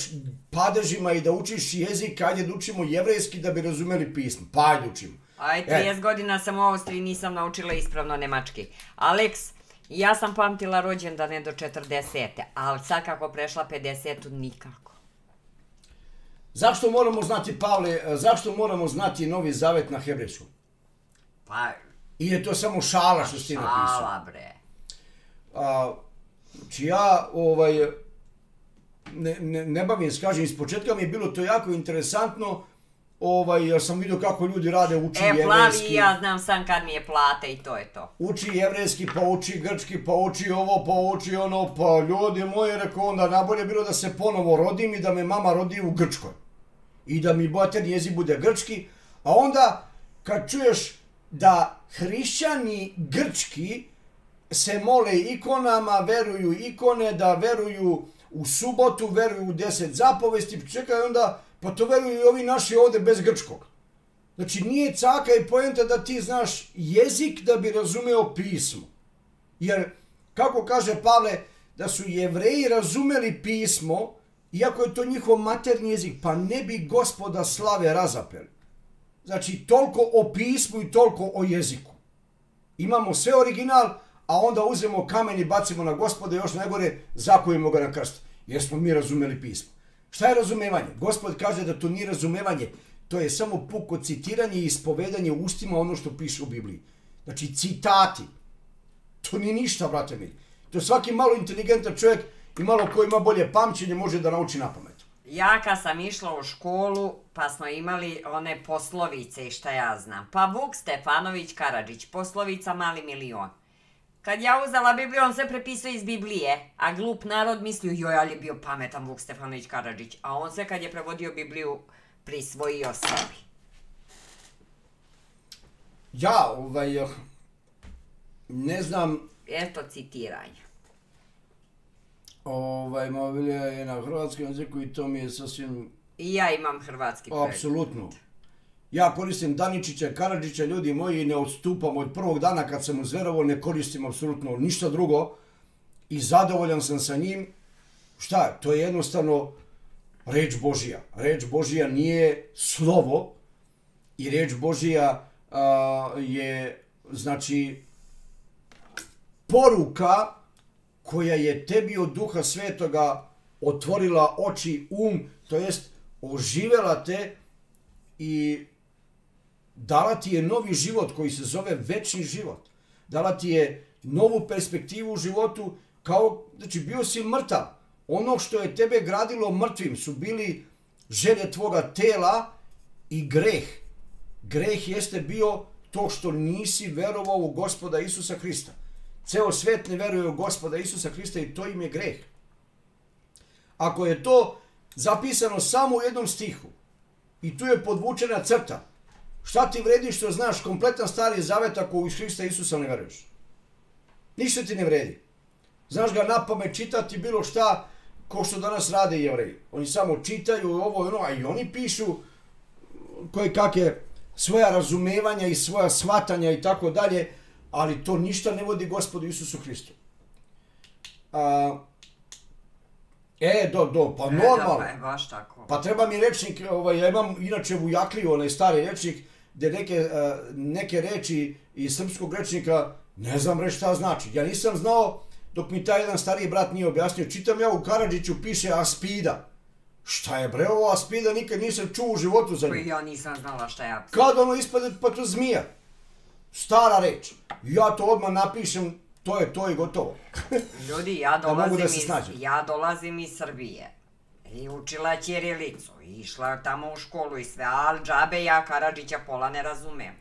padežima i da učiš jezik, ajde da učimo jevrejski da bi razumeli pismo. Pa ajde učimo. Aj, E. 30 godina sam u Austriji, nisam naučila ispravno nemački. Alex, ja sam pamtila rođendane do 40. Ali sad kako prešla 50. nikako. Zašto moramo znati, Pavle, e, zašto moramo znati Novi Zavet na hebrejskom? Pa, I je to samo šala što si napisao? šala bre. A, znači ja, ovaj, ne, ne, ne bavim kažem, iz početka mi je bilo to jako interesantno, ovaj, jer sam vidio kako ljudi rade, uči E, plavi jevrejski. i ja znam sam kad mi je plate i to je to. uči jevrejski, pa uči grčki, pa uči ovo, pa uči ono, pa ljudi moji, rekao onda najbolje bilo da se ponovo rodim i da me mama rodi u Grčkoj. I da mi materni jezik bude grčki, a onda kad čuješ da hrišćani grčki se mole ikonama, veruju ikone, da veruju u subotu, veruju u deset zapovesti, čekaj onda, pa to veruju i ovi naši ovdje bez grčkog. Znači nije caka i poenta da ti znaš jezik da bi razumeo pismo. Jer, kako kaže Pavle, da su jevreji razumeli pismo, iako je to njihov materni jezik, pa ne bi gospoda slave razapeli. Znači, toliko o pismu i toliko o jeziku. Imamo sve original, a onda uzmemo kamen i bacimo na gospoda, još najgore zakujemo ga na krst. Jer smo mi razumeli pismo. Šta je razumevanje? Gospod kaže da to nije razumevanje, to je samo puko citiranje i ispovedanje ustima ono što piše u Bibliji. Znači, citati. To nije ništa, brate mi. To svaki malo inteligentan čovjek i malo ko ima bolje pamćenje može da nauči na pamet. Ja kad sam išla u školu, pa smo imali one poslovice i šta ja znam. Pa Vuk Stefanović Karadžić, poslovica mali milion. Kad ja uzela Bibliju, on sve prepisuje iz Biblije, a glup narod mislio, joj, ali je bio pametan Vuk Stefanović Karadžić. A on sve kad je prevodio Bibliju, prisvojio sebi. Ja, ovaj, eh, ne znam, Eto citiranje. Ovaj, mobilija je na hrvatskom jeziku i to mi je sasvim I ja imam hrvatski prevod. Apsolutno. Ja koristim Daničića, Karadžića, ljudi moji, ne odstupam od prvog dana kad sam uzverovao, ne koristim apsolutno ništa drugo i zadovoljan sam sa njim. Šta, to je jednostavno reč Božija. Reč Božija nije slovo i reč Božija a, je, znači, poruka koja je tebi od duha svetoga otvorila oči, um, to jest oživela te i dala ti je novi život koji se zove večni život. Dala ti je novu perspektivu u životu, kao, znači bio si mrtav. Ono što je tebe gradilo mrtvim su bili želje tvoga tela i greh. Greh jeste bio to što nisi verovao u gospoda Isusa Hrista. Ceo svet ne veruje u gospoda Isusa Hrista i to im je greh. Ako je to zapisano samo u jednom stihu i tu je podvučena crta, šta ti vredi što znaš kompletan stari zavet ako u Hrista Isusa ne veruješ? Ništa ti ne vredi. Znaš ga na pamet čitati bilo šta ko što danas rade jevreji. Oni samo čitaju ovo i ono, a i oni pišu koje kakve svoja razumevanja i svoja shvatanja i tako dalje, ali to ništa ne vodi gospodu Isusu Hristu. A, e, do, do, pa E, normalno. pa je baš tako. Pa treba mi rečnik, ovaj, ja imam inače u Jakliju onaj stari rečnik, gdje neke, eh, neke reči iz srpskog rečnika ne znam reći šta znači. Ja nisam znao, dok mi taj jedan stariji brat nije objasnio, čitam ja u Karadžiću piše aspida. Šta je bre ovo aspida, nikad nisam čuo u životu za Pa nju. ja nisam znala šta ja Kad ono ispade, pa to zmija. Stara reč. Ja to odmah napišem, to je to i gotovo. Ljudi, ja Da mogu da dolazim, se iz, ja dolazim iz Srbije. I učila ćirilicu, i išla tamo u školu i sve, ali džabe ja Karadžića pola ne razumem.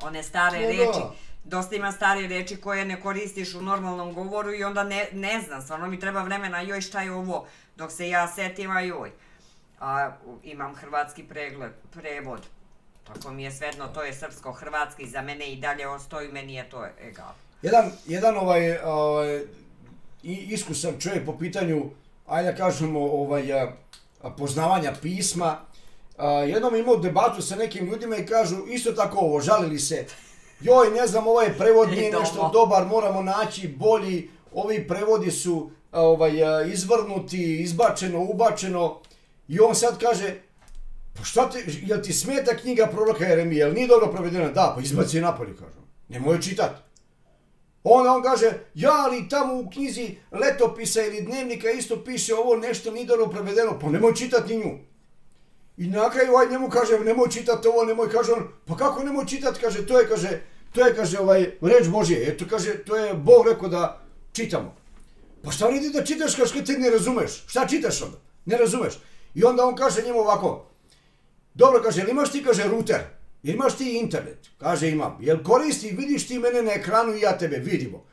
One stare da. reči, dosta ima stare reči koje ne koristiš u normalnom govoru i onda ne, ne znam, stvarno mi treba vremena, joj šta je ovo, dok se ja setim, a joj. A, imam hrvatski pregled, prevod, tako mi je svedno, to je srpsko-hrvatski, za mene i dalje ostoji, meni je to egal. Jedan, jedan ovaj, ovaj, iskusan čovjek po pitanju, ajde kažemo, ovaj, a, poznavanja pisma, a, jednom je imao debatu sa nekim ljudima i kažu isto tako ovo, žalili se, joj, ne znam, ovaj prevod nije nešto dobar, moramo naći bolji, ovi prevodi su a, ovaj, izvrnuti, izbačeno, ubačeno, i on sad kaže, pa šta ti, jel ti smeta knjiga proroka Jeremije, jel nije dobro provedena? Da, pa izbaci je napolje, kažu. Nemoj čitati. Onda on kaže, ja, ali tamo u knjizi letopisa ili dnevnika isto piše ovo nešto nije dobro prevedeno, pa nemoj čitati ni nju. I na kraju ovaj njemu kaže, nemoj čitati ovo, nemoj, kaže on, pa kako nemoj čitati, kaže, to je, kaže, to je, kaže, ovaj, reč Božje, eto, kaže, to je Bog rekao da čitamo. Pa šta vredi da čitaš, kaže, ti ne razumeš, šta čitaš onda, ne razumeš. I onda on kaže njemu ovako, Dobro, kaže, jel imaš ti, kaže, ruter? Jel imaš ti internet? Kaže, imam. Jel koristi, vidiš ti mene na ekranu i ja tebe, vidimo.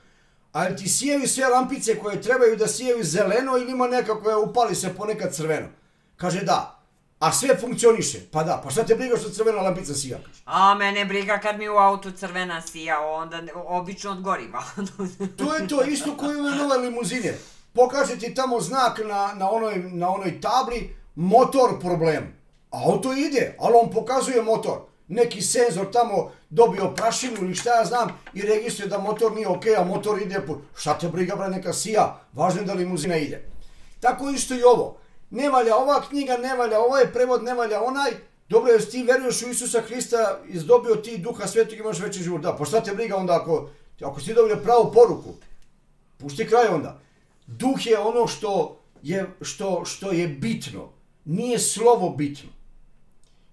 A jel ti sijaju sve lampice koje trebaju da sijaju zeleno ili ima neka koja upali se ponekad crveno? Kaže, da. A sve funkcioniše. Pa da, pa šta te briga što crvena lampica sija? A mene briga kad mi u autu crvena sija, onda obično od goriva. To je to isto koji ove nove limuzine. Pokaže ti tamo znak na, na, onoj, na onoj tabli, motor problem. Auto ide, ali on pokazuje motor. Neki senzor tamo dobio prašinu ili šta ja znam i registruje da motor nije ok, a motor ide po... Šta te briga bre neka sija, važno je da limuzina ide. Tako isto i ovo. Ne valja ova knjiga, ne valja ovaj prevod, ne valja onaj. Dobro, jesi ti veruješ u Isusa Hrista, izdobio ti duha svetog, imaš veći život. Da, pa šta te briga onda ako, ako si dobio pravu poruku? Pušti kraj onda. Duh je ono što je, što, što je bitno. Nije slovo bitno.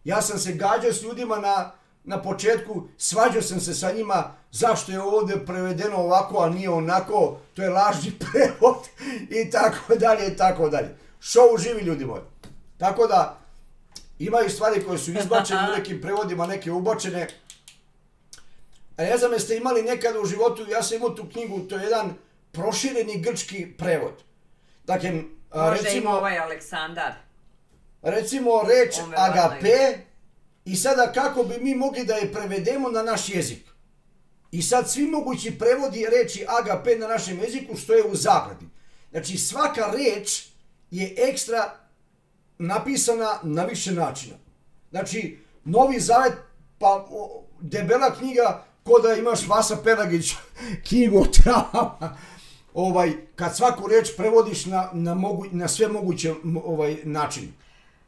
Ja sam se gađao s ljudima na, na početku, svađao sam se sa njima zašto je ovdje prevedeno ovako, a nije onako, to je lažni prevod i tako dalje i tako dalje. Show živi ljudi moji. Tako da, imaju stvari koje su izbačene u nekim prevodima, neke ubačene. A ne znam jeste imali nekada u životu, ja sam imao tu knjigu, to je jedan prošireni grčki prevod. Dakle, ima recimo, ovaj Aleksandar. Recimo reč agape i sada kako bi mi mogli da je prevedemo na naš jezik. I sad svi mogući prevodi reči agape na našem jeziku što je u zagradi. Znači svaka reč je ekstra napisana na više načina. Znači, Novi Zavet, pa o, debela knjiga, ko da imaš Vasa Pelagić knjigu o travama. Ovaj, kad svaku reč prevodiš na, na, mogu, na sve moguće ovaj, načine.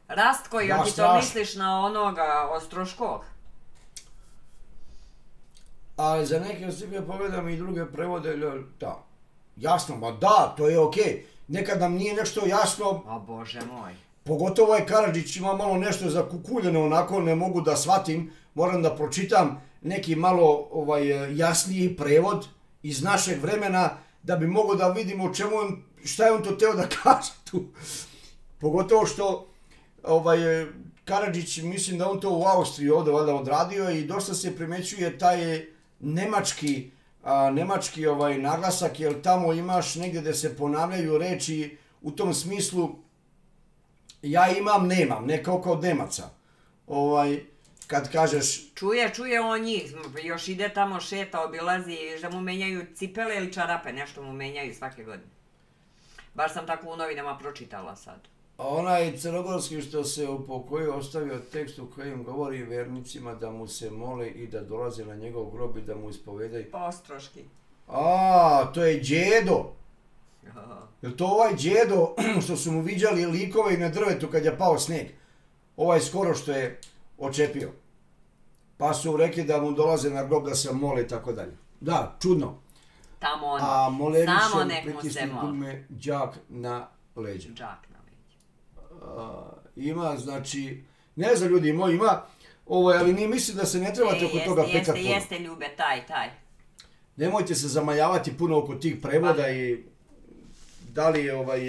Rastko, Ja, ti to misliš na onoga Ostroškog? Ali za neke stvari povedam i druge prevode, da. Jasno, ma da, to je okej. Nekad nam nije nešto jasno, O Bože moj. pogotovo ovaj Karadžić ima malo nešto zakukuljeno, onako ne mogu da shvatim, moram da pročitam neki malo ovaj jasniji prevod iz našeg vremena da bi mogao da vidimo čemu on, šta je on to teo da kaže tu. Pogotovo što ovaj eh, Karadžić, mislim da on to u Austriji ovdje valjda odradio i dosta se primećuje taj nemački a, nemački ovaj naglasak, jer tamo imaš negdje se ponavljaju reči u tom smislu ja imam, nemam, ne kao kod Nemaca. Ovaj, kad kažeš, Čuje, čuje on njih, još ide tamo, šeta, obilazi, da mu menjaju cipele ili čarape, nešto mu menjaju svake godine. Baš sam tako u novinama pročitala sad. A onaj crnogorski što se upokojio ostavio tekst u kojem govori vernicima da mu se mole i da dolaze na njegov grob i da mu ispovedaju. Postroški. A, to je djedo. Jel to ovaj djedo što su mu viđali likove i na drvetu kad je pao snijeg? Ovaj skoro što je očepio. Pa su rekli da mu dolaze na grob da se mole i tako dalje. Da, čudno. Tamo on, A samo molerišem nek mu se na leđa. Džak ima, znači, ne znam ljudi moji, ima, ovo, ali nije mislim da se ne trebate E, oko jeste, toga jeste, pekat puno. jeste, ljube, taj, taj. Nemojte se zamajavati puno oko tih prevoda i da li je ovaj...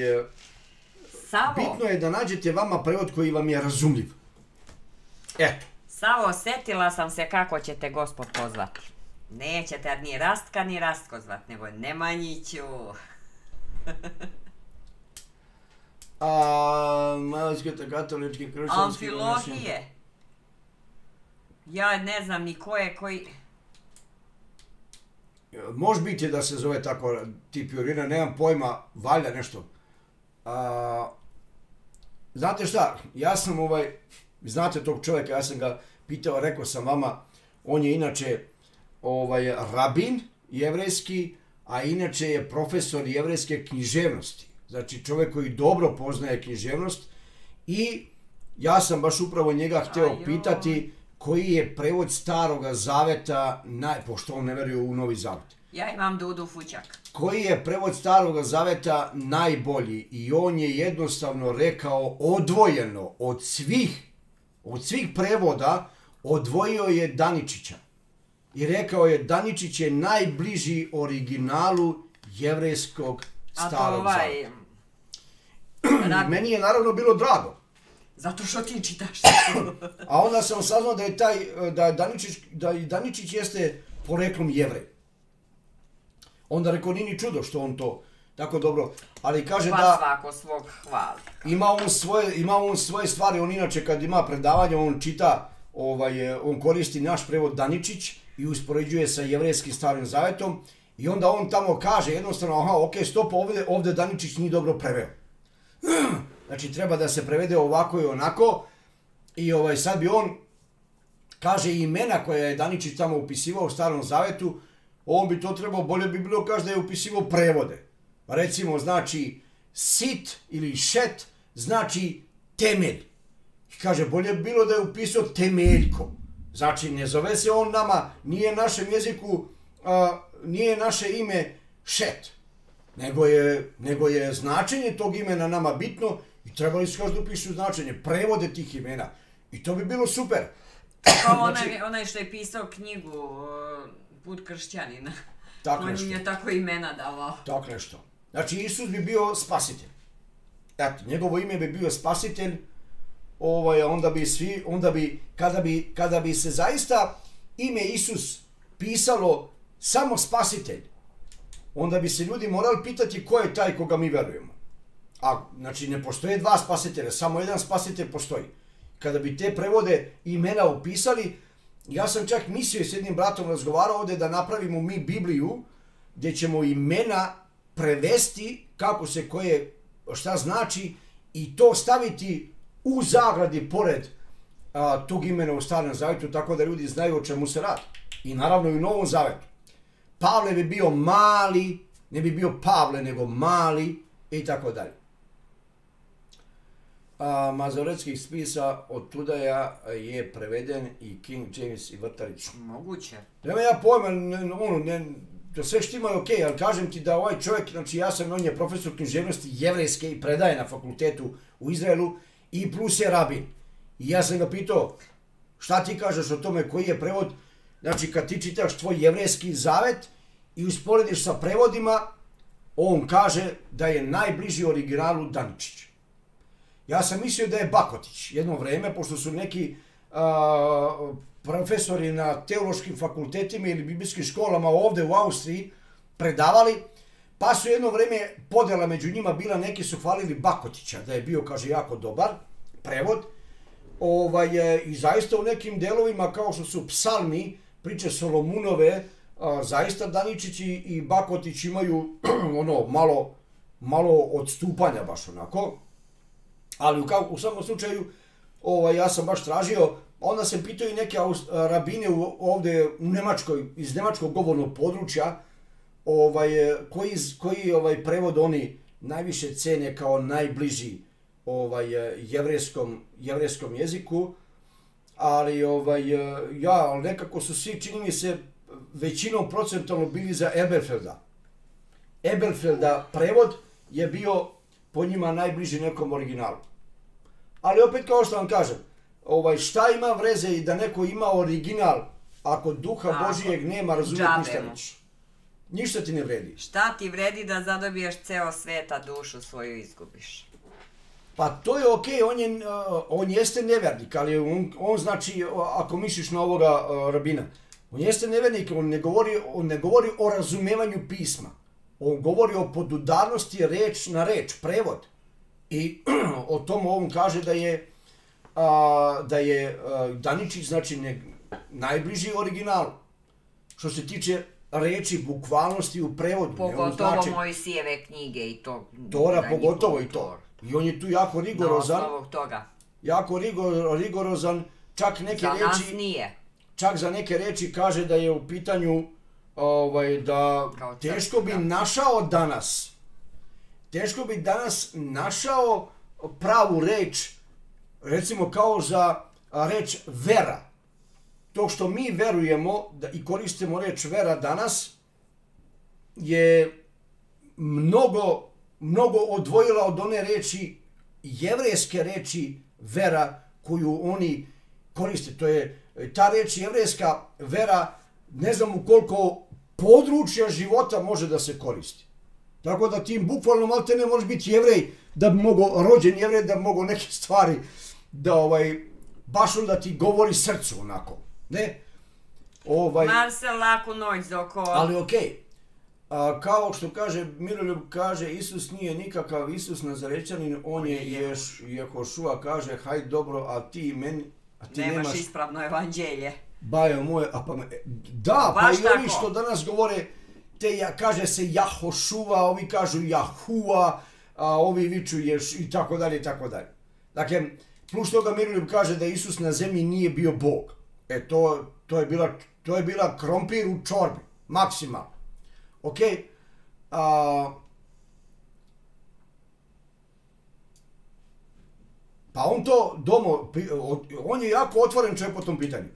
Savo, Bitno je da nađete vama prevod koji vam je razumljiv. Eto. Savo, setila sam se kako će te gospod pozvati. Nećete ni Rastka ni Rastko zvat, nego Nemanjiću. A, katolički kršćanski... Amfilohije. Ja ne znam ni ko je koji... Može biti da se zove tako tip urina, nemam pojma, valja nešto. A, znate šta, ja sam ovaj, znate tog čovjeka, ja sam ga pitao, rekao sam vama, on je inače ovaj rabin jevrejski, a inače je profesor jevrejske književnosti. Znači čovjek koji dobro poznaje književnost i ja sam baš upravo njega htio pitati koji je prevod staroga zaveta, naj, pošto on ne veruje u novi zavet. Ja imam Dudu Fućak. Koji je prevod staroga zaveta najbolji i on je jednostavno rekao odvojeno od svih, od svih prevoda odvojio je Daničića. I rekao je Daničić je najbliži originalu jevrejskog A to starog ovaj... zaveta. Rab- Meni je naravno bilo drago. Zato što ti čitaš. A onda sam saznao da je taj, da je Daničić, da i Daničić jeste poreklom jevrej. Onda rekao, nije ni čudo što on to tako dobro, ali kaže pa da svako svog hvali. ima on svoje, ima on svoje stvari, on inače kad ima predavanje, on čita, ovaj, on koristi naš prevod Daničić i uspoređuje sa jevrejskim starim zavetom i onda on tamo kaže jednostavno, aha, ok, stop, ovdje, ovdje Daničić nije dobro preveo. Znači treba da se prevede ovako i onako i ovaj, sad bi on kaže imena koja je Daničić tamo upisivao u starom zavetu, on bi to trebao, bolje bi bilo kaže da je upisivao prevode. Pa recimo znači sit ili šet znači temelj. I kaže bolje bi bilo da je upisao temeljko. Znači ne zove se on nama, nije našem jeziku, a, nije naše ime šet. Nego je, nego je značenje tog imena nama bitno i trebali su da upišu značenje, prevode tih imena. I to bi bilo super. Kao onaj, onaj što je pisao knjigu Put kršćanina. Tako On im je tako imena davao. Tako nešto. Znači Isus bi bio spasitelj. Eto, njegovo ime bi bio spasitelj, ovaj, onda bi svi, onda bi, kada bi, kada bi se zaista ime Isus pisalo samo spasitelj, onda bi se ljudi morali pitati ko je taj koga mi verujemo. A, znači, ne postoje dva spasitelja, samo jedan spasitelj postoji. Kada bi te prevode imena upisali, ja sam čak mislio s jednim bratom razgovarao ovdje da napravimo mi Bibliju, gdje ćemo imena prevesti kako se koje, šta znači i to staviti u zagradi pored a, tog imena u starom zavetu, tako da ljudi znaju o čemu se radi. I naravno i u novom zavetu. Pavle bi bio mali, ne bi bio Pavle, nego mali i tako dalje. Mazoretskih spisa od Tudaja je preveden i King James i Vrtarić. Moguće. Nema ja pojma, ono, ne, to sve štima je okej, ali kažem ti da ovaj čovjek, znači ja sam, on je profesor književnosti jevrejske i predaje na fakultetu u Izraelu i plus je rabin. I ja sam ga pitao, šta ti kažeš o tome koji je prevod, znači kad ti čitaš tvoj jevrejski zavet i usporediš sa prevodima, on kaže da je najbliži originalu Daničić. Ja sam mislio da je Bakotić jedno vrijeme, pošto su neki a, profesori na teološkim fakultetima ili biblijskim školama ovdje u Austriji predavali, pa su jedno vrijeme podjela među njima bila, neki su hvalili Bakotića, da je bio, kaže, jako dobar prevod. Ovaj, e, I zaista u nekim delovima, kao što su psalmi, priče Solomunove, zaista Daničić i, Bakotić imaju ono malo, malo odstupanja baš onako. Ali u, u svakom slučaju, ovaj, ja sam baš tražio, onda sam pitao i neke rabine u, ovdje u Njemačkoj, iz njemačkog govornog područja, ovaj, koji, koji ovaj prevod oni najviše cene kao najbliži ovaj jevrejskom jevrejskom jeziku ali ovaj e, ja ali nekako su svi čini mi se većinom procentualno bili za Eberfelda. Eberfelda prevod je bio po njima najbliži nekom originalu. Ali opet kao što vam kažem, ovaj šta ima vreze i da neko ima original ako duha Tako. Božijeg nema Džabe ništa neće. Ništa ti ne vredi. Šta ti vredi da zadobiješ ceo svet, a dušu svoju izgubiš? Pa to je okej, on, je, uh, on jeste nevernik, ali on, on znači, uh, ako misliš na ovoga uh, rabina, on jeste nevernik, on ne, govori, on ne govori o razumevanju pisma. On govori o podudarnosti reč na reč, prevod. I o tom ovom kaže da je a, da je a, Daničić znači ne, najbliži originalu. Što se tiče reči, bukvalnosti u prevodu. on Pogotovo znači- Mojsijeve knjige i to. Tora da, pogotovo i to. I on je tu jako rigorozan, toga. jako rigor, rigorozan, čak neke Za nas nije. čak za neke reči kaže da je u pitanju ovaj, da Kao teško bi našao danas, teško bi danas našao pravu reč, recimo kao za reč vera. To što mi verujemo da i koristimo reč vera danas je mnogo, mnogo odvojila od one reči, jevrejske reči vera koju oni koriste. To je ta reč jevrejska vera, ne znam u koliko područja života može da se koristi. Tako da ti bukvalno malte ne možeš biti jevrej da bi mogo, rođen jevrej da bi mogo neke stvari da ovaj, baš onda ti govori srcu onako, ne? Ovaj, Marcel, laku noć doko... ali okej. A, kao što kaže, Miroljub kaže, Isus nije nikakav Isus Nazarečanin, on je Ješ, Jehošua kaže, haj dobro, a ti meni, a ti Nemaš nemaš, ispravno evanđelje. bajo moje, a pa me, da, pa Baš i ovi tako. što danas govore, te ja, kaže se Jahošua, ovi kažu Jahua, a ovi viču Ješ, i tako dalje, i tako dalje. Dakle, plus toga Miroljub kaže da Isus na zemlji nije bio Bog. E, to, to je bila, to je bila krompir u čorbi, maksimalno. Ok, a, pa on to domo, on je jako otvoren čovjek po tom pitanju.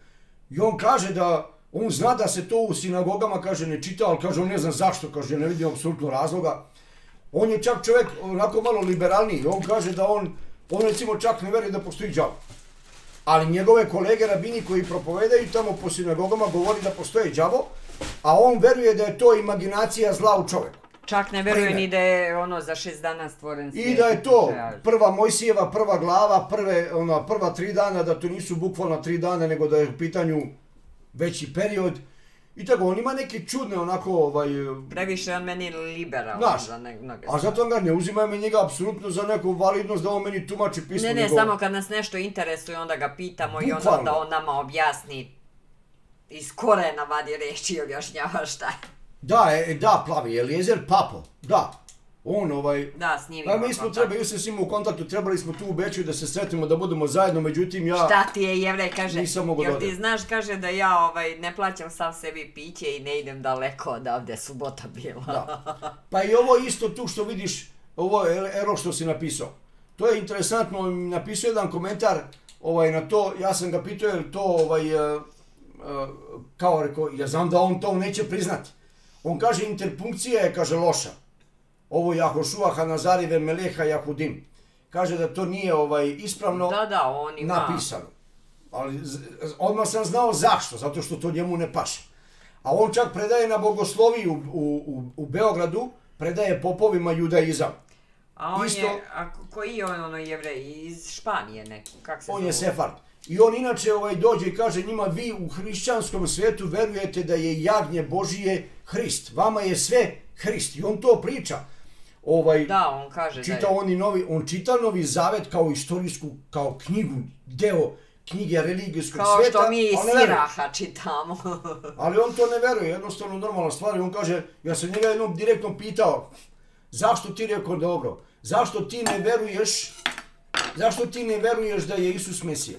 I on kaže da, on zna da se to u sinagogama, kaže, ne čita, ali kaže, on ne zna zašto, kaže, ne vidim apsolutno razloga. On je čak čovjek onako malo liberalniji, on kaže da on, on recimo čak ne vjeruje da postoji đavo. Ali njegove kolege rabini koji propovedaju tamo po sinagogama govori da postoji đavo, a on veruje da je to imaginacija zla u čovjeku. Čak ne vjeruje ni da je ono za šest dana stvoren I svijet. da je to prva Mojsijeva prva glava, prve, ona, prva tri dana, da to nisu bukvalno tri dana, nego da je u pitanju veći period. I tako, on ima neke čudne onako, ovaj, Previše on meni liberalan Znaš, za ne, mnoge a zato ga ne uzimaju me njega apsolutno za neku validnost da on meni tumači pismo. Ne, ne, nego- samo kad nas nešto interesuje, onda ga pitamo i onda, Bukvalno. onda on nama objasni iz korena vadi reči i objašnjava šta je. Da, e, da, plavi, Eliezer Papo, da. On ovaj, Da, s njim mi smo trebali, jučer s njim u kontaktu, trebali smo tu u Beču da se sretimo, da budemo zajedno, međutim ja... Šta ti je jevrej, kaže, Nisam mogao jel da ti znaš, kaže da ja ovaj, ne plaćam sam sebi piće i ne idem daleko odavde, subota bila. Da. Pa i ovo isto tu što vidiš, ovo je ero što si napisao. To je interesantno, napisao jedan komentar ovaj, na to, ja sam ga pitao jer to ovaj, e, e, kao rekao, ja znam da on to neće priznati. On kaže interpunkcija je, kaže, loša. Ovo Jahošua Hanazarive Meleha Jahudim. Kaže da to nije ovaj ispravno Da, da, on ima... napisano. Ali odmah sam znao zašto, zato što to njemu ne paše. A on čak predaje na bogosloviju u, u, u Beogradu, predaje popovima judaizam. A on Isto- je, a ko- koji je on ono jevrej, iz Španije neki, kak se On je zove? Sefard. I on inače ovaj dođe i kaže njima vi u hrišćanskom svijetu verujete da je jagnje Božije Hrist. Vama je sve Hrist. I on to priča. Ovaj, Da, on kaže da čita je... on i novi, on čita Novi Zavet kao istorijsku, kao knjigu, deo knjige religijskog Kao svijeta. što mi iz veruje. Siraha čitamo. Ali on to ne veruje, jednostavno normalna stvar. I on kaže, ja sam njega jednom direktno pitao, zašto ti rekao dobro, zašto ti ne veruješ, zašto ti ne veruješ da je Isus Mesija?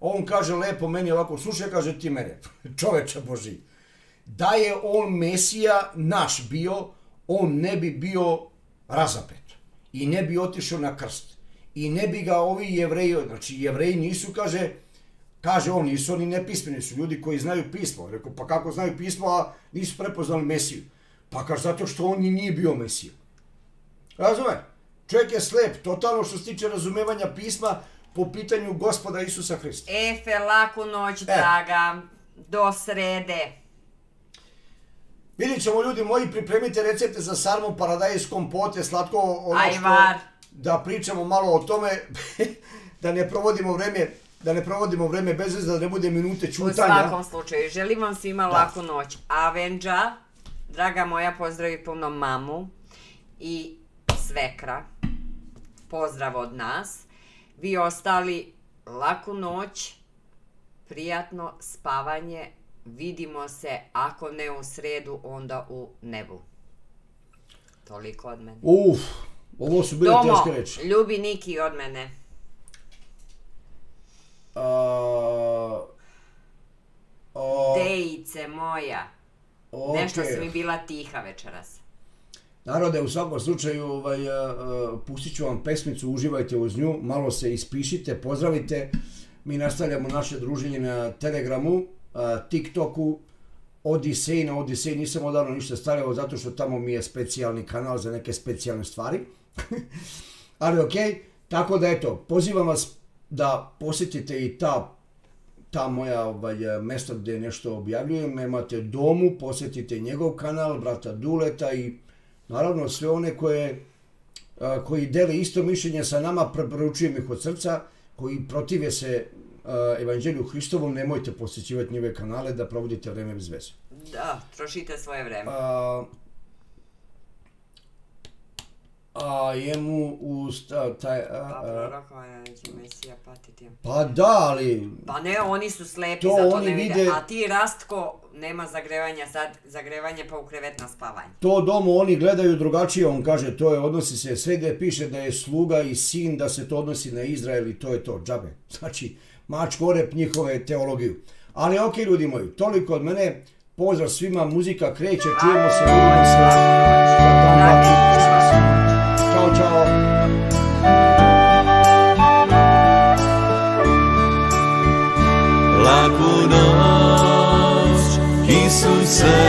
On kaže lepo meni ovako, slušaj, kaže ti mene, čoveče Boži, da je on Mesija naš bio, on ne bi bio razapet i ne bi otišao na krst i ne bi ga ovi jevreji, znači jevreji nisu, kaže, kaže on, nisu oni nepismeni, su ljudi koji znaju pismo. Rekao, pa kako znaju pismo, a nisu prepoznali Mesiju? Pa kaže, zato što on i nije bio Mesija. Razume? Čovjek je slep, totalno što se tiče razumevanja pisma po pitanju gospoda Isusa Hrista. Efe, laku noć, E. draga. Do srede. Vidjet ćemo ljudi moji, pripremite recepte za sarmu, paradajz, kompote, slatko, ono što... Ajvar. Da pričamo malo o tome, da ne provodimo vreme, da ne provodimo vreme bez veze, da ne bude minute U čutanja. svakom slučaju, želim vam svima laku noć. Avenđa, draga moja, pozdravi puno mamu i svekra. Pozdrav od nas. Vi ostali, laku noć, prijatno spavanje. Vidimo se, ako ne u sredu, onda u nebu. Toliko od mene. Uf, ovo su bile Tomo, teške reči. ljubi Niki od mene. A, o, Dejice moja. Nešto okej. si mi bila tiha večeras. Narode, u svakom slučaju, ovaj, a, a, pustit ću vam pesmicu, uživajte uz nju, malo se ispišite, pozdravite. Mi nastavljamo naše druženje na Telegramu, a, TikToku, Odisej, na Odisej nisam odavno ništa stavljao zato što tamo mi je specijalni kanal za neke specijalne stvari. Ali okej, tako da eto, pozivam vas da posjetite i ta ta moja ovaj, mesta gdje nešto objavljujem, imate Domu, posjetite njegov kanal, brata Duleta i naravno sve one koje a, koji dele isto mišljenje sa nama, preporučujem ih od srca, koji protive se a, evanđelju Hristovom, nemojte posjećivati njeve kanale da provodite vreme bez veze. Da, trošite svoje vreme. A, a jemu usta, taj, a, Pa je da će Mesija patiti. pa da, ali Pa ne, oni su slepi, To zato oni ne vide. vide- A ti Rastko, nema zagrevanja sad, zagrevanje pa u krevet na spavanje. to domu oni gledaju drugačije, on kaže to je odnosi se, sve gdje piše da je sluga i sin, da se to odnosi na Izrael i to je to, džabe. Znači, mač korep njihove teologiju. Ali ok, ljudi moji, toliko od mene, pozdrav svima, muzika kreće, čujemo se, vidimo se. Isuse,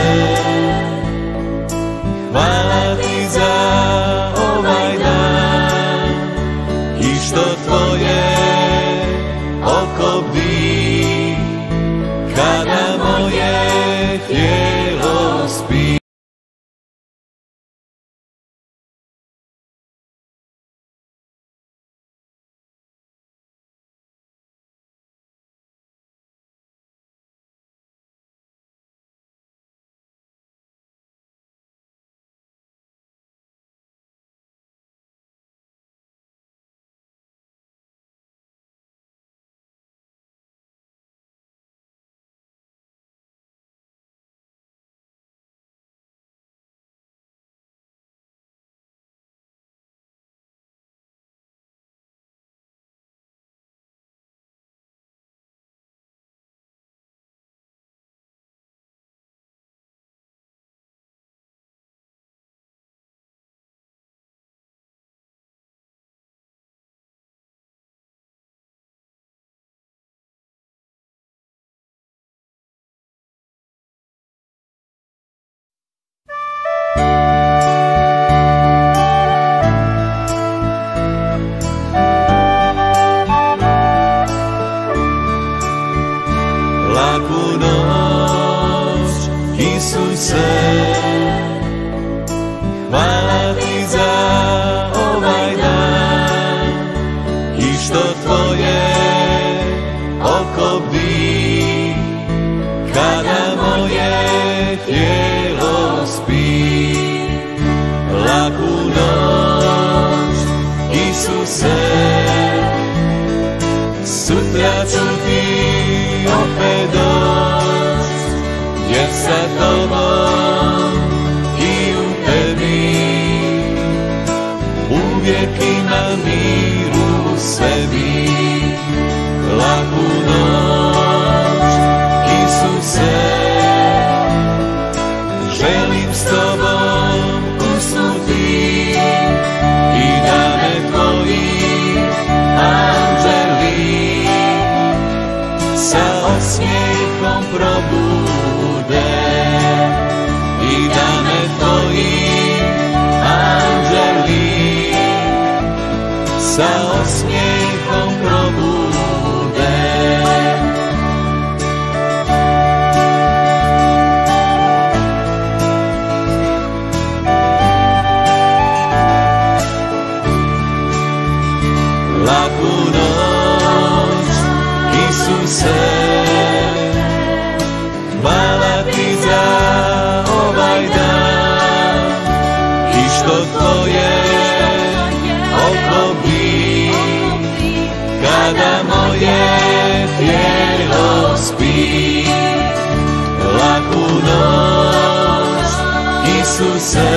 Isuse,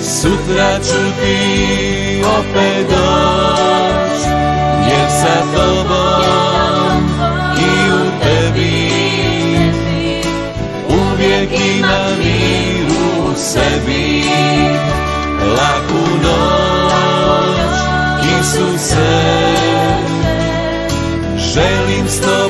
Sutra ću ti opet doć, jer sa tobom i u tebi uvijek ima mir u sebi. Laku noć, Isuse, želim s tobom